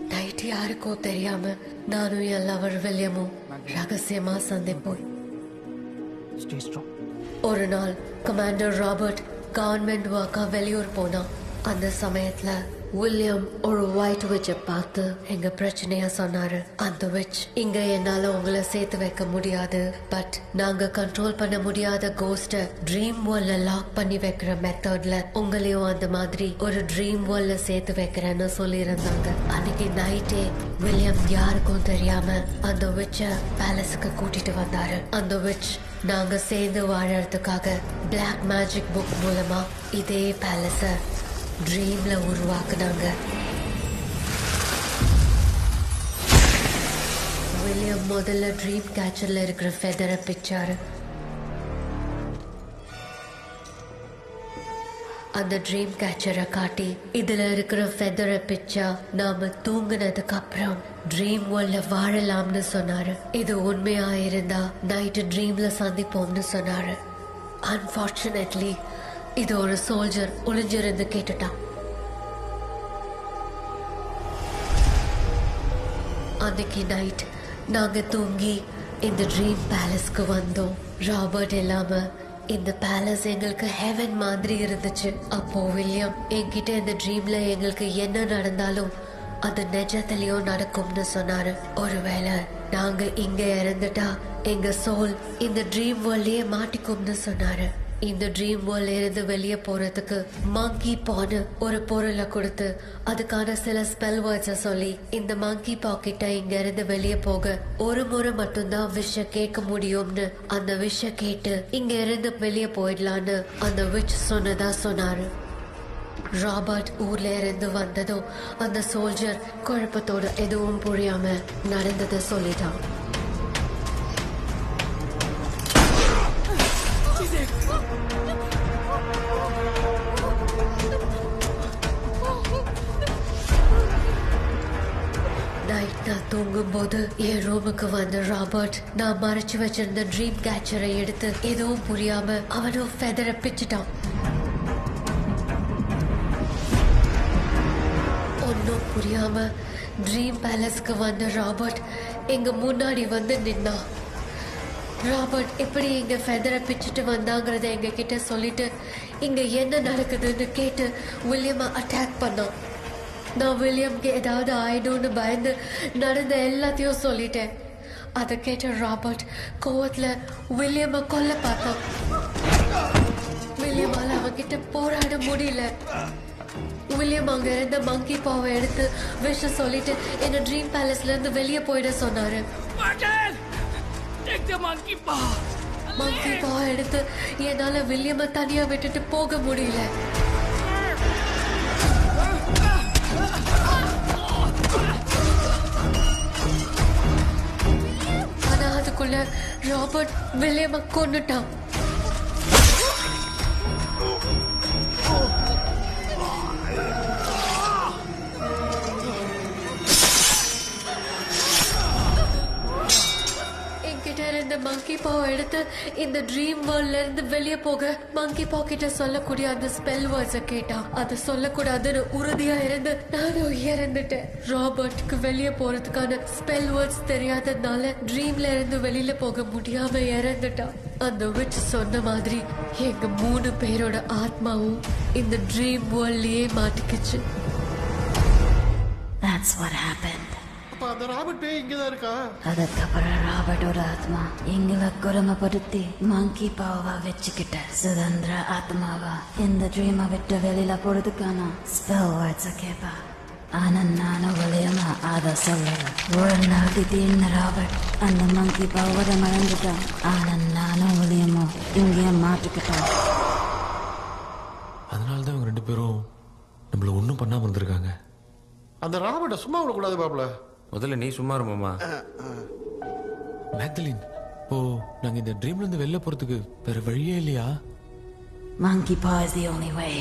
Night யாருக்கோ தெரியாம நானும் என் லவர் வில்லியமும் ரகசியமா சந்திப்போம். ஒரு நாள் கமாண்டர் ராபர்ட் கவர்மெண்ட் ஒர்க்கா வெளியூர் போனான் அந்த சமயத்துல வில்லியம் ஒரு ஒயிட் விட்ச பார்த்து எங்க பிரச்சனைய சொன்னாரு? அந்த விட்ச் இங்க என்னால உங்களை சேர்த்து வைக்க முடியாது. பட் நாங்க கண்ட்ரோல் பண்ண முடியாத கோஸ்ட ட்ரீம் வேர்ல்ட்ல லாக் பண்ணி வைக்கிற மெத்தட்ல உங்களையும் அந்த மாதிரி ஒரு ட்ரீம் வேர்ல்ட்ல சேர்த்து வைக்கிறேன்னு சொல்லியிருந்தாங்க. அன்னைக்கு நைட்டே வில்லியம் யாருக்கும் தெரியாம அந்த விட்ச பேலஸுக்கு கூட்டிட்டு வந்தாரு. அந்த விட்ச் நாங்க சேர்ந்து வாழறதுக்காக பிளாக் மேஜிக் புக் மூலமா இதே பேலஸ ட்ரீம்ல உருவாக்குனாங்க. வில்லியம் முதல்ல ட்ரீம் கேச்சர்ல இருக்கிற ஃபெதரை பிச்சாரு. அந்த ட்ரீம் கேச்சரை காட்டி இதுல இருக்கிற ஃபெதரை பிச்சா நாம தூங்கினதுக்கு அப்புறம் ட்ரீம் வேர்ல்ட்ல வாழலாம்னு சொன்னாரு. இது உண்மையா இருந்தா நைட்டு ட்ரீம்ல சந்திப்போம்னு சொன்னாரு. அன்பார்ச்சுனேட்லி இது ஒரு சோல்ஜர் ஒளிஞ்சிருந்து கேட்டுட்டான். அன்னைக்கு நைட் நாங்க தூங்கி இந்த ட்ரீம் பேலஸ்க்கு வந்தோம். ராபர்ட் இல்லாம இந்த பேலஸ் எங்களுக்கு ஹெவன் மாதிரி இருந்துச்சு. அப்போ வில்லியம் என்கிட்ட இந்த ட்ரீம்ல எங்களுக்கு என்ன நடந்தாலும் அது நிஜத்திலயும் நடக்கும்னு சொன்னாரு. ஒருவேளை நாங்க இங்க இறந்துட்டா எங்க சோல் இந்த ட்ரீம் வேர்ல்ட்லயே மாட்டிக்கும்னு சொன்னாரு. இந்த ட்ரீம் வேர்ல்ட்ல இருந்து வெளியே போறதுக்கு மங்கி பானு ஒரு பொருளை கொடுத்து அதுக்கான சில ஸ்பெல் வேர்ட்ஸ சொல்லி இந்த மங்கி பாக்கெட்டை இங்க இருந்து வெளியே போக ஒரு முறை மட்டும்தான் விஷ கேட்க முடியும்னு அந்த விஷ கேட்டு இங்க இருந்து வெளியே போயிடலான்னு அந்த விச் சொன்னதா சொன்னாரு. ராபர்ட் ஊர்ல இருந்து வந்ததும் அந்த சோல்ஜர் குழப்பத்தோட எதுவும் புரியாம நடந்ததை சொல்லிட்டான். தூங்கும் போது தூங்கும்போது என் ரூமுக்கு வந்த ராபர்ட் நான் மறைச்சு வச்சிருந்த ட்ரீம் கேச்சரை எடுத்து எதுவும் புரியாம அவனும் ஃபெதரை பிச்சுட்டான். ஒன்றும் புரியாம ட்ரீம் பேலஸ்க்கு வந்த ராபர்ட் எங்க முன்னாடி வந்து நின்னான் ராபர்ட் எப்படி எங்க ஃபெதரை பிச்சுட்டு வந்தாங்கிறத எங்க கிட்ட சொல்லிட்டு இங்க என்ன நடக்குதுன்னு கேட்டு வில்லியமா அட்டாக் பண்ணான். நான் வில்லியம்க்கு ஏதாவது ஆயிடும்னு பயந்து நடந்த எல்லாத்தையும் சொல்லிட்டேன். அதை கேட்ட ராபர்ட் கோவத்துல வில்லியமை கொல்ல பார்த்தான். வில்லியமால அவன்கிட்ட போராட முடியல. வில்லியம் அங்க இருந்த மங்கி பாவை எடுத்து விஷ சொல்லிட்டு என்ன ட்ரீம் பேலஸ்ல இருந்து வெளியே போயிட சொன்னாரு. மங்கி பாவை எடுத்து என்னால வில்லியம தனியா விட்டுட்டு போக முடியல. அதுக்குள்ள ராபர்ட் வில்லியம கொண்டுட்டான் இந்த இருந்த மங்கி பாவை எடுத்து இந்த ட்ரீம் வேர்ல்ட்ல இருந்து வெளியே போக மங்கி பா கிட்ட சொல்லக்கூடிய அந்த ஸ்பெல் வேர்ட்ஸ கேட்டான். அது சொல்லக்கூடாதுன்னு உறுதியா இருந்து நானும் இறந்துட்டேன். ராபர்ட்க்கு வெளியே போறதுக்கான ஸ்பெல் வேர்ட்ஸ் தெரியாததுனால ட்ரீம்ல இருந்து வெளியில போக முடியாம இறந்துட்டான். அந்த விச் சொன்ன மாதிரி எங்க மூணு பேரோட ஆத்மாவும் இந்த ட்ரீம் வேர்ல்ட்லயே மாட்டிக்கிச்சு. That's what happened. அப்ப அந்த ராபர்ட் பேய் இங்கதான் இருக்கா? அதுக்கப்புறம் ராபர்ட்டோட ஆத்மா. எங்களை கொடுமைப்படுத்தி மங்கி பாவா வச்சுக்கிட்ட சுதந்திர ஆத்மாவா? இந்த ட்ரீமை விட்டு வெளியில போறதுக்கான ஸ்பெல் வேர்ட்ஸ கேப்பா? ஆனா நானும் விளையமா அத சொல்லல ஒரு நாள் திடீர்னு ராபர்ட் அந்த மங்கி மறந்துட்டான் ஆனா நானும் விளையமோ இங்கேயே மாட்டிக்கிட்டோம் அதனால தான் இவங்க ரெண்டு பேரும் நம்மள ஒன்றும் பண்ணாம இருந்திருக்காங்க. அந்த ராபர்ட்டை சும்மா விடக்கூடாது பாப்ல முதல்ல நீ சும்மா இருமாமா மேக்தலின் ஓ நாங்க இந்த ட்ரீம்ல இருந்து வெளில போறதுக்கு வேற வழியே இல்லையா? Monkey paw is the only way.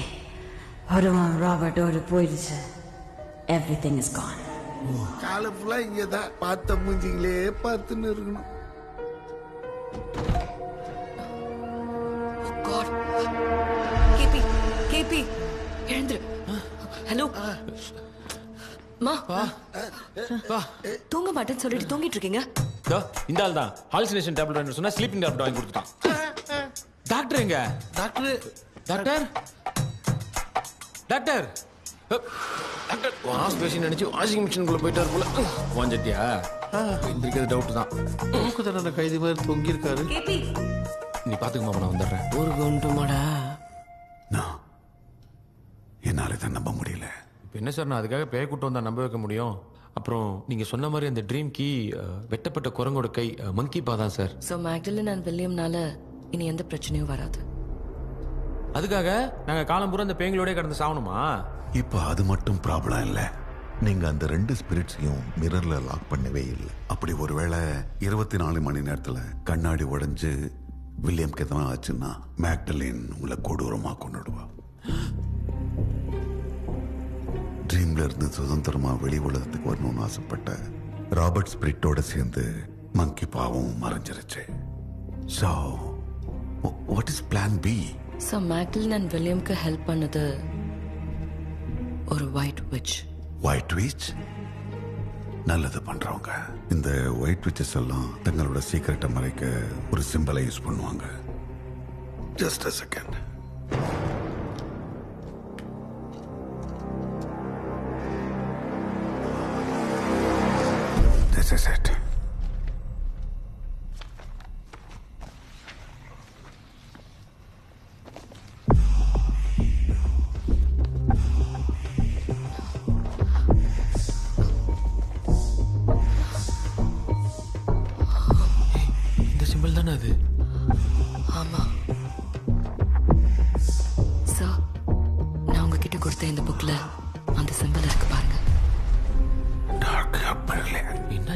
ஒருவன் ராபர்ட்டோடு போயிடுச்சு. எவ்ரிதிங் இஸ் கான் காலை ஃபுல்லா இங்கே தான் பார்த்த மூஞ்சிங்களே பார்த்துன்னு இருக்கணும். கேபி கேபி எழுந்துரு. ஹலோ மா. தூங்க மாட்டேன்னு சொல்லிட்டு தூங்கிட்டு இருக்கீங்க இந்த ஆள் தான் ஹாலுசினேஷன் டேப்லெட் சொன்னா ஸ்லீப்பிங் டேப்லெட் வாங்கி கொடுத்துட்டான். டாக்டர் எங்க? Doctor doctor doctor doctor wash basin நினைச்சு வாஷிங் மிஷினுக்குள்ள போயிட்டாரு போல. வாஞ்சட்டியா எந்திரிக்கிறது டவுட் தான். தூக்கு தண்டனை கைதி மாதிரி தொங்கியிருக்காரு. கேபி. நீ பாத்துக்கமா நான் வந்துடுறேன். ஊருக்கு வந்துட்டுமாடா என்னால இதை நம்ப முடியல. இப்போ என்ன சார் நான் அதுக்காக பேய கூட்டம் வந்தா நம்ப வைக்க முடியும்? அப்புறம் நீங்க சொன்ன மாதிரி அந்த ட்ரீம் கீ வெட்டப்பட்ட குரங்கோட கை மங்கி பா தான் சார். ஸோ மேக்டலின் அண்ட் வில்லியம்னால இனி எந்த பிரச்சனையும் வராது. அதுக்காக நாங்க காலம்பூரா அந்த பேங்களோட கடந்து சாவணுமா? இப்ப அது மட்டும் ப்ராப்ளம் இல்ல. நீங்க அந்த ரெண்டு ஸ்பிரிட்ஸையும் மிரர்ல லாக் பண்ணவே இல்லை. அப்படி ஒருவேளை இருபத்தி நாலு மணி நேரத்துல கண்ணாடி உடைஞ்சு வில்லியம்க்கு எதனா ஆச்சுன்னா மேக்டலின் உங்களை கொடூரமா கொண்டுடுவா. ட்ரீம்ல இருந்து சுதந்திரமா வெளி உலகத்துக்கு வரணும்னு ஆசைப்பட்ட ராபர்ட் ஸ்பிரிட்டோட சேர்ந்து மங்கி பாவம் மறைஞ்சிருச்சு. So what is plan B so Magdalene and வில்லியம்க்கு help பண்ணது ஒரு ஒயிட் விச் ஒயிட் வீச் நல்லது பண்றவங்க. இந்த ஒயிட் விச்சஸ் எல்லாம் தங்களோட சீக்கிரட்டை மறைக்க ஒரு சிம்பலை யூஸ் பண்ணுவாங்க. Just a second this is it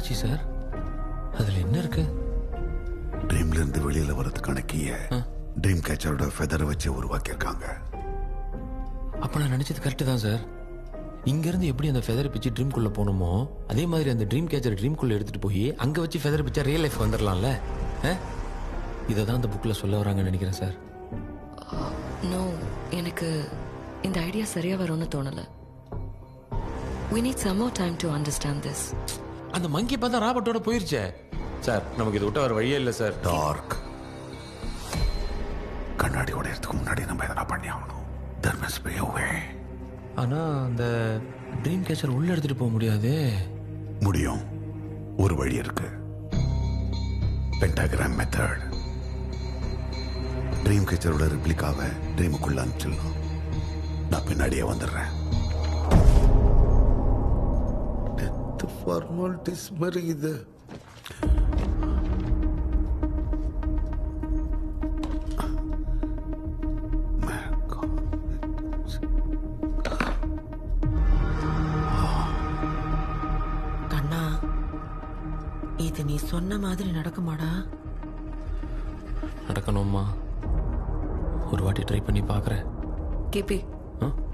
என்னாச்சு சார் அதுல என்ன இருக்கு? ட்ரீம்ல இருந்து வெளியில வரதுக்கான கீய ட்ரீம் கேச்சரோட ஃபெதரை வச்சு உருவாக்கியிருக்காங்க அப்ப நான் நினைச்சது கரெக்ட் தான் சார் இங்க இருந்து எப்படி அந்த ஃபெதர் பிச்சு ட்ரீம் குள்ள போகணுமோ அதே மாதிரி அந்த ட்ரீம் கேச்சர் ட்ரீம் குள்ள எடுத்துட்டு போய் அங்க வச்சு ஃபெதர் பிச்சா ரியல் லைஃப் வந்துடலாம்ல இதை தான் அந்த புக்ல சொல்ல வராங்கன்னு நினைக்கிறேன் சார் நோ எனக்கு இந்த ஐடியா சரியா வரும்னு தோணல. We need some more time to understand this. அந்த மங்கி பார்த்தா ராபர்ட்டோட போயிருச்சே. சார் நமக்கு இதை விட்டு வர வழியே இல்லை சார். டார்க் கண்ணாடி உடையறதுக்கு முன்னாடி நம்ம எதனா பண்ணி ஆகணும். Must be a way. ஆனா அந்த ட்ரீம் கேச்சர் உள்ள எடுத்துட்டு போக முடியாதே. முடியும். ஒரு வழி இருக்கு. பென்டாகிராம் மெத்தட் ட்ரீம் கேச்சரோட ரிப்ளிகாவை ட்ரீமுக்குள்ள அனுப்பிச்சிடலாம். நான் பின்னாடியே வந்துடுறேன். ஃபார்மாலிட்டிஸ் மாதிரி இது கண்ணா இது நீ சொன்ன மாதிரி நடக்குமாடா? நடக்கணுமா ஒரு வாட்டி ட்ரை பண்ணி பார்க்குறேன். கேபி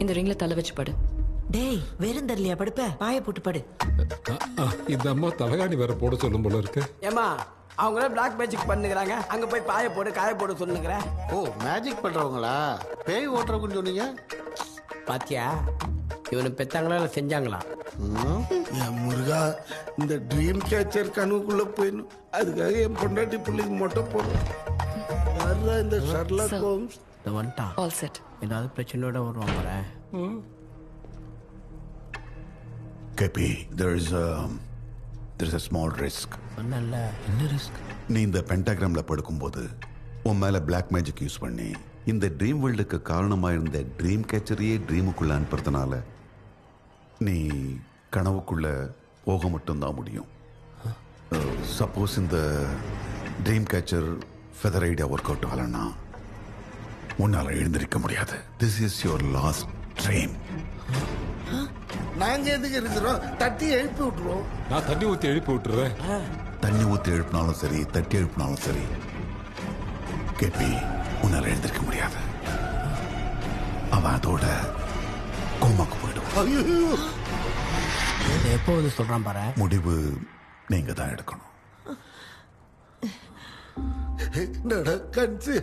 இந்த ரிங்ல தலை வச்சு படு. டேய் வெறும் தரலையா படுப்ப? பாய போட்டு படு. இந்த அம்மா தலகாணி வேற போட சொல்லும் போல இருக்கு. ஏமா அவங்களே பிளாக் மேஜிக் பண்ணுகிறாங்க. அங்க போய் பாய போடு காய போடு சொல்லுங்கிற. ஓ மேஜிக் பண்றவங்களா? பேய் ஓட்டுறவங்கன்னு சொன்னீங்க? பாத்தியா இவனு பெத்தாங்களா இல்ல செஞ்சாங்களா என் முருகா இந்த ட்ரீம் கேச்சர் கனவுக்குள்ள போயிடணும் அதுக்காக என் பொண்டாட்டி பிள்ளைக்கு மொட்டை போடணும் யாரா இந்த ஷர்லாக் Sir. ஹோம்ஸ் இந்த வந்துட்டான். ஆல் செட் ஏதாவது பிரச்சனையோட வருவான் போல. KB there is a there is a small risk. சொன்னல என்ன ரிஸ்க் நீ இந்த பென்டாகிராம்ல படுக்கும்போது உன் மேல பிளாக் மேஜிக் யூஸ் பண்ணி இந்த ட்ரீம் வேர்ல்டுக்கு காரணமா இருந்த ட்ரீம் கேச்சரையே ட்ரீமுக்குள்ள அனுப்புறதுனால நீ கனவுக்குள்ள போக மட்டும்தான் முடியும். சப்போஸ் இந்த dream catcher feather idea work out ஆகலன்னா உன்னால எழுந்திருக்க முடியாது. This is your last dream நாங்க எதுக்கு இருக்கிறோம்? தட்டி எழுப்பி விட்டுருவோம். நான் தண்ணி ஊத்தி எழுப்பி விட்டுறேன். தண்ணி ஊத்தி எழுப்பினாலும் சரி தட்டி எழுப்பினாலும் சரி கேபி உன்னால எழுந்திருக்க முடியாது. அவன் அதோட கோமாக்கு போயிடுவான் ஐயோ. எப்போ வந்து சொல்றான் பாரு? முடிவு நீங்க தான் எடுக்கணும். என்னடா கன்சி?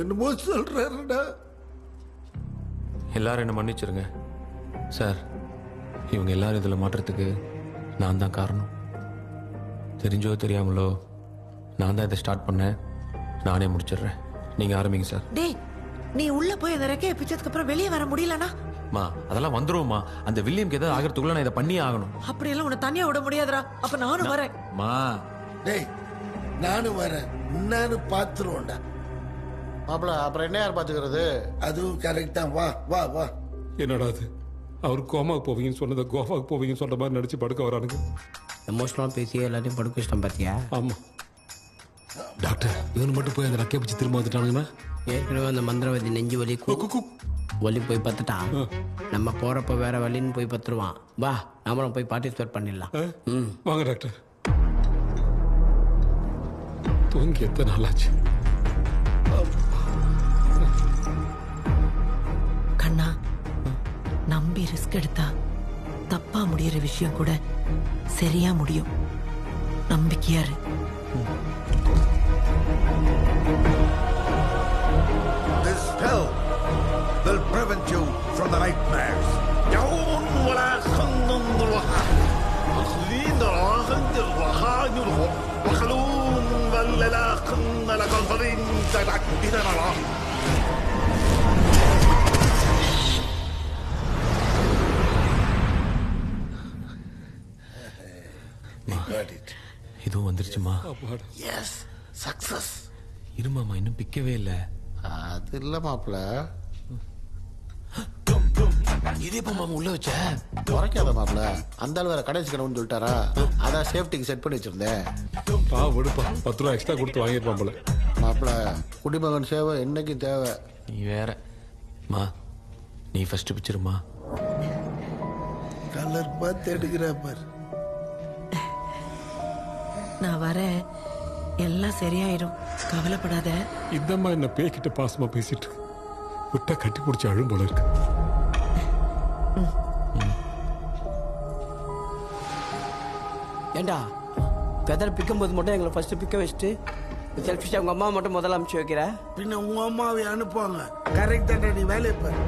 என்னமோ சொல்றாருடா. எல்லாரும் என்ன மன்னிச்சிருங்க. சார் இவங்க எல்லாரும் இதில் மாற்றத்துக்கு நான் தான் காரணம். தெரிஞ்சோ தெரியாமலோ நான் தான் இதை ஸ்டார்ட் பண்ணேன். நானே முடிச்சிடுறேன். நீங்கள் ஆரம்பிங்க சார். டேய் நீ உள்ள போய் அந்த ரெக்கையை பிச்சதுக்கு அப்புறம் வெளியே வர முடியலனா? மா அதெல்லாம் வந்துருவோம்மா. அந்த வில்லியம்க்கு ஏதாவது ஆகிறதுக்குள்ள நான் இதை பண்ணியே ஆகணும். அப்படியெல்லாம் உன்னை தனியா விட முடியாதுடா. அப்ப நானும் வரேன். மா. டேய் நானும் வரேன். என்னன்னு பாத்துருவோம்டா மாப்பிள அப்புறம் என்ன யார் பாத்துக்கிறது அதுவும் கரெக்ட் தான். வா வா வா. என்னடா அது? அவர் கோமாவுக்கு போவீங்கன்னு சொன்னதை கோவாக்கு போவீங்கன்னு சொல்ற மாதிரி நடிச்சு படுக்க வரானுங்க. எமோஷனலாக பேசி எல்லாத்தையும் படுக்க வச்சிட்டோம் பார்த்தியா ஆமா. டாக்டர் இவனு மட்டும் போய் அந்த ரக்கையை பிடிச்சி திரும்ப வந்துட்டானுங்கன்னா ஏற்கனவே அந்த மந்திரவாதி நெஞ்சு வலி வலி போய் பத்துட்டான். நம்ம போறப்ப வேற வலின்னு போய் பத்துருவான். வா நாமளும் போய் பார்ட்டிசிபேட் பண்ணிடலாம். ம். வாங்க டாக்டர். தூங்கி எத்தனை நாளாச்சு கண்ணா நம்பி ரிஸ்க் எடுத்தா தப்பா முடியற விஷயம் கூட சரியா முடியும் நம்பிக்கையா இரு This spell will prevent you from the nightmares. يوم ولا خن ضرها أخذين دراغن درها يرغب وخلون ولا لا خن لك الفرين நீ ஹர்ட் இட் இதோ வந்துருச்சுமா. எஸ் சக்சஸ் இருமாமா இன்னும் பிக்கவே இல்லை. அது இல்லை மாப்பிள இது எப்போ உள்ள வச்ச? குறைக்காத மாப்பிள அந்த அளவு வேற கடைசி வச்சுக்கணும்னு சொல்லிட்டாரா? அதான் சேஃப்டிக்கு செட் பண்ணி வச்சிருந்தேன். பா விடுப்பா. பத்து ரூபா எக்ஸ்ட்ரா கொடுத்து வாங்கியிருப்பான் போல. மாப்பிள குடிமகன் சேவை என்னைக்கும் தேவை. நீ வேற. மா நீ ஃபர்ஸ்ட் பிச்சிருமா கலர் பார்த்து எடுக்கிறா பாரு. நான் வரேன் எல்லாம் சரியாயிடும் கவலைப்படாத. இந்தம்மா என்ன பேய்கிட்ட பாசமா பேசிட்டு. விட்டா கட்டி பிடிச்சி அழும் போல இருக்கு. ஏண்டா? ஃபெதர் பிக்கும் போது மட்டும் எங்களை ஃபர்ஸ்ட் பிக்க வச்சுட்டு செல்ஃபிஷாக உங்கள் அம்மா மட்டும் முதல்ல அமுச்சு வைக்கிற? பின்ன உங்க அம்மாவை அனுப்புவாங்க. கரெக்ட் தான்டா நீ வேலையை பாரு.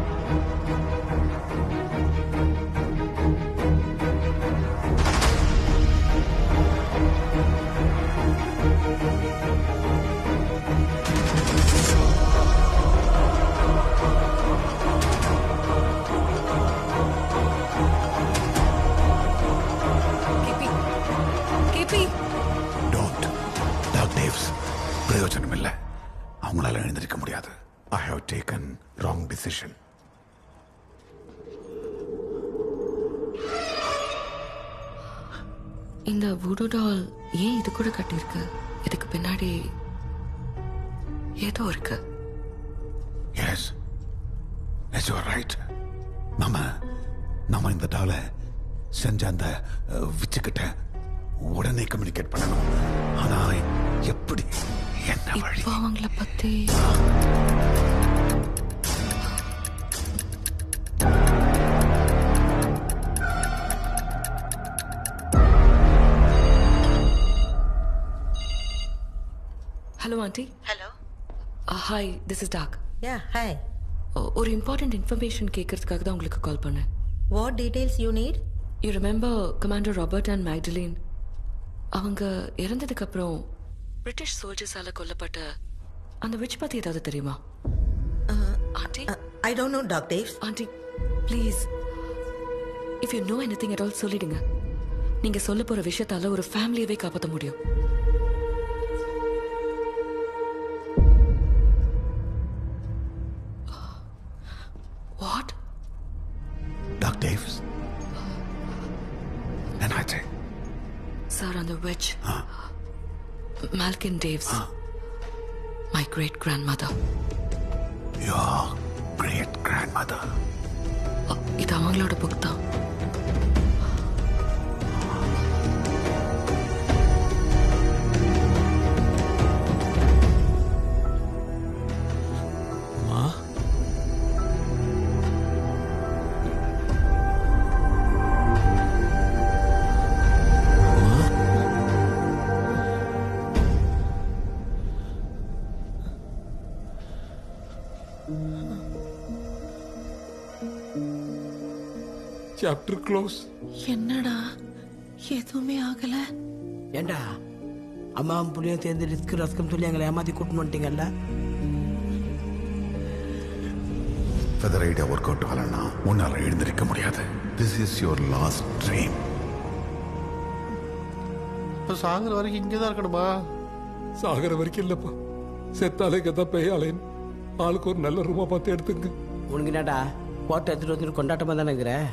வுடு டால் ஏன் இது கூட கட்டியிருக்கு? இதுக்கு பின்னாடி ஏதோ இருக்கு. எஸ் எஸ் யூ ரைட் நம்ம நம்ம இந்த டாலை செஞ்ச அந்த விச்சுக்கிட்ட உடனே கம்யூனிகேட் பண்ணணும். ஆனா எப்படி? என்ன வழி? அவங்கள பத்தி aunty hello hi this is Doc yeah hi ஒரு இம்பார்ட்டன்ட் இன்ஃபர்மேஷன் கேட்கறதுக்காக தான் உங்களுக்கு கால் பண்ணேன். What details you need you remember commander Robert and Magdalene அவங்க இறந்ததுக்கு அப்புறம் பிரிட்டிஷ் சோல்ஜர்ஸால கொல்லப்பட்ட அந்த விச் பத்தி ஏதாவது தெரியுமா? Aunty I don't know Doc Dave's aunty please if you know anything at all சொல்லிடுங்க. நீங்க சொல்ல போற விஷயத்தால ஒரு ஃபேமிலியவே காப்பாற்ற முடியும். சார் அந்த veg மால்கின் Dave's my great grandmother your great grandmother இது அவங்களோட புக் தான் சாப்டர் க்ளோஸ் என்னடா? எதுவுமே ஆகல. ஏண்டா? அம்மாவும் புள்ளியும் சேர்ந்து ரிஸ்க் ரஸ்கம் சொல்லி எங்களை ஏமாத்தி கூட்டின்னு வந்துட்டீங்கல்ல? ஃபெதர் ஐடியா ஒர்க் அவுட் ஆகலன்னா உன்னால எழுந்திருக்க முடியாது. This is your last dream இப்ப சாகுற வரைக்கும் இங்கே தான் இருக்கணுமா? சாகிற வரைக்கும் இல்லப்பா. செத்தாலே கதா பெய்யாலேன் ஆளுக்கு ஒரு நல்ல ரூமா பார்த்து எடுத்துங்க. உனக்கு என்னடா? போட்டோ எடுத்துட்டு வந்துட்டு கொண்டாட்டமா தானே இருக்கிற?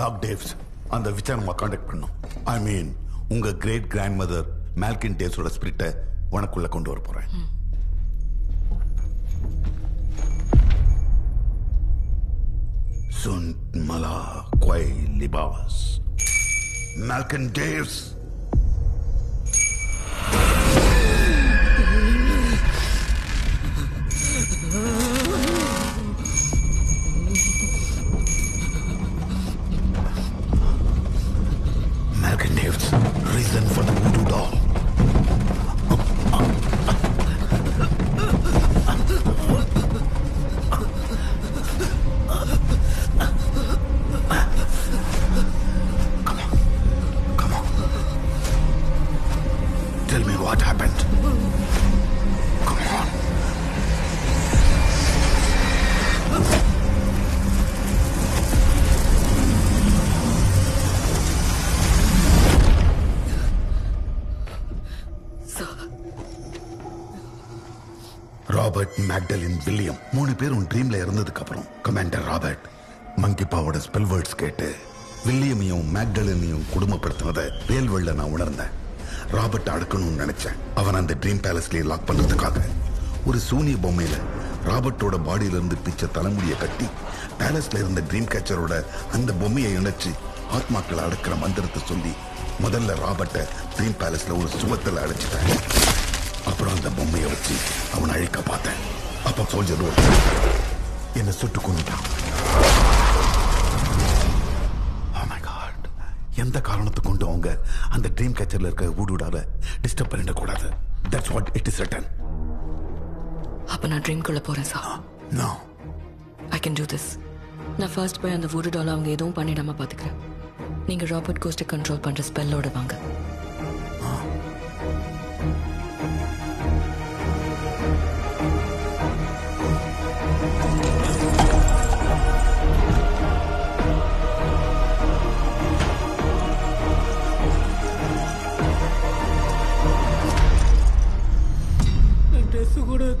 டாக் டேவ்ஸ் அந்த விசாரணை காண்டாக்ட் பண்ணும். ஐ மீன் உங்க கிரேட் கிராண்ட் மதர் மேல்கின் டேவ்ஸோட ஸ்பிரிட்டை உனக்குள்ள கொண்டு வர போறேன். சுன் மலா குவை லிபாஸ். Malcolm Dave's Malcolm Dave's reason for the பேரும் ட்ரீம்ல இருந்ததுக்கு அப்புறம் கமாண்டர் ராபர்ட் மங்கிப்பாவோட ஸ்பெல் வேர்ட்ஸ் கேட்டு வில்லியமையும் மேக்டலினையும் குடும்பப்படுத்தினதை ரியல் நான் உணர்ந்தேன். ராபர்ட் அடக்கணும்னு நினைச்சேன். அவன் அந்த ட்ரீம் பேலஸ்லயே லாக் பண்றதுக்காக. ஒரு சூனிய பொம்மையில ராபர்ட்டோட பாடியில இருந்து பிச்ச தலைமுடியை கட்டி பேலஸ்ல இருந்த ட்ரீம் கேச்சரோட அந்த பொம்மையை இணைச்சு ஆத்மாக்களை அடக்கிற மந்திரத்தை சொல்லி முதல்ல ராபர்ட்டை ட்ரீம் பேலஸ்ல ஒரு சுவத்தில் அழைச்சிட்டேன் அப்புறம் அந்த பொம்மையை வச்சு அவனை அழைக்க பார்த்தேன். அப்ப சோல்ஜர் என்னை சுட்டு கொண்டுட்டான் Oh. எந்த காரணத்தை கொண்டு அவங்க அந்த ட்ரீம் கேச்சர்ல இருக்க ஊடுடால டிஸ்டர்ப் பண்ணிடக்கூடாது that's what it is written அப்ப நான் ட்ரீம்குள்ள போறேன் sir no I can do this நான் ஃபர்ஸ்ட் போய் அந்த வுடு டால் அவங்க எதுவும் பண்ணிடாம பாத்துக்கிறேன். நீங்க ராபர்ட் கோஸ்ட்டை கண்ட்ரோல் பண்ற ஸ்பெல்லோட வாங்க.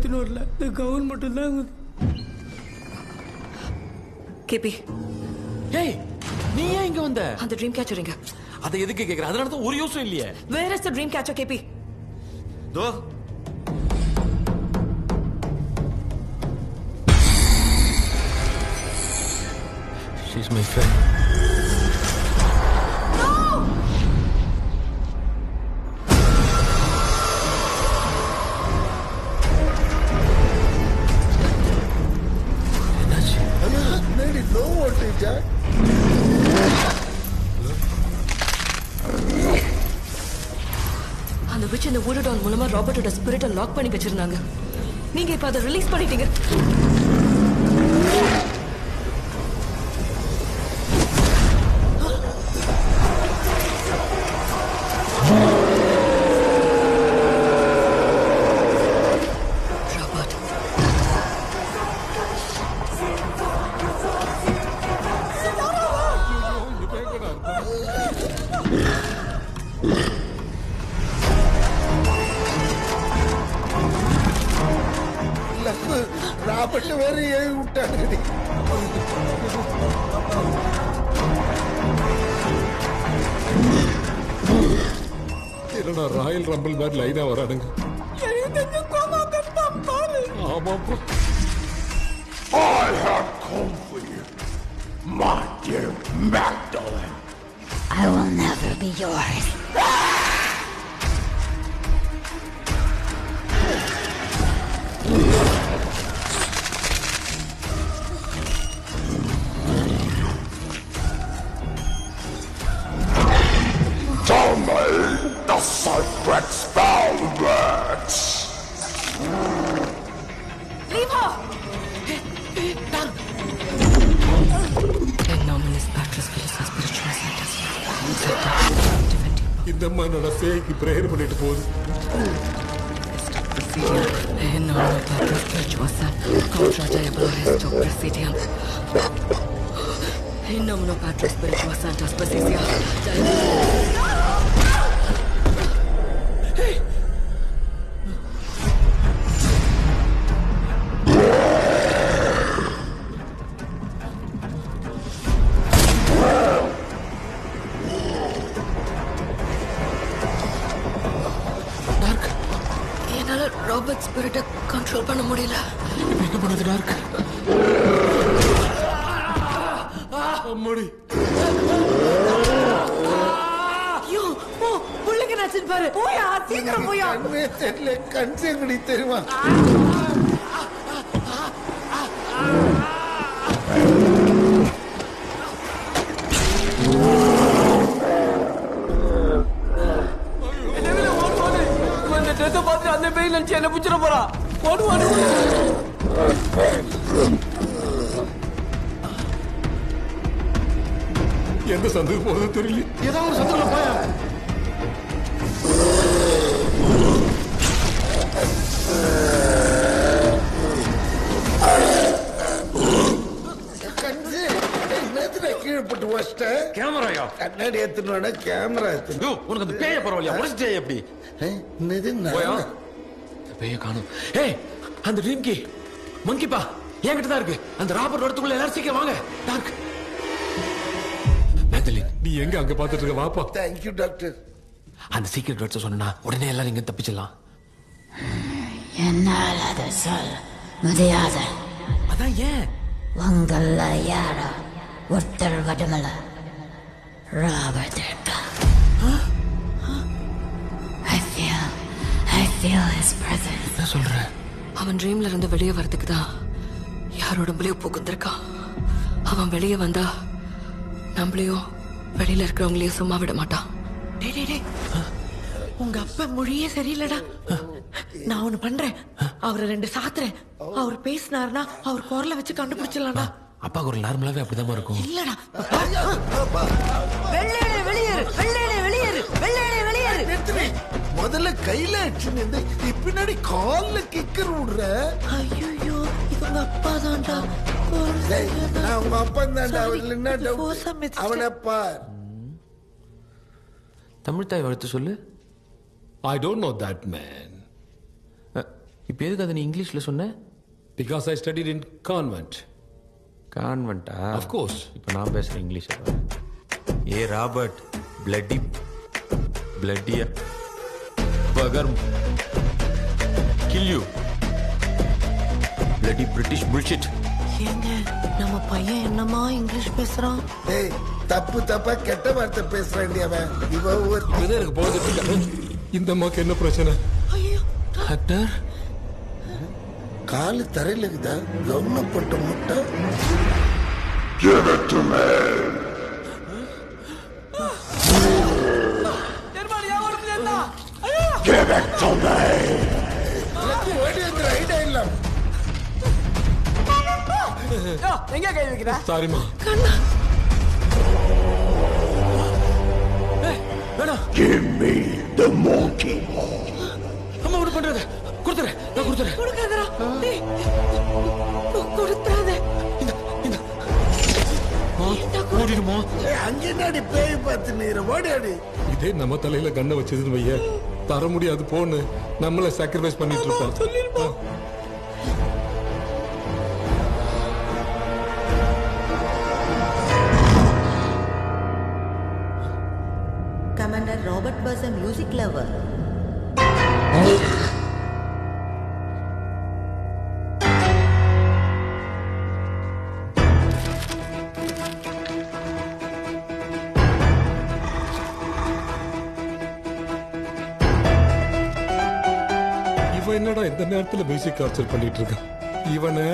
எடுத்துன்னு வரல இந்த கவுன் மட்டும் தான் கேபி. ஏய் நீ ஏன் இங்க வந்த? அந்த ட்ரீம் கேச்சர் எங்க அதை எதுக்கு கேக்குற? அதனால தான் ஒரு யூஸும் இல்லையே. Where is the dream catcher KP? தோ. She's my friend. மூலமா ராபர்ட்டோட ஸ்பிரிட்டை லாக் பண்ணி வச்சிருந்தாங்க. நீங்க இப்ப அதை ரிலீஸ் பண்ணிட்டீங்க. Presidium. Enorme parte spirituosa contra diablo resto Presidium. In nomino Patris Spiritua Sanctus Presidia, diablo அந்த ராபர்ட் இடத்துக்குள்ள எல்லாரும் சீக்கிரம் வாங்க. டார்க். மேத்தலின் நீ எங்க அங்க பாத்துட்டு இருக்க? வாப்பா. தேங்க்யூ டாக்டர் அந்த சீக்கிரட் வேர்ட்ஸ் சொன்னா உடனே எல்லாரும் இங்க தப்பிச்சிடலாம். என்னால் அதை சொல்ல முடியாது. அதான் ஏன்? உங்கள யாரோ ஒருத்தர் வடமல. ராபர்ட் இருக்கா? I feel, I feel his presence. என்ன சொல்ற? அவன் ட்ரீம்ல இருந்து வெளியே வரதுக்கு தான் யாரோட உடம்புலயும் புகுந்திருக்கான் அவன் வெளியே வந்தா நம்மளையும் வெளியில இருக்கிறவங்களையும் சும்மா விட மாட்டான் டேய் டேய் டேய். உங்க அப்பா மொழியே சரியில்லடா. நான் ஒண்ணு பண்றேன். அவரை ரெண்டு சாத்துறேன். அவர் பேசினாருன்னா அவர் குரலை வச்சு கண்டுபிடிச்சிடலாம்டா. அப்பா ஒரு நார்மலாவே அப்படிதான் இருக்கும். இல்லடா. வெள்ளையனே வெளியேறு. வெள்ளையனே வெளியேறு. வெள்ளையனே வெளியேறு. நிறுத்துறே முதல்ல கையில நின்று பின்னாடி கால்ல கிக்கர் விடுற. ஐயோ இது உங்க அப்பா தான்டா நான் உங்க அப்பா தான்டா அவர்ல என்ன டவுட் அவனை பார். தமிழ் தாய் வாழ்த்து சொல்லு. I don't know that man இப்போ எதுக்கு அதை நீ இங்கிலீஷ்ல சொன்ன? Because I studied in convent கான்வென்ட்டா Of course. இப்போ நான் பேசுறேன் இங்கிலீஷ் ஏ Robert bloody பிளட்டிய bugger you bloody British bullshit ஏங்க நம்ம பையன் என்னமா இங்கிலீஷ் பேசுறான்? டேய் தப்பு தப்பா கெட்ட வார்த்தை பேசுறாண்டி அவன். இவ ஒரு எனக்கு போகுது இந்த அம்மாக்கு என்ன பிரச்சனை? டாக்டர் காலு தரையில இருக்குதா? கவனப்பட்ட முட்டை. Give it to me. Give it to me. எங்க கை வைக்கிற சாரிமா கண்ணா சாரிம்மா Give me the monkey. அம்மா ஒண்ணு பண்றது கொடுத்துறேன் நான் கொடுத்துறேன் கொடுக்காதடா டேய் கு- கொடுத்துறாத ஓடிடுமா அங்கே என்னடி பேய் பார்த்து நீர் ஓடியாடி இதே நம்ம தலையில கண்ணை வச்சதுன்னு வைய தர முடியாது போன்னு நம்மள சாக்ரிஃபைஸ் பண்ணிட்டு இருப்போம். Commander Robert was a music lover. நேரத்துல மியூசிக் டார்ச்சர் பண்ணிட்டு இருக்கான். இவனை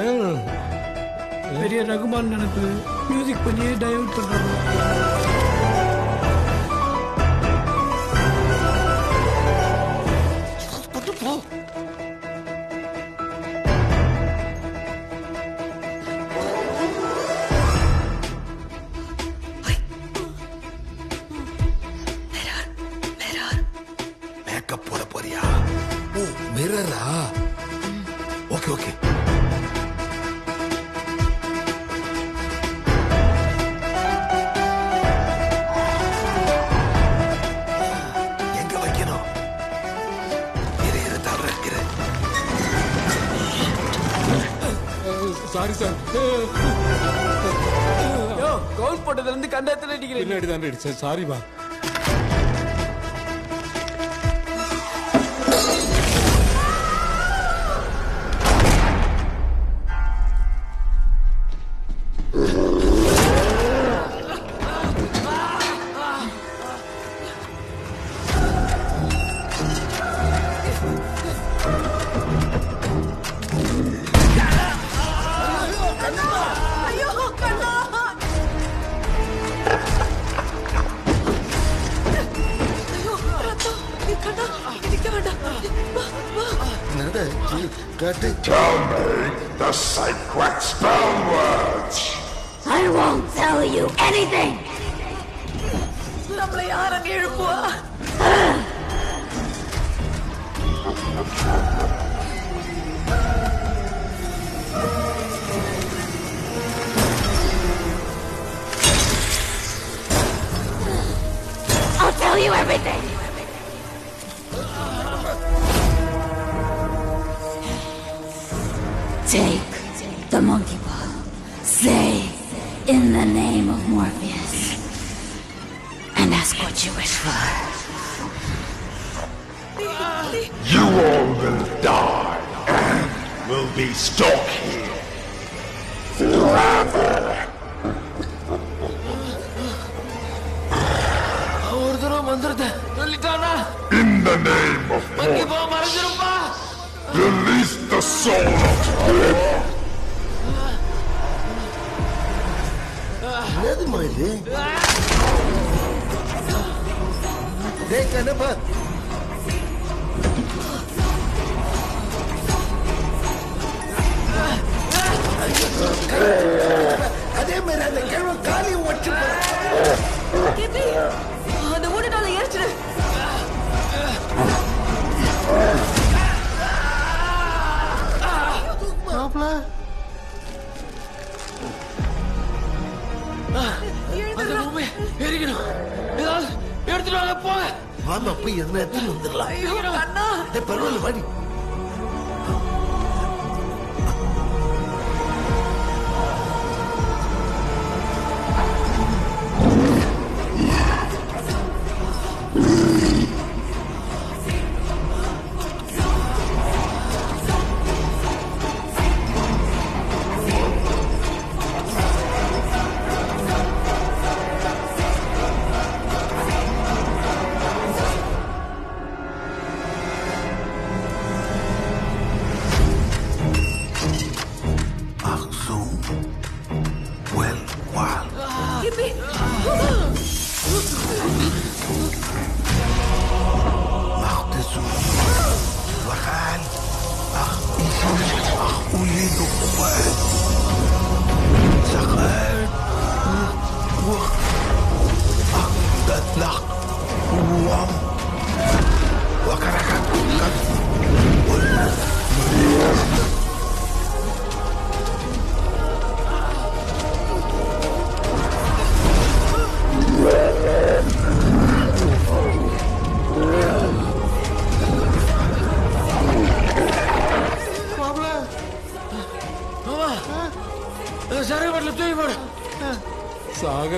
பெரிய ரகுமான் நினைப்பு மியூசிக் பண்ணியே டைவர்ட் பண்றாங்க பின்னாடி தான் அடிச்சேன்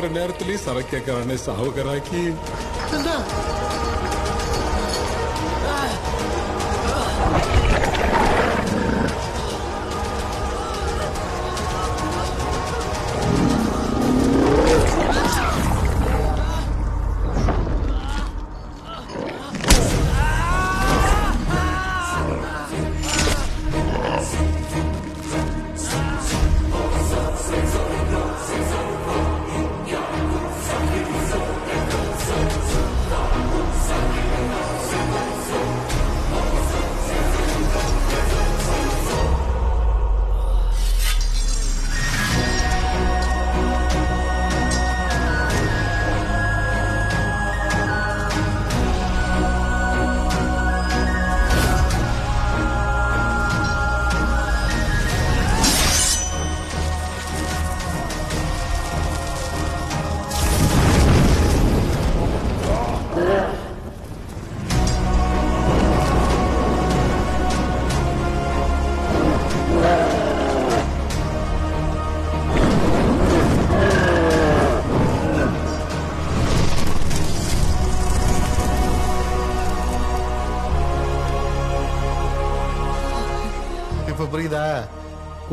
நேரத்திலயும் சர கேட்கறானே சாவுகராக்கி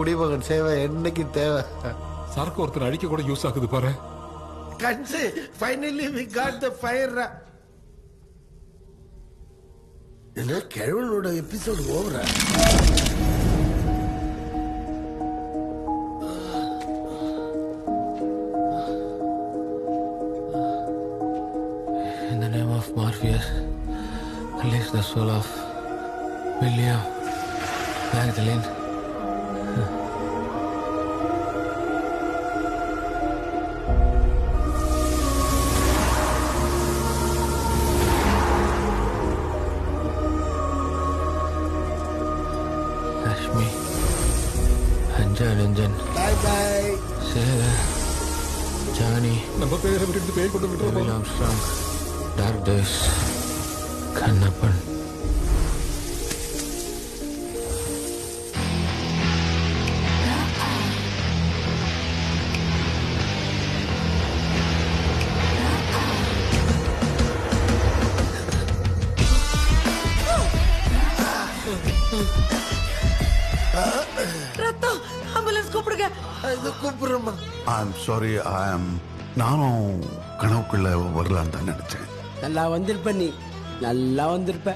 குடிமகன் சேவை என்னைக்கு தேவை? சரக்கு ஒருத்தர் அடிக்க கூட யூஸ் ஆகுது பாரு. கன்சு finally we got the fire என்ன கிழவனோட எபிசோடு ஓவரா Morpheus, release the soul of William Magdalene. Days, Kannappan. ரத்தம் ஆம்புலன்ஸ் கூப்பிடுங்க. இது கூப்பிடுறோமா I am sorry I am நானும் கனவுக்குள்ள வரலான்னு தான் நினைச்சேன். நல்லா வந்திருப்ப நீ. நல்லா வந்திருப்ப.